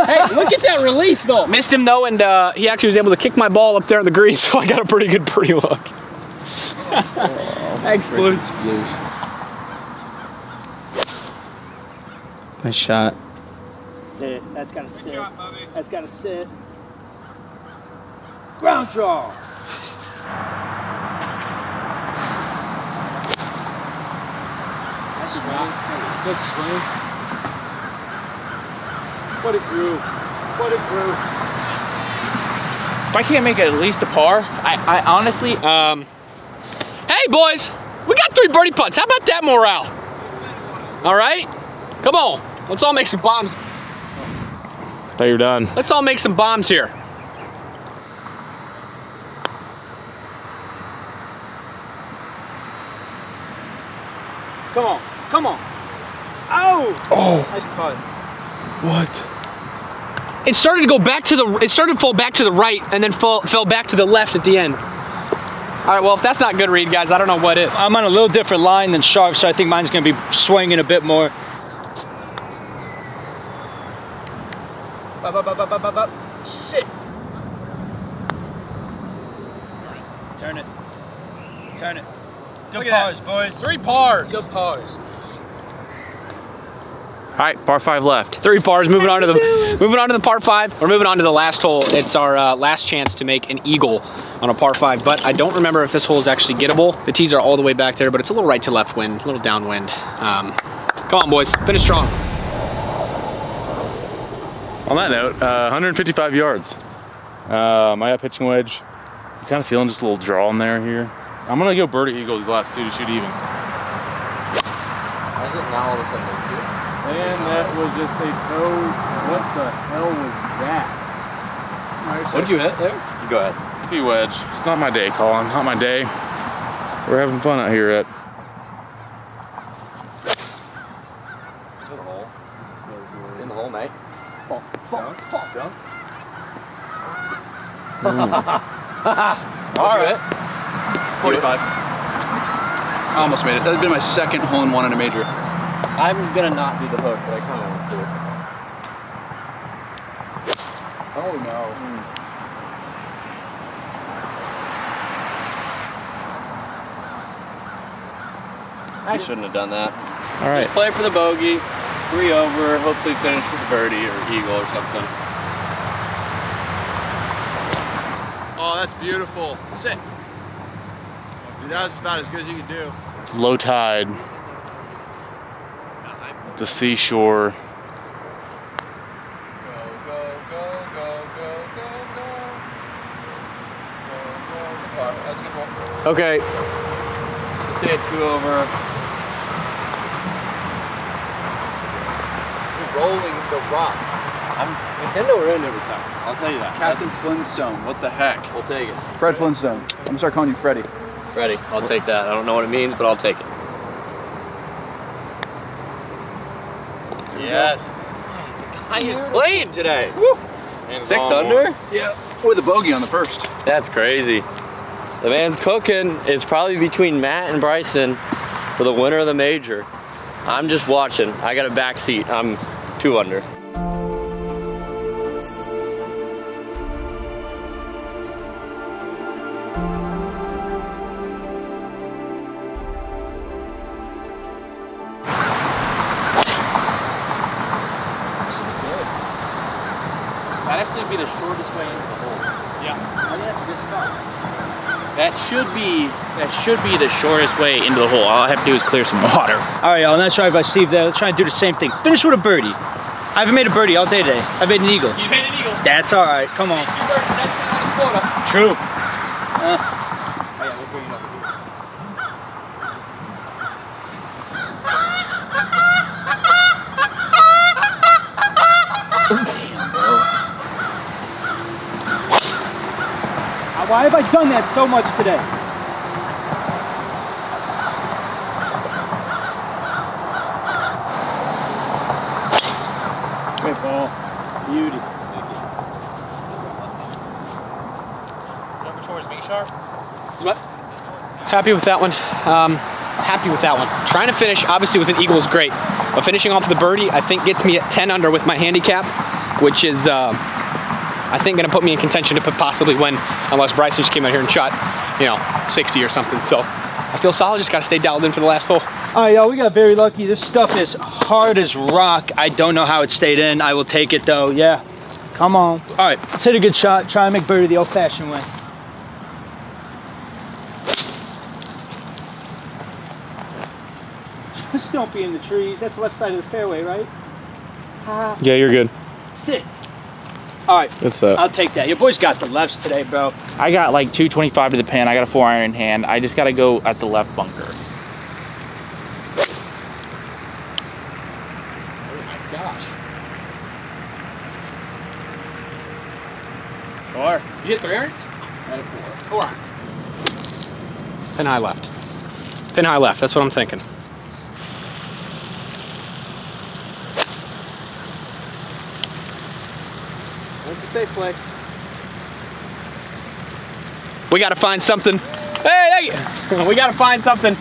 hey, look at that release though. Missed him though, and uh, he actually was able to kick my ball up there in the green, so I got a pretty good birdie look. Thanks, Blue. Nice shot. Sit. That's gotta sit. That's gotta sit. Ground draw. That's a swing. Good swing. What a groove. What a groove. If I can't make it at least a par, I, I honestly, Um, hey boys, we got three birdie putts. How about that morale? All right, come on. Let's all make some bombs. Thought you were done. Let's all make some bombs here. Come on. Come on. Oh! Oh, Nice putt. what? It started to go back to the. It started to fall back to the right, and then fall, fell back to the left at the end. All right, well, if that's not good read, guys, I don't know what is. I'm on a little different line than Scharff, so I think mine's gonna be swinging a bit more. Up, up, up, up, up, up, up. Shit. Turn it. Turn it. Good Look pars, boys. Three pars. Good pars. all right, par five left. Three pars. Moving on to the moving on to the par five. We're moving on to the last hole. It's our uh, last chance to make an eagle on a par five. But I don't remember if this hole is actually gettable. The tees are all the way back there, but it's a little right to left wind, a little downwind. Um, come on, boys, finish strong. On that note, uh, 155 yards. Uh, my up pitching wedge. Kind of feeling just a little draw in there here. I'm gonna go birdie eagle these last two to shoot even. Why is it now all of a sudden two? And that was just a toe. What the hell was that? What'd you hit there? You go ahead. P wedge. It's not my day, Colin. Not my day. We're having fun out here at. In the hole. In the hole, mate. All right. 45. I almost made it. That had been my second hole in one in a major. I'm gonna not do the hook, but I kind of want to. Oh no. Hmm. I shouldn't have done that. All right. Just play for the bogey, three over, hopefully finish with a birdie or eagle or something. Oh, that's beautiful. Sit. Dude, that was about as good as you could do. It's low tide. The seashore. Go, go, go, go, go, go, go. Okay. Stay at two over. rolling the rock. I'm Nintendo ruined every time. I'll tell you that. Captain Flintstone, what the heck? We'll take it. Fred Flintstone. I'm gonna start calling you Freddy. Ready. I'll take that. I don't know what it means, but I'll take it. Yes. I is playing today. Woo. Six under? Yeah. With a bogey on the first. That's crazy. The man's cooking. It's probably between Matt and Bryson for the winner of the major. I'm just watching. I got a back seat. I'm two under. Shortest way into the hole. All I have to do is clear some water. All right, y'all, nice drive by Steve there. Let's try and do the same thing. Finish with a birdie. I haven't made a birdie all day today. I made an eagle. You made an eagle. That's all right. Come on. Two birds, that's the next. True. Uh, Why have I done that so much today? Great ball. Beauty. Number towards me, Scharff. What? Happy with that one. Um, happy with that one. Trying to finish, obviously, with an eagle is great. But finishing off the birdie, I think gets me at 10 under with my handicap, which is, uh, I think, going to put me in contention to possibly win, unless Bryson just came out here and shot, you know, 60 or something. So I feel solid. Just got to stay dialed in for the last hole. All right, y'all, we got very lucky. This stuff is hard as rock. I don't know how it stayed in. I will take it though. Yeah, come on. All right, let's hit a good shot. Try and make birdie the old-fashioned way. Just don't be in the trees. That's the left side of the fairway, right? Yeah, you're good. Sit. All right, That's uh I'll take that. Your boy's got the lefts today, bro. I got like 225 to the pin. I got a four iron in hand. I just got to go at the left bunker. Oh my gosh. Four. You hit three irons? At a four. Four. Pin high left. Pin high left. That's what I'm thinking. Safe play? We got to find something. Hey, hey! We got to find something.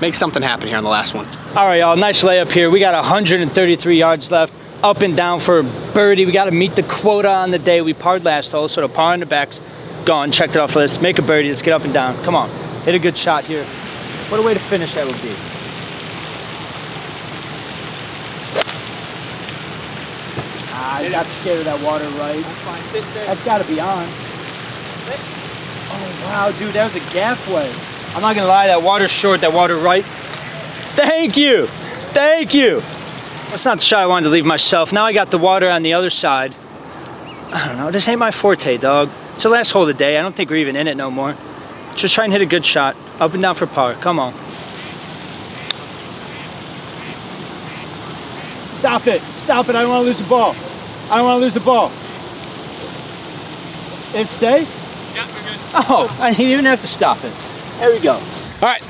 Make something happen here on the last one. All right, y'all, nice layup here. We got 133 yards left, up and down for birdie. We got to meet the quota on the day. We parred last hole, so the par in the back's gone. Checked it off list. Make a birdie. Let's get up and down. Come on, hit a good shot here. What a way to finish that would be. Ah, I got scared of that water, right? That's fine. Sit there. That's got to be on. Oh, wow, dude, that was a gap way. I'm not gonna lie, that water's short, that water right. Thank you, thank you. That's not the shot I wanted to leave myself. Now I got the water on the other side. I don't know, this ain't my forte, dog. It's the last hole of the day. I don't think we're even in it no more. Just try and hit a good shot. Up and down for par, come on. Stop it, stop it, I don't wanna lose the ball. I don't wanna lose the ball. It stay? Yeah, we're good. Oh, I didn't even have to stop it. There we go. All right,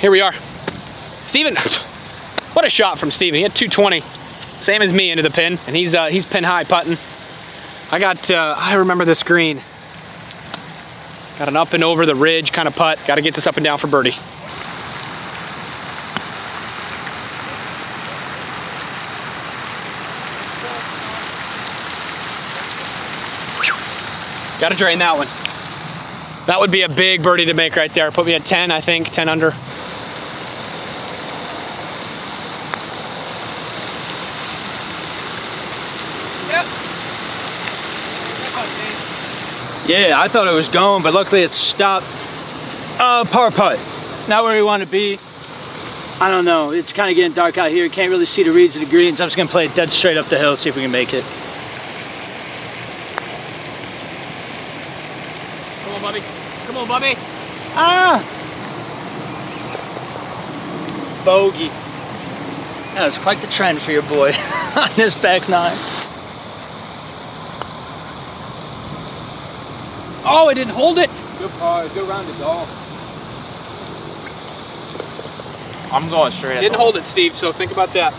here we are. Steven, what a shot from Steven. He had 220, same as me into the pin, and he's uh, he's pin high putting. I got, uh, I remember this green. Got an up and over the ridge kind of putt. Got to get this up and down for birdie. Got to drain that one. That would be a big birdie to make right there. Put me at 10, I think, 10 under. Yeah, I thought it was going, but luckily it stopped. Uh, par putt. Not where we want to be. I don't know. It's kind of getting dark out here. Can't really see the reeds of the greens. I'm just going to play it dead straight up the hill, see if we can make it. Come on, Bobby. Come on, Bobby. Ah! Bogey. That was quite the trend for your boy on this back nine. Oh, it didn't hold it. Good par, good round of golf. I'm going straight. Didn't the- hold it, Steve, so think about that.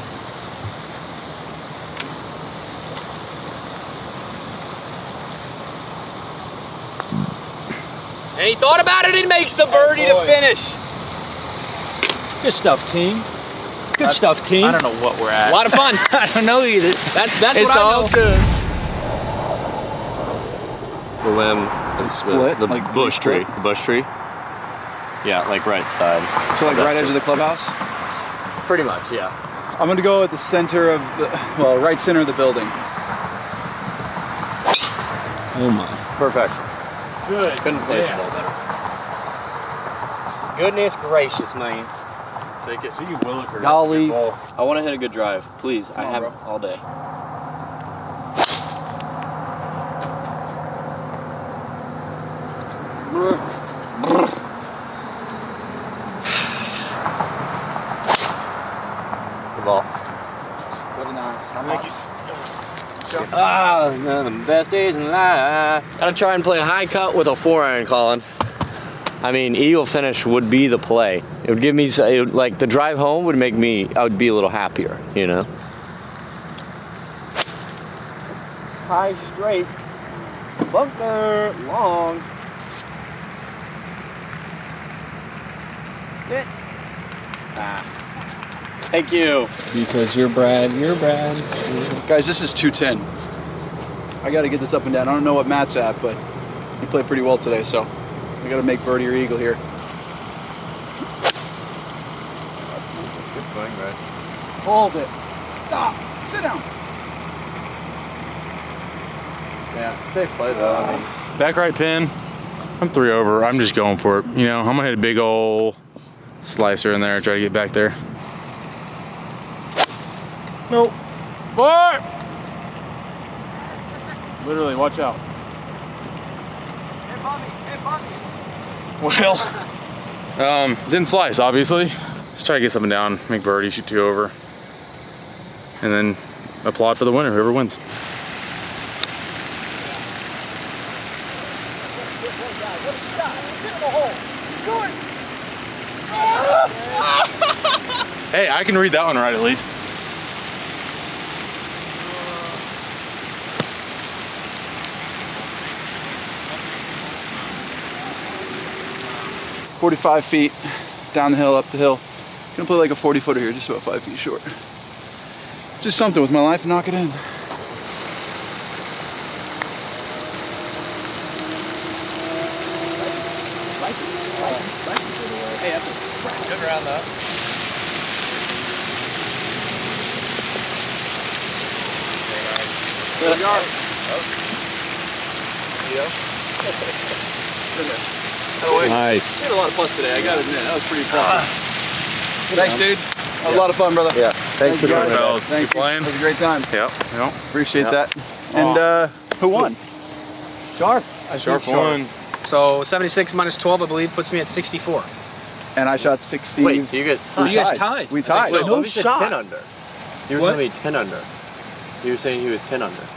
And he thought about it and makes the birdie to finish. Good stuff, team. Good stuff, team. I don't know what we're at. A lot of fun. I don't know either. That's that's it's what I all know. good. The limb is Split, the, the like bush tree. split? The bush tree. Yeah, like right side. So like That right edge of the clubhouse? Pretty much, yeah. I'm gonna go at the center of the, well, right center of the building. Oh my. Perfect. Good. Couldn't play it better. Goodness gracious, man. Take it. You Williker. Golly. I want to hit a good drive, please. I on, have bro. all day. Good ball. Very nice. Ah, none of the best days in life. Gotta try and play a high cut with a four iron, Colin. I mean, eagle finish would be the play. It would give me, it would, like, the drive home would make me, I would be a little happier, you know? High straight. Bunker. Long. Sit. Ah. Thank you. Because you're Brad. You're Brad. Guys, this is 210. I gotta get this up and down. I don't know what Matt's at, but he played pretty well today, so I gotta make birdie or eagle here. Good swing, guys. Hold it. Stop. Sit down. Yeah, safe play though. I mean, Back right pin. I'm three over. I'm just going for it. You know, I'm gonna hit a big ol' slicer in there. Try to get back there. Nope. What? Literally, watch out. Hey, Bobby. Hey, Bobby. Well, um, didn't slice, obviously. Let's try to get something down, make birdie, shoot two over, and then applaud for the winner, whoever wins. Hey, I can read that one right at least. Forty-five feet down the hill, up the hill. Gonna play like a 40 footer here, just about five feet short. Just something with my life, knock it in. Good round though. There we are. Oh. Nice. We had a lot of fun today, I gotta admit. That was pretty impressive. Thanks, dude. That was a lot of fun, brother. Yeah. Thanks for you, doing guys. fellas. Thank Good you. playing. It was a great time. Yep, yep. Appreciate Yep. that. And uh, who won? Scharff. I Scharff one. So 76 minus 12, I believe, puts me at 64. And I shot 60. wait, so you guys we tied? You guys tied. We tied. Wait, No no shot. 10 under. You were What? telling me 10 under. You were saying he was 10 under.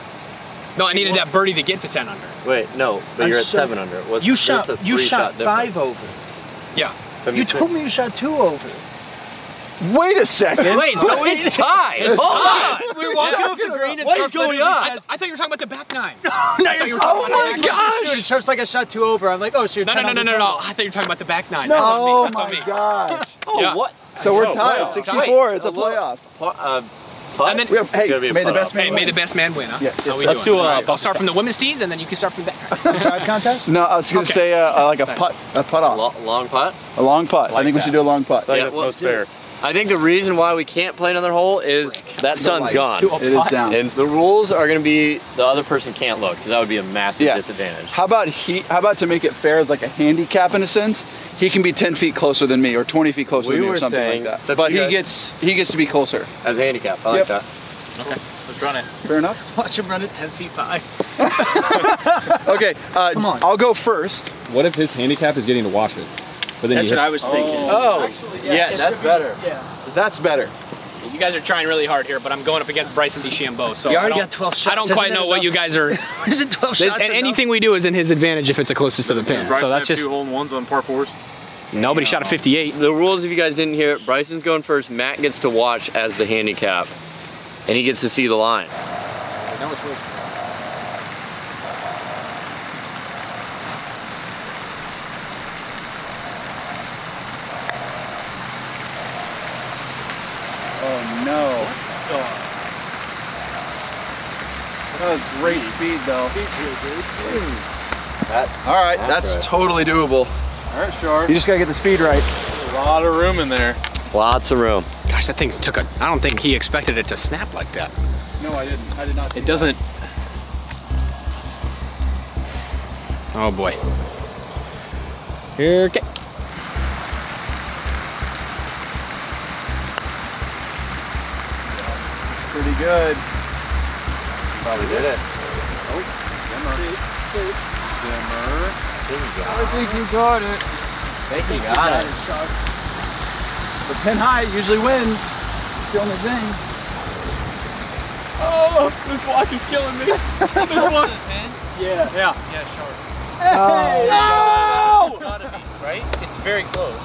No, I needed that birdie to get to 10 under. Wait, no, but I'm you're at sorry. 7 under. What's, You shot. a You shot shot five over. Yeah. So You told me you shot two over. Wait a second. Wait, so it's tied. It's Hold tied. on. We're walking off the green and What is going on? I, says- I thought you were talking about the back nine. No, thought you were oh talking oh my back gosh! Shoot, it Scharff's like I shot two over. I'm like, oh, so you're No, no, no, no, no, no. I thought you were talking about the back nine. No, That's on me. oh That's on my me. gosh. Oh, Yeah. what? So we're tied. playoff. 64. It's a Wait, playoff. Uh, Pa- uh. And then- We have, hey, It's gonna be a may the best man Hey, may win. the best man win, huh? Yes, That's yes, how we sir. do Let's it. do a- All right, I'll start from the women's tees, and then you can start from the back. Drive contest? No, I was gonna Okay. say uh, uh, like a putt, a putt off, Lo- long putt? a long putt. I Like think we should do a long putt. I think Yeah, that's well, most fair. I think the reason why we can't play another hole is that sun's gone. It is down. And the rules are going to be the other person can't look because that would be a massive Yeah. disadvantage. How about he? How about to make it fair as like a handicap in a sense? He can be 10 feet closer than me, or 20 feet closer We than me, or something saying- like that. up But he guys. gets he gets to be closer. As a handicap, I like Yep. that. Let's run it. Fair enough. Watch him run it 10 feet by. Okay, uh, Come on. I'll go first. What if his handicap is getting to watch it? But then That's what I was oh. thinking. Oh, yes, that's better. Yeah. That's better. You guys are trying really hard here, but I'm going up against Bryson DeChambeau. So You I already don't- got 12 shots. I don't Isn't quite that know what you guys are. Isn't 12 shots and anything we do is in his advantage if it's the closest to the pin. So that's just hole in ones on par fours. nobody shot a 58. The rules, if you guys didn't hear it, Bryson's going first. Matt gets to watch as the handicap, and he gets to see the line. No. That was great speed though. All right, that's accurate. totally doable. All right, Shar. You just gotta get the speed right. A lot of room in there. Lots of room. Gosh, that thing took a. I don't think he expected it to snap like that. No, I didn't. I did not. It doesn't. Oh boy. Here, okay. Pretty good. Probably did it. I think you got it. I think he got it. The pin high usually wins. It's the only thing. Oh, this walk is killing me. this one. Yeah. Yeah. Hey! Oh. No! Right? It's very close.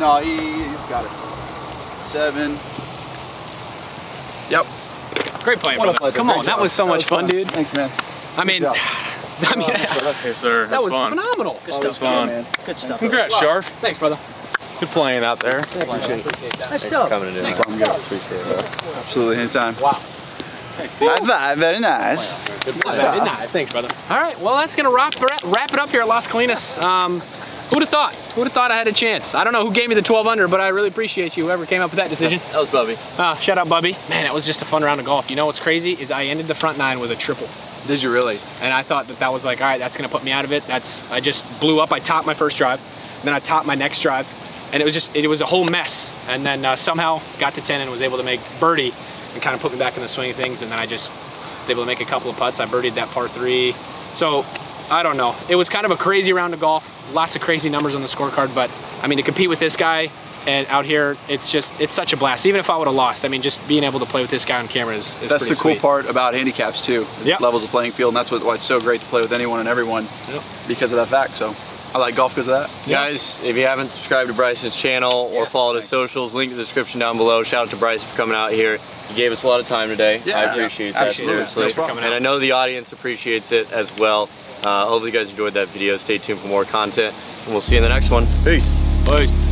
No, he, he's got it. Seven. Yep. Great playing, What a brother. pleasure. Come Great on, that was so That much was fun, fun. dude. Thanks, man. I mean. I mean, Hey, sir. that was fun. phenomenal. Good That stuff, was fun. man. Good stuff. Congrats, Scharff. Thanks, brother. Good playing out there. Appreciate it. Nice Thanks for stuff. coming to do Thanks. that. Appreciate it. Absolutely, anytime. Wow. High five, very nice. Very nice. Thanks, brother. All right, well, that's gonna wrap, wrap it up here at Las Colinas. Um, who'd have thought? Who'd have thought I had a chance? I don't know who gave me the 12 under, but I really appreciate you, whoever came up with that decision. That was Bubbie. Uh, shout out, Bubbie. Man, it was just a fun round of golf. You know what's crazy is I ended the front nine with a triple. Did you really? And I thought that that was like, all right, that's gonna put me out of it. That's, I just blew up. I topped my first drive, then I topped my next drive, and it was just, it was a whole mess. And then uh, somehow got to 10 and was able to make birdie and kind of put me back in the swing of things. And then I just was able to make a couple of putts. I birdied that par three. So I don't know. It was kind of a crazy round of golf. Lots of crazy numbers on the scorecard, but I mean, to compete with this guy and out here, it's just, it's such a blast. Even if I would have lost, I mean, just being able to play with this guy on camera is, is That's the cool sweet. part about handicaps too. is Yep. Levels of playing field, and that's what, why it's so great to play with anyone and everyone Yep. because of that fact. So I like golf because of that. Guys, if you haven't subscribed to Bryson's channel or Yes, followed his socials, link in the description down below. Shout out to Bryson for coming out here. He gave us a lot of time today. Yeah, I appreciate that, absolutely. seriously. No problem. and I know the audience appreciates it as well. Uh, hopefully you guys enjoyed that video. Stay tuned for more content, and we'll see you in the next one. Peace. Boys.